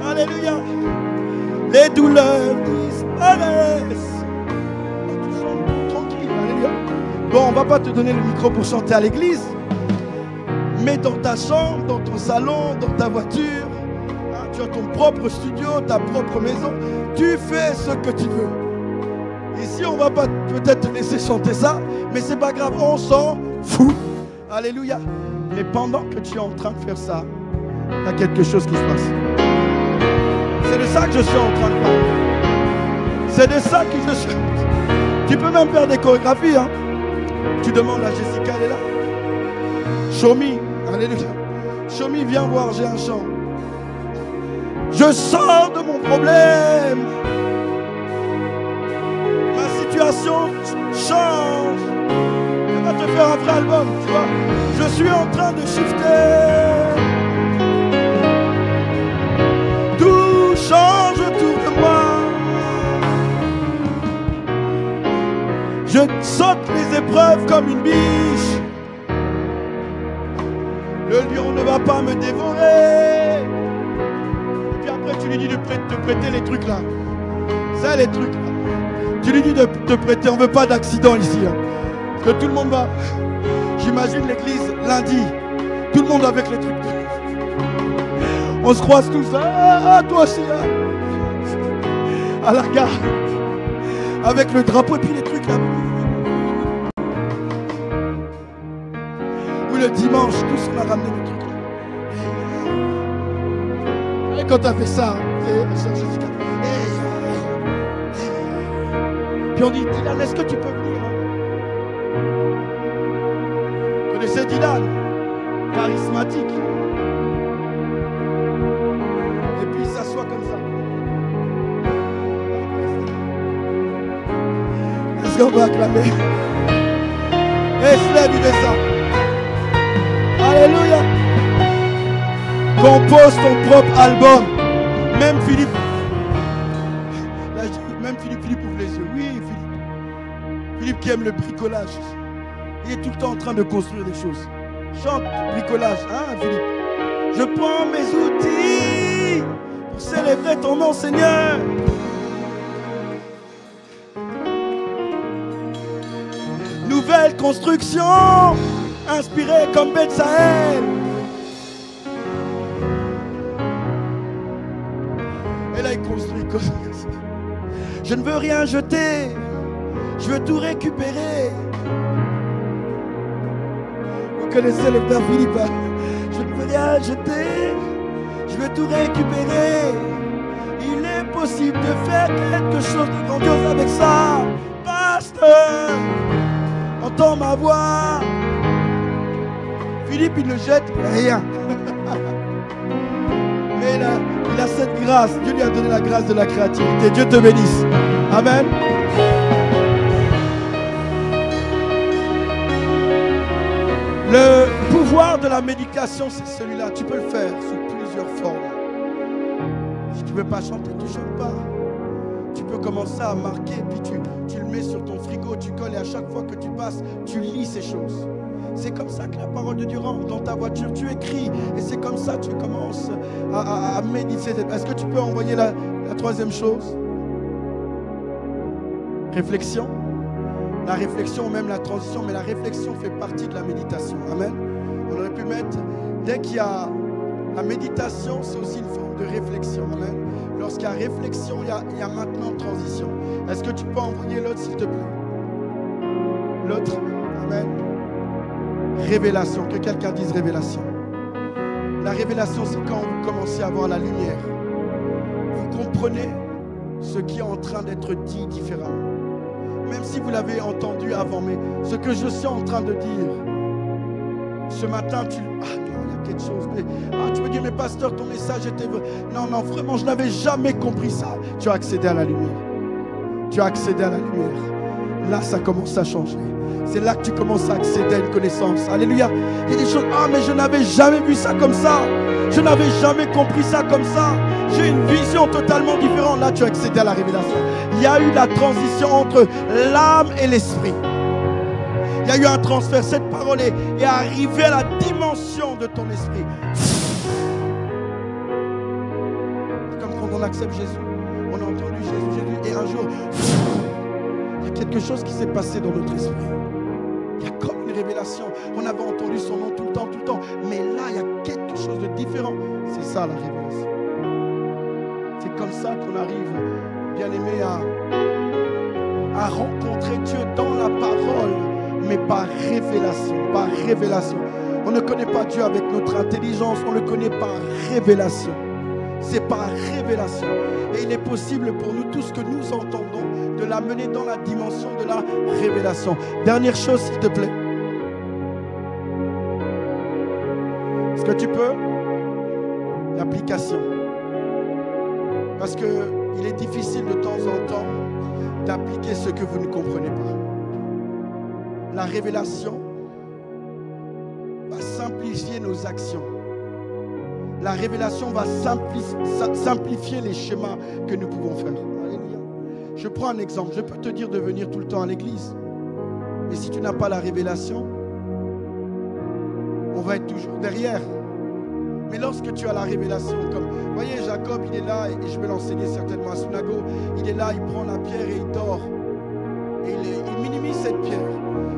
Alléluia. Les douleurs disparaissent. Tranquille, alléluia. Bon, on ne va pas te donner le micro pour chanter à l'église. Mais dans ta chambre, dans ton salon, dans ta voiture, hein, tu as ton propre studio, ta propre maison. Tu fais ce que tu veux. Ici, on va pas peut-être te laisser chanter ça, mais c'est pas grave, on s'en fout. Alléluia. Mais pendant que tu es en train de faire ça, il y a quelque chose qui se passe. C'est de ça que je suis en train de parler. C'est de ça que je suis. Tu peux même faire des chorégraphies. Hein. Tu demandes à Jessica, elle est là. Shomi, alléluia. Shomi, viens voir, j'ai un chant. Je sors de mon problème. Ma situation change. Va te faire un vrai album, tu vois. Je suis en train de shifter. Tout change autour de moi. Je saute les épreuves comme une biche. Le lion ne va pas me dévorer. Et puis après, tu lui dis de de prêter les trucs là. Ça, les trucs là. Tu lui dis de te prêter. On veut pas d'accident ici. hein. Que tout le monde va. J'imagine l'église lundi. Tout le monde avec les trucs. On se croise tous. Ah, toi aussi. hein. À la gare. Avec le drapeau et puis les trucs là. Ou le dimanche, tous on a ramené le truc là. Et quand t'as fait ça, et, Jessica, et- et- puis on dit, Dylan, est-ce que tu peux connaissez Dylan Charismatique. Et puis il s'assoit comme ça. Est-ce qu'on va acclamer? Lève, il descend. Alléluia. Compose ton propre album. Même Philippe. Même Philippe, Philippe ouvre les yeux. Oui, Philippe. Philippe qui aime le bricolage. Tout le temps en train de construire des choses. Chante bricolage, hein, Philippe? Je prends mes outils pour célébrer ton nom, Seigneur. Nouvelle construction, inspirée comme Beth Sahel. Et là, il construit. comme- Je ne veux rien jeter, je veux tout récupérer. Connaissez le père Philippe? Je ne veux rien jeter, je veux tout récupérer. Il est possible de faire quelque chose de grandiose avec ça. Pasteur, entends ma voix. Philippe, il ne jette rien. [laughs] Mais il a cette grâce. Dieu lui a donné la grâce de la créativité. Dieu te bénisse. Amen. Le pouvoir de la médication, c'est celui-là. Tu peux le faire sous plusieurs formes. Si tu ne veux pas chanter, tu ne chantes pas. Tu peux commencer à marquer, puis tu, tu le mets sur ton frigo, tu colles, et à chaque fois que tu passes, tu lis ces choses. C'est comme ça que la parole de Dieu rentre dans ta voiture, tu écris, et c'est comme ça que tu commences à, méditer. Est-ce que tu peux envoyer la troisième chose? Réflexion? La réflexion, même la transition, mais la réflexion fait partie de la méditation. Amen. On aurait pu mettre, dès qu'il y a la méditation, c'est aussi une forme de réflexion. Amen. Lorsqu'il y a réflexion, il y a, maintenant transition. Est-ce que tu peux envoyer l'autre, s'il te plaît? L'autre. Amen. Révélation. Que quelqu'un dise révélation. La révélation, c'est quand vous commencez à voir la lumière. Vous comprenez ce qui est en train d'être dit différemment. Même si vous l'avez entendu avant, mais ce que je suis en train de dire, ce matin, tu... Ah non, il y a quelque chose. Ah, tu me dis, mais pasteur, ton message était. Non, non, vraiment, je n'avais jamais compris ça. Tu as accédé à la lumière. Tu as accédé à la lumière. Là, ça commence à changer. C'est là que tu commences à accéder à une connaissance. Alléluia. Il y a des choses. Ah, mais je n'avais jamais vu ça comme ça. Je n'avais jamais compris ça comme ça. J'ai une vision totalement différente. Là, tu as accédé à la révélation. Il y a eu la transition entre l'âme et l'esprit. Il y a eu un transfert. Cette parole est, arrivée à la dimension de ton esprit. Comme quand on accepte Jésus. On a entendu Jésus, Jésus. Et un jour, il y a quelque chose qui s'est passé dans notre esprit. Il y a comme On avait entendu son nom tout le temps, tout le temps. Mais là, il y a quelque chose de différent. C'est ça la révélation. C'est comme ça qu'on arrive, bien aimé, à, à rencontrer Dieu dans la parole, mais par révélation, par révélation. On ne connaît pas Dieu avec notre intelligence, on le connaît par révélation. C'est par révélation. Et il est possible pour nous, tout ce que nous entendons, de l'amener dans la dimension de la révélation. Dernière chose, s'il te plaît. Que tu peux L'application. Parce qu'il est difficile de temps en temps d'appliquer ce que vous ne comprenez pas. La révélation va simplifier nos actions. La révélation va simplifier les schémas que nous pouvons faire. Je prends un exemple. Je peux te dire de venir tout le temps à l'église. Mais si tu n'as pas la révélation, on va être toujours derrière. Mais lorsque tu as la révélation, comme, voyez, Jacob, il est là, et je vais l'enseigner certainement à Sunago, il est là, il prend la pierre et il dort. Et il, il minimise cette pierre.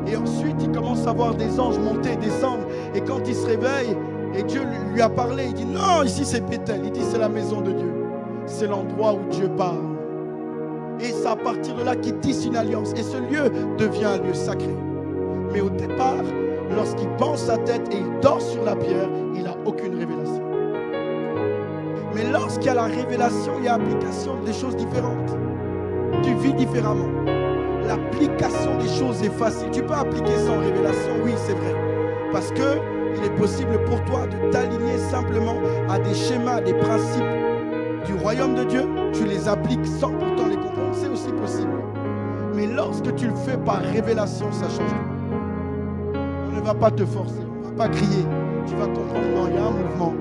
Et ensuite, il commence à voir des anges monter et descendre. Et quand il se réveille, et Dieu lui a parlé, il dit, non, ici c'est Bethel. Il dit, c'est la maison de Dieu. C'est l'endroit où Dieu parle. Et c'est à partir de là qu'il tisse une alliance. Et ce lieu devient un lieu sacré. Mais au départ, lorsqu'il pense sa tête et il dort sur la pierre, il n'a aucune révélation. Mais lorsqu'il y a la révélation, il y a application des choses différentes. Tu vis différemment. L'application des choses est facile. Tu peux appliquer sans révélation, oui, c'est vrai. Parce que il est possible pour toi de t'aligner simplement à des schémas, des principes du royaume de Dieu. Tu les appliques sans pourtant les comprendre. C'est aussi possible. Mais lorsque tu le fais par révélation, ça change tout. Va pas te forcer, on va pas crier. Tu vas comprendre, non, il y a un mouvement.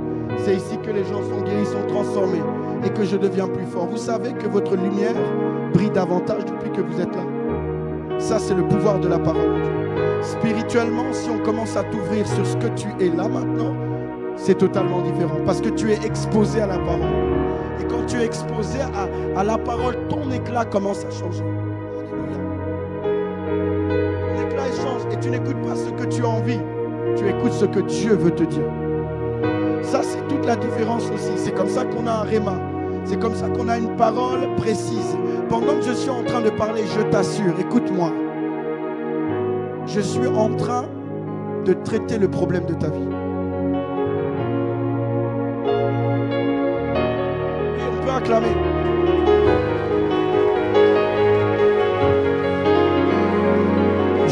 C'est ici que les gens sont guéris, sont transformés et que je deviens plus fort. Vous savez que votre lumière brille davantage depuis que vous êtes là. Ça, c'est le pouvoir de la parole. Spirituellement, si on commence à t'ouvrir sur ce que tu es là maintenant, c'est totalement différent parce que tu es exposé à la parole. Et quand tu es exposé à la parole, ton éclat commence à changer. Tu n'écoutes pas ce que tu as envie, tu écoutes ce que Dieu veut te dire. Ça, c'est toute la différence aussi. C'est comme ça qu'on a un réma. C'est comme ça qu'on a une parole précise. Pendant que je suis en train de parler, je t'assure, écoute-moi. Je suis en train de traiter le problème de ta vie. Et on peut acclamer.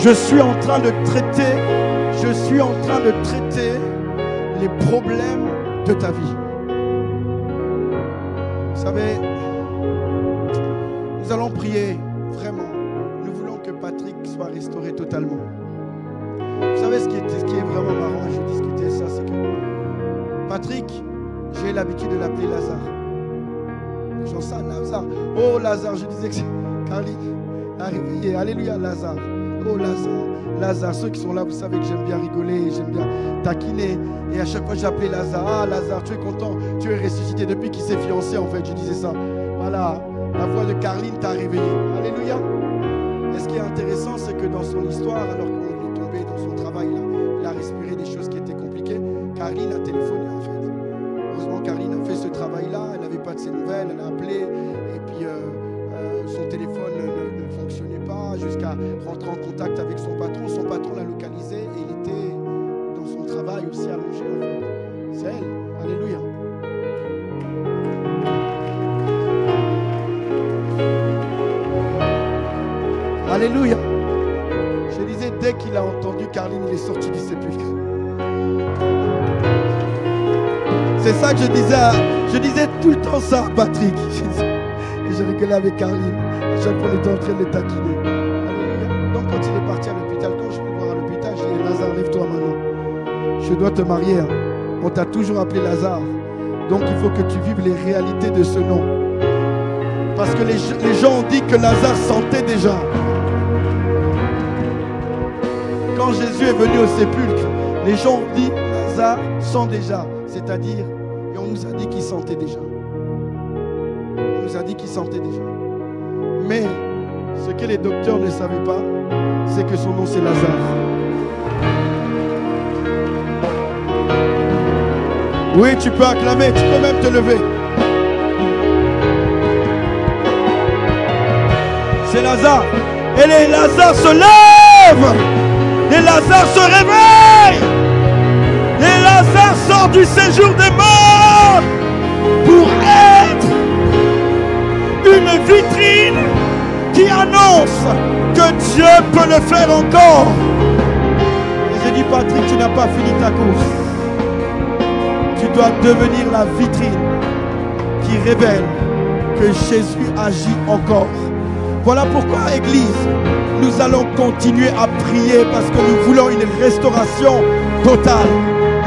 Je suis en train de traiter, je suis en train de traiter les problèmes de ta vie. Vous savez, nous allons prier vraiment. Nous voulons que Patrick soit restauré totalement. Vous savez ce qui est, vraiment marrant, je discutais ça, c'est que Patrick, j'ai l'habitude de l'appeler Lazare. Les ça, Lazare. Oh Lazare, je disais que c'est Caroline. Arrivé, Alléluia, Lazare. Oh Lazare, Lazare. Ceux qui sont là, vous savez que j'aime bien rigoler, j'aime bien taquiner. Et à chaque fois, j'appelais Lazare. Ah Lazare, tu es content, tu es ressuscité depuis qu'il s'est fiancé, en fait. Je disais ça. Voilà, la voix de Carline t'a réveillé. Alléluia. Et ce qui est intéressant, c'est que dans son histoire, alors C'est ça que je disais, je disais tout le temps ça Patrick. [laughs] Et je rigolais avec Carline. À chaque fois, on était en train de le taquiner. Donc, quand il est parti à l'hôpital, quand je vais voir à l'hôpital, je Lazare, lève-toi maintenant. Je dois te marier. hein. On t'a toujours appelé Lazare. Donc, il faut que tu vives les réalités de ce nom. Parce que les, les gens ont dit que Lazare sentait déjà. Quand Jésus est venu au sépulcre, les gens ont dit Lazare sent déjà. C'est-à-dire, nous a dit qu'il sentait déjà. Nous a dit qu'il sentait déjà. Mais ce que les docteurs ne savaient pas, c'est que son nom c'est Lazare. Oui, tu peux acclamer, tu peux même te lever. C'est Lazare. Et les Lazare se lève. Et Lazare se réveille. Et Lazare sort du séjour des morts pour être une vitrine qui annonce que Dieu peut le faire encore. Et j'ai dit, Patrick, tu n'as pas fini ta course. Tu dois devenir la vitrine qui révèle que Jésus agit encore. Voilà pourquoi, Église, nous allons continuer à prier parce que nous voulons une restauration totale,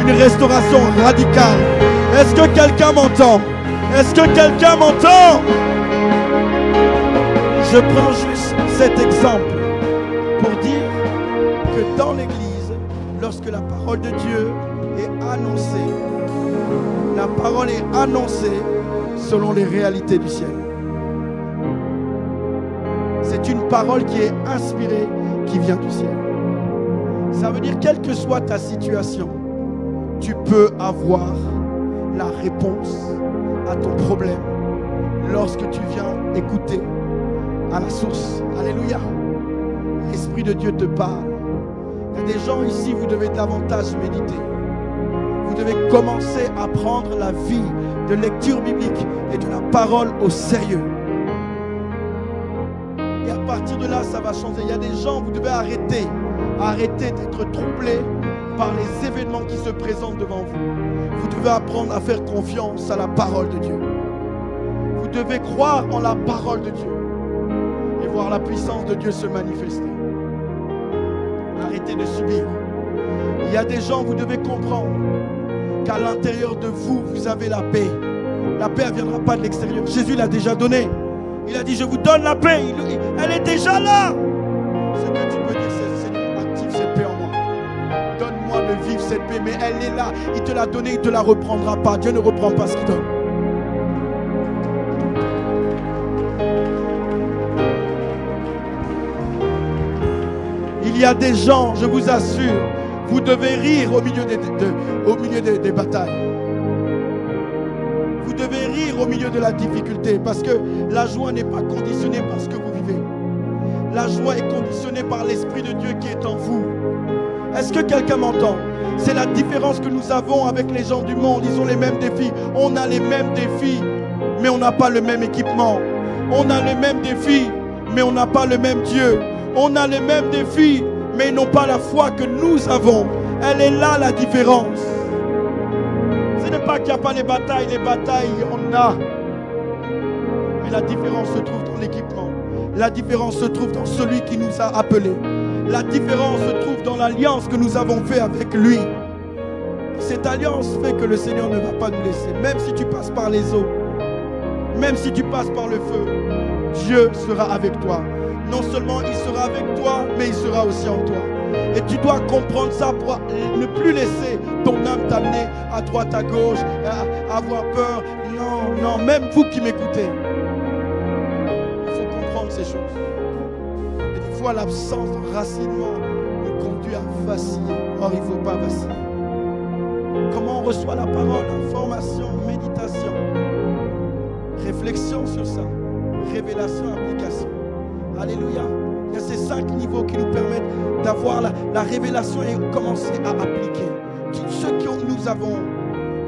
une restauration radicale. Est-ce que quelqu'un m'entend? Est-ce que quelqu'un m'entend? Je prends juste cet exemple pour dire que dans l'Église, lorsque la parole de Dieu est annoncée, la parole est annoncée selon les réalités du ciel. C'est une parole qui est inspirée, qui vient du ciel. Ça veut dire, quelle que soit ta situation, tu peux avoir la réponse à ton problème lorsque tu viens écouter à la source. Alléluia. L'Esprit de Dieu te parle. Il y a des gens ici, vous devez davantage méditer. Vous devez commencer à prendre la vie de lecture biblique et de la parole au sérieux. Et à partir de là, ça va changer. Il y a des gens, vous devez arrêter. Arrêter d'être troublés par les événements qui se présentent devant vous. Vous devez apprendre à faire confiance à la parole de Dieu. Vous devez croire en la parole de Dieu et voir la puissance de Dieu se manifester. Arrêtez de subir. Il y a des gens, vous devez comprendre qu'à l'intérieur de vous, vous avez la paix. La paix, ne viendra pas de l'extérieur. Jésus l'a déjà donné. Il a dit, je vous donne la paix. Elle est déjà là. Ce que tu Mais elle est là. Il te l'a donnée, il ne te la reprendra pas. Dieu ne reprend pas ce qu'il donne. Il y a des gens, je vous assure, vous devez rire au milieu des, de- au milieu des- des batailles. Vous devez rire au milieu de la difficulté parce que la joie n'est pas conditionnée par ce que vous vivez. La joie est conditionnée par l'Esprit de Dieu qui est en vous. Est-ce que quelqu'un m'entend? C'est la différence que nous avons avec les gens du monde. Ils ont les mêmes défis. On a les mêmes défis, mais on n'a pas le même équipement. On a les mêmes défis, mais on n'a pas le même Dieu. On a les mêmes défis, mais ils n'ont pas la foi que nous avons. Elle est là la différence. Ce n'est pas qu'il n'y a pas les batailles, les batailles, on a. Mais la différence se trouve dans l'équipement. La différence se trouve dans celui qui nous a appelés. La différence se trouve dans l'alliance que nous avons fait avec lui. Cette alliance fait que le Seigneur ne va pas nous laisser. Même si tu passes par les eaux, même si tu passes par le feu, Dieu sera avec toi. Non seulement il sera avec toi, mais il sera aussi en toi. Et tu dois comprendre ça pour ne plus laisser ton âme t'amener à droite, à gauche, avoir peur. Non, non, même vous qui m'écoutez, il faut comprendre ces choses. L'absence d'enracinement nous conduit à vaciller. Or, il ne faut pas vaciller. Comment on reçoit la parole? Information, méditation, réflexion sur ça, révélation, application. Alléluia. Il y a ces cinq niveaux qui nous permettent d'avoir la, la révélation et commencer à appliquer. Tout ce que nous avons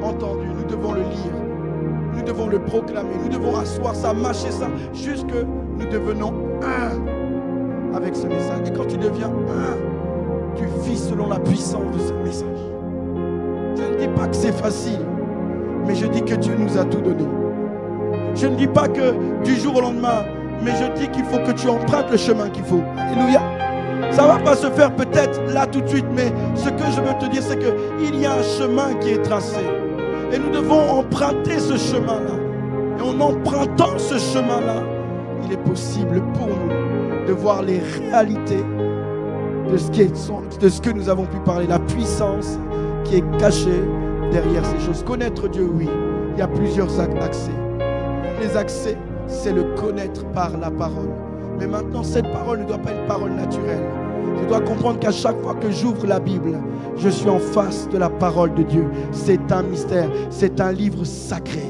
entendu, nous devons le lire. Nous devons le proclamer. Nous devons asseoir ça, mâcher ça, jusque nous devenons un avec ce message. Et quand tu deviens un, tu vis selon la puissance de ce message. Je ne dis pas que c'est facile, mais je dis que Dieu nous a tout donné. Je ne dis pas que du jour au lendemain, mais je dis qu'il faut que tu empruntes le chemin qu'il faut. Alléluia. Ça ne va pas se faire peut-être là tout de suite, mais ce que je veux te dire, c'est qu'il y a un chemin qui est tracé. Et nous devons emprunter ce chemin-là. Et en empruntant ce chemin-là, il est possible pour nous de voir les réalités de ce, qui est- de ce que nous avons pu parler, la puissance qui est cachée derrière ces choses. Connaître Dieu, oui, il y a plusieurs ac- accès. Les accès, c'est le connaître par la parole. Mais maintenant, cette parole ne doit pas être parole naturelle. Je dois comprendre qu'à chaque fois que j'ouvre la Bible, je suis en face de la parole de Dieu. C'est un mystère, c'est un livre sacré.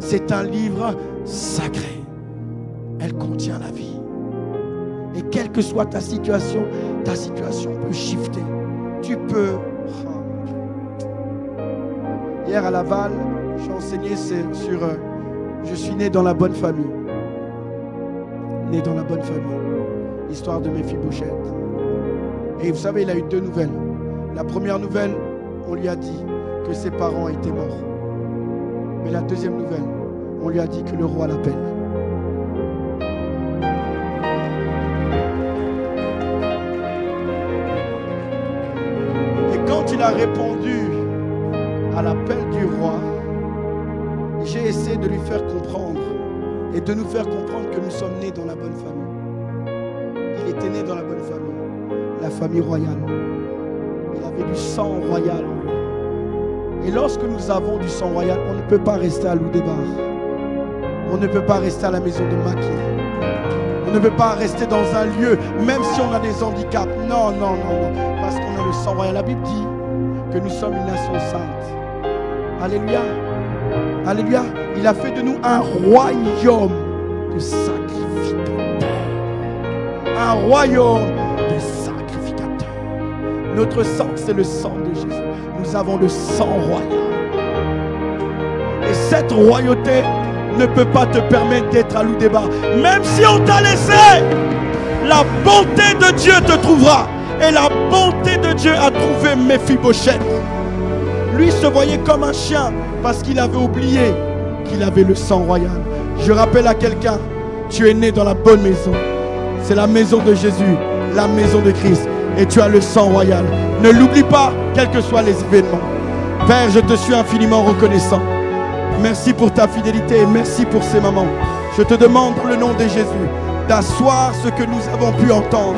C'est un livre sacré. Elle contient la vie. Et quelle que soit ta situation, ta situation peut shifter. Tu peux. Hier à Laval, j'ai enseigné sur euh, Je suis né dans la bonne famille. Né dans la bonne famille. L'histoire de Méphibosheth. Et vous savez, il a eu deux nouvelles. La première nouvelle, on lui a dit que ses parents étaient morts. Mais la deuxième nouvelle, on lui a dit que le roi l'appelle. Répondu à l'appel du roi, j'ai essayé de lui faire comprendre et de nous faire comprendre que nous sommes nés dans la bonne famille. Il était né dans la bonne famille, la famille royale. Il avait du sang royal. Et lorsque nous avons du sang royal, on ne peut pas rester à Loudébar. On ne peut pas rester à la maison de Maki. On ne peut pas rester dans un lieu, même si on a des handicaps. Non, non, non, non. Parce qu'on a le sang royal. La Bible dit que nous sommes une nation sainte. Alléluia. Alléluia. Il a fait de nous un royaume de sacrificateurs. Un royaume de sacrificateurs. Notre sang, c'est le sang de Jésus. Nous avons le sang royal. Et cette royauté ne peut pas te permettre d'être à Loudéba. Même si on t'a laissé, la bonté de Dieu te trouvera. Et la bonté de Dieu a trouvé Méphibosheth. Lui se voyait comme un chien parce qu'il avait oublié qu'il avait le sang royal. Je rappelle à quelqu'un, tu es né dans la bonne maison. C'est la maison de Jésus, la maison de Christ. Et tu as le sang royal. Ne l'oublie pas, quels que soient les événements. Père, je te suis infiniment reconnaissant. Merci pour ta fidélité et merci pour ces moments. Je te demande dans le nom de Jésus d'asseoir ce que nous avons pu entendre.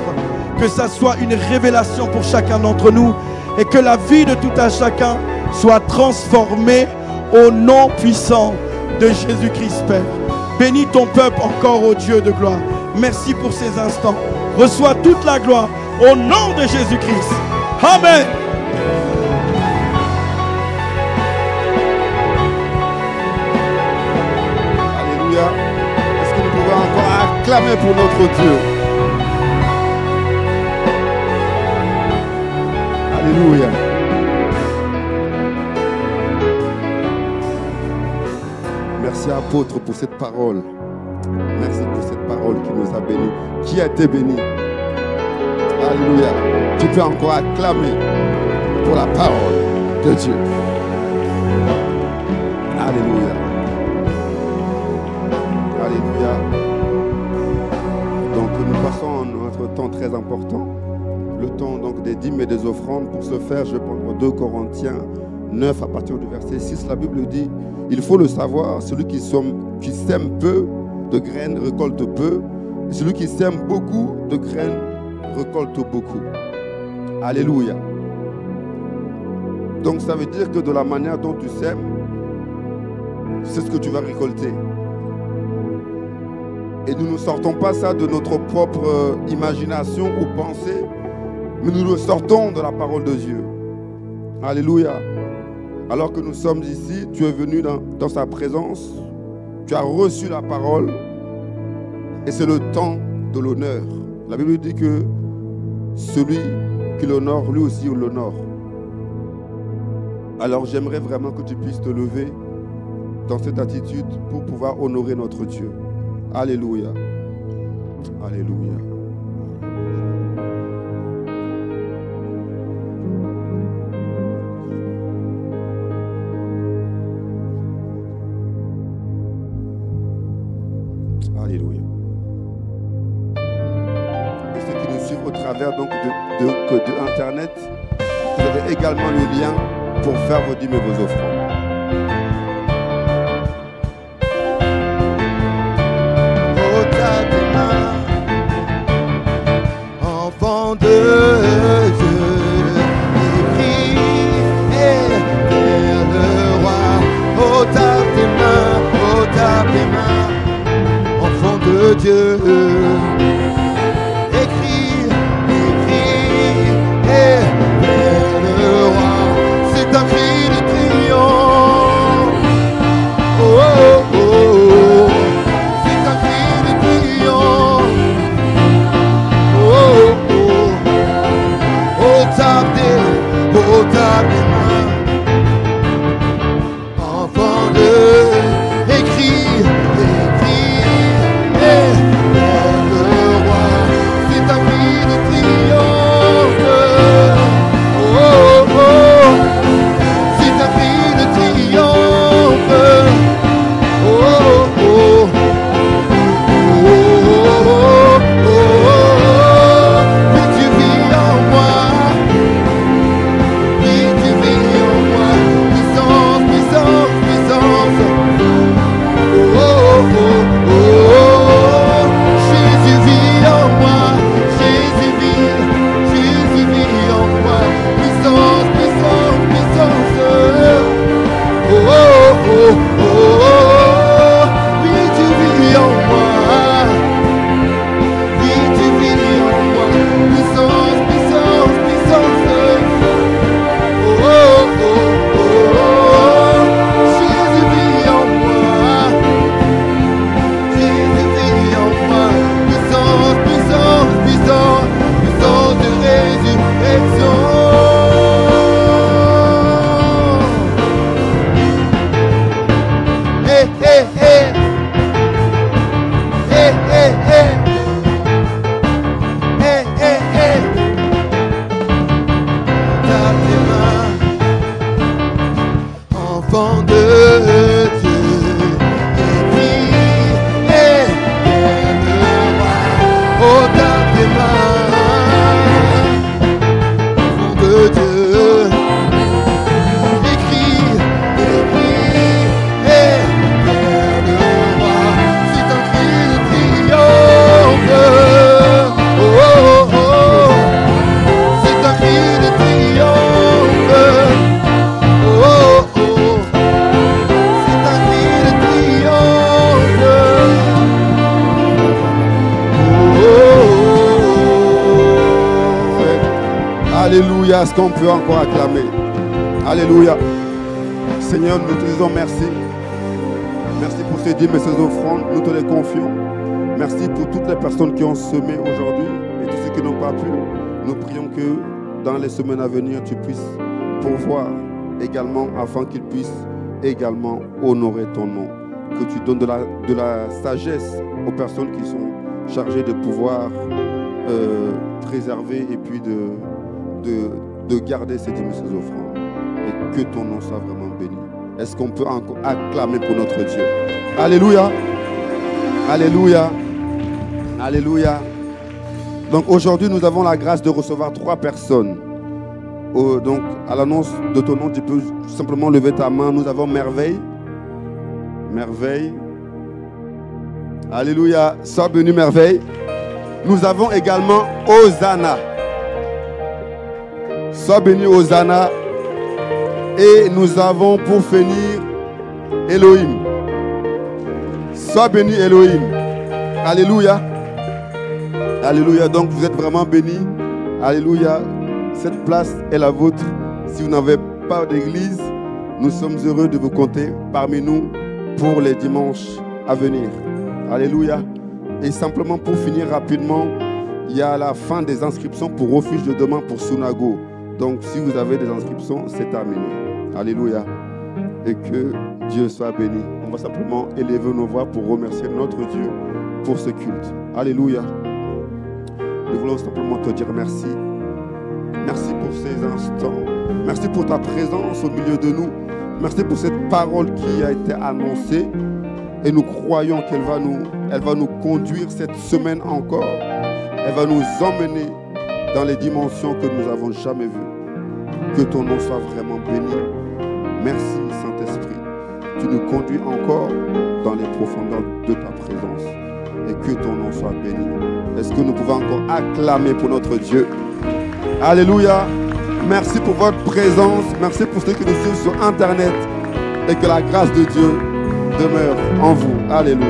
Que ça soit une révélation pour chacun d'entre nous et que la vie de tout un chacun soit transformée au nom puissant de Jésus-Christ, Père. Bénis ton peuple encore, ô Dieu de gloire. Merci pour ces instants. Reçois toute la gloire au nom de Jésus-Christ. Amen. Alléluia. Est-ce que nous pouvons encore acclamer pour notre Dieu? Alléluia. Merci apôtre pour cette parole. Merci pour cette parole qui nous a bénis. Qui a été béni Alléluia. Tu peux encore acclamer pour la parole de Dieu. Alléluia. Alléluia. Donc nous passons notre temps très important, des dîmes et des offrandes. Pour ce faire, je prendre 2 Corinthiens 9 à partir du verset 6. La Bible dit, il faut le savoir, celui qui, somme- qui sème peu de graines récolte peu, celui qui sème beaucoup de graines récolte beaucoup. Alléluia. Donc ça veut dire que de la manière dont tu sèmes, c'est ce que tu vas récolter. Et nous ne sortons pas ça de notre propre euh, imagination ou pensée, mais nous le sortons de la parole de Dieu. Alléluia. Alors que nous sommes ici, tu es venu dans, dans sa présence, tu as reçu la parole, et c'est le temps de l'honneur. La Bible dit que celui qui l'honore, lui aussi l'honore. Alors j'aimerais vraiment que tu puisses te lever dans cette attitude pour pouvoir honorer notre Dieu. Alléluia. Alléluia. Alléluia. Encore acclamer Alléluia. Seigneur, nous te disons merci. Merci pour ces dîmes et ces offrandes. Nous te les confions. Merci pour toutes les personnes qui ont semé aujourd'hui et tous ceux qui n'ont pas pu. Nous prions que dans les semaines à venir, tu puisses pourvoir également afin qu'ils puissent également honorer ton nom. Que tu donnes de la, de la sagesse aux personnes qui sont chargées de pouvoir euh, préserver et puis de, de, de garder ces dîmes et ces offrandes. Et que ton nom soit vraiment béni. Est-ce qu'on peut encore acclamer pour notre Dieu? Alléluia. Alléluia. Alléluia. Donc aujourd'hui, nous avons la grâce de recevoir trois personnes. Au- donc à l'annonce de ton nom, tu peux simplement lever ta main. Nous avons Merveille. Merveille. Alléluia. Sois béni, Merveille. Nous avons également Hosanna. Sois béni, Hosanna. Et nous avons pour finir Elohim. Sois béni, Elohim. Alléluia. Alléluia. Donc vous êtes vraiment bénis. Alléluia. Cette place est la vôtre. Si vous n'avez pas d'église, nous sommes heureux de vous compter parmi nous pour les dimanches à venir. Alléluia. Et simplement pour finir rapidement, il y a la fin des inscriptions pour refuge de demain pour Sunago. Donc si vous avez des inscriptions, c'est terminé. Alléluia. Et que Dieu soit béni. On va simplement élever nos voix pour remercier notre Dieu pour ce culte. Alléluia. Nous voulons simplement te dire merci. Merci pour ces instants. Merci pour ta présence au milieu de nous. Merci pour cette parole qui a été annoncée. Et nous croyons qu'elle va va nous conduire cette semaine encore. Elle va nous emmener dans les dimensions que nous n'avons jamais vues. Que ton nom soit vraiment béni. Merci Saint-Esprit. Tu nous conduis encore dans les profondeurs de ta présence. Et que ton nom soit béni. Est-ce que nous pouvons encore acclamer pour notre Dieu? Alléluia. Merci pour votre présence. Merci pour ceux qui nous suivent sur Internet. Et que la grâce de Dieu demeure en vous. Alléluia.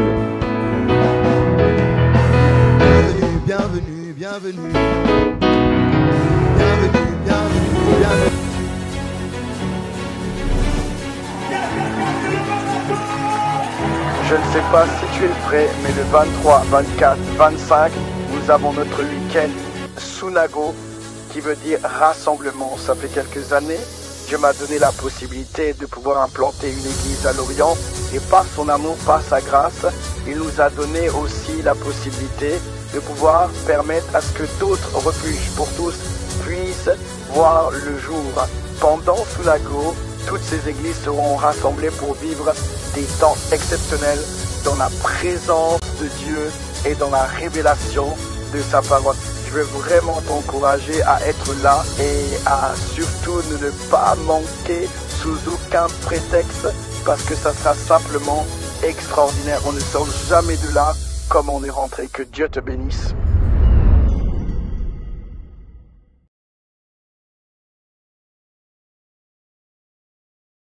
Bienvenue, bienvenue, bienvenue. Je ne sais pas si tu es prêt, mais le 23, 24, 25, nous avons notre week-end Sunago qui veut dire rassemblement. Ça fait quelques années, Dieu m'a donné la possibilité de pouvoir implanter une église à Lorient et par son amour, par sa grâce, il nous a donné aussi la possibilité de pouvoir permettre à ce que d'autres refuges pour tous puissent voir le jour. Pendant Sunago, toutes ces églises seront rassemblées pour vivre des temps exceptionnels dans la présence de Dieu et dans la révélation de sa parole. Je veux vraiment t'encourager à être là et à surtout ne pas manquer sous aucun prétexte parce que ça sera simplement extraordinaire. On ne sort jamais de là comme on est rentré. Que Dieu te bénisse.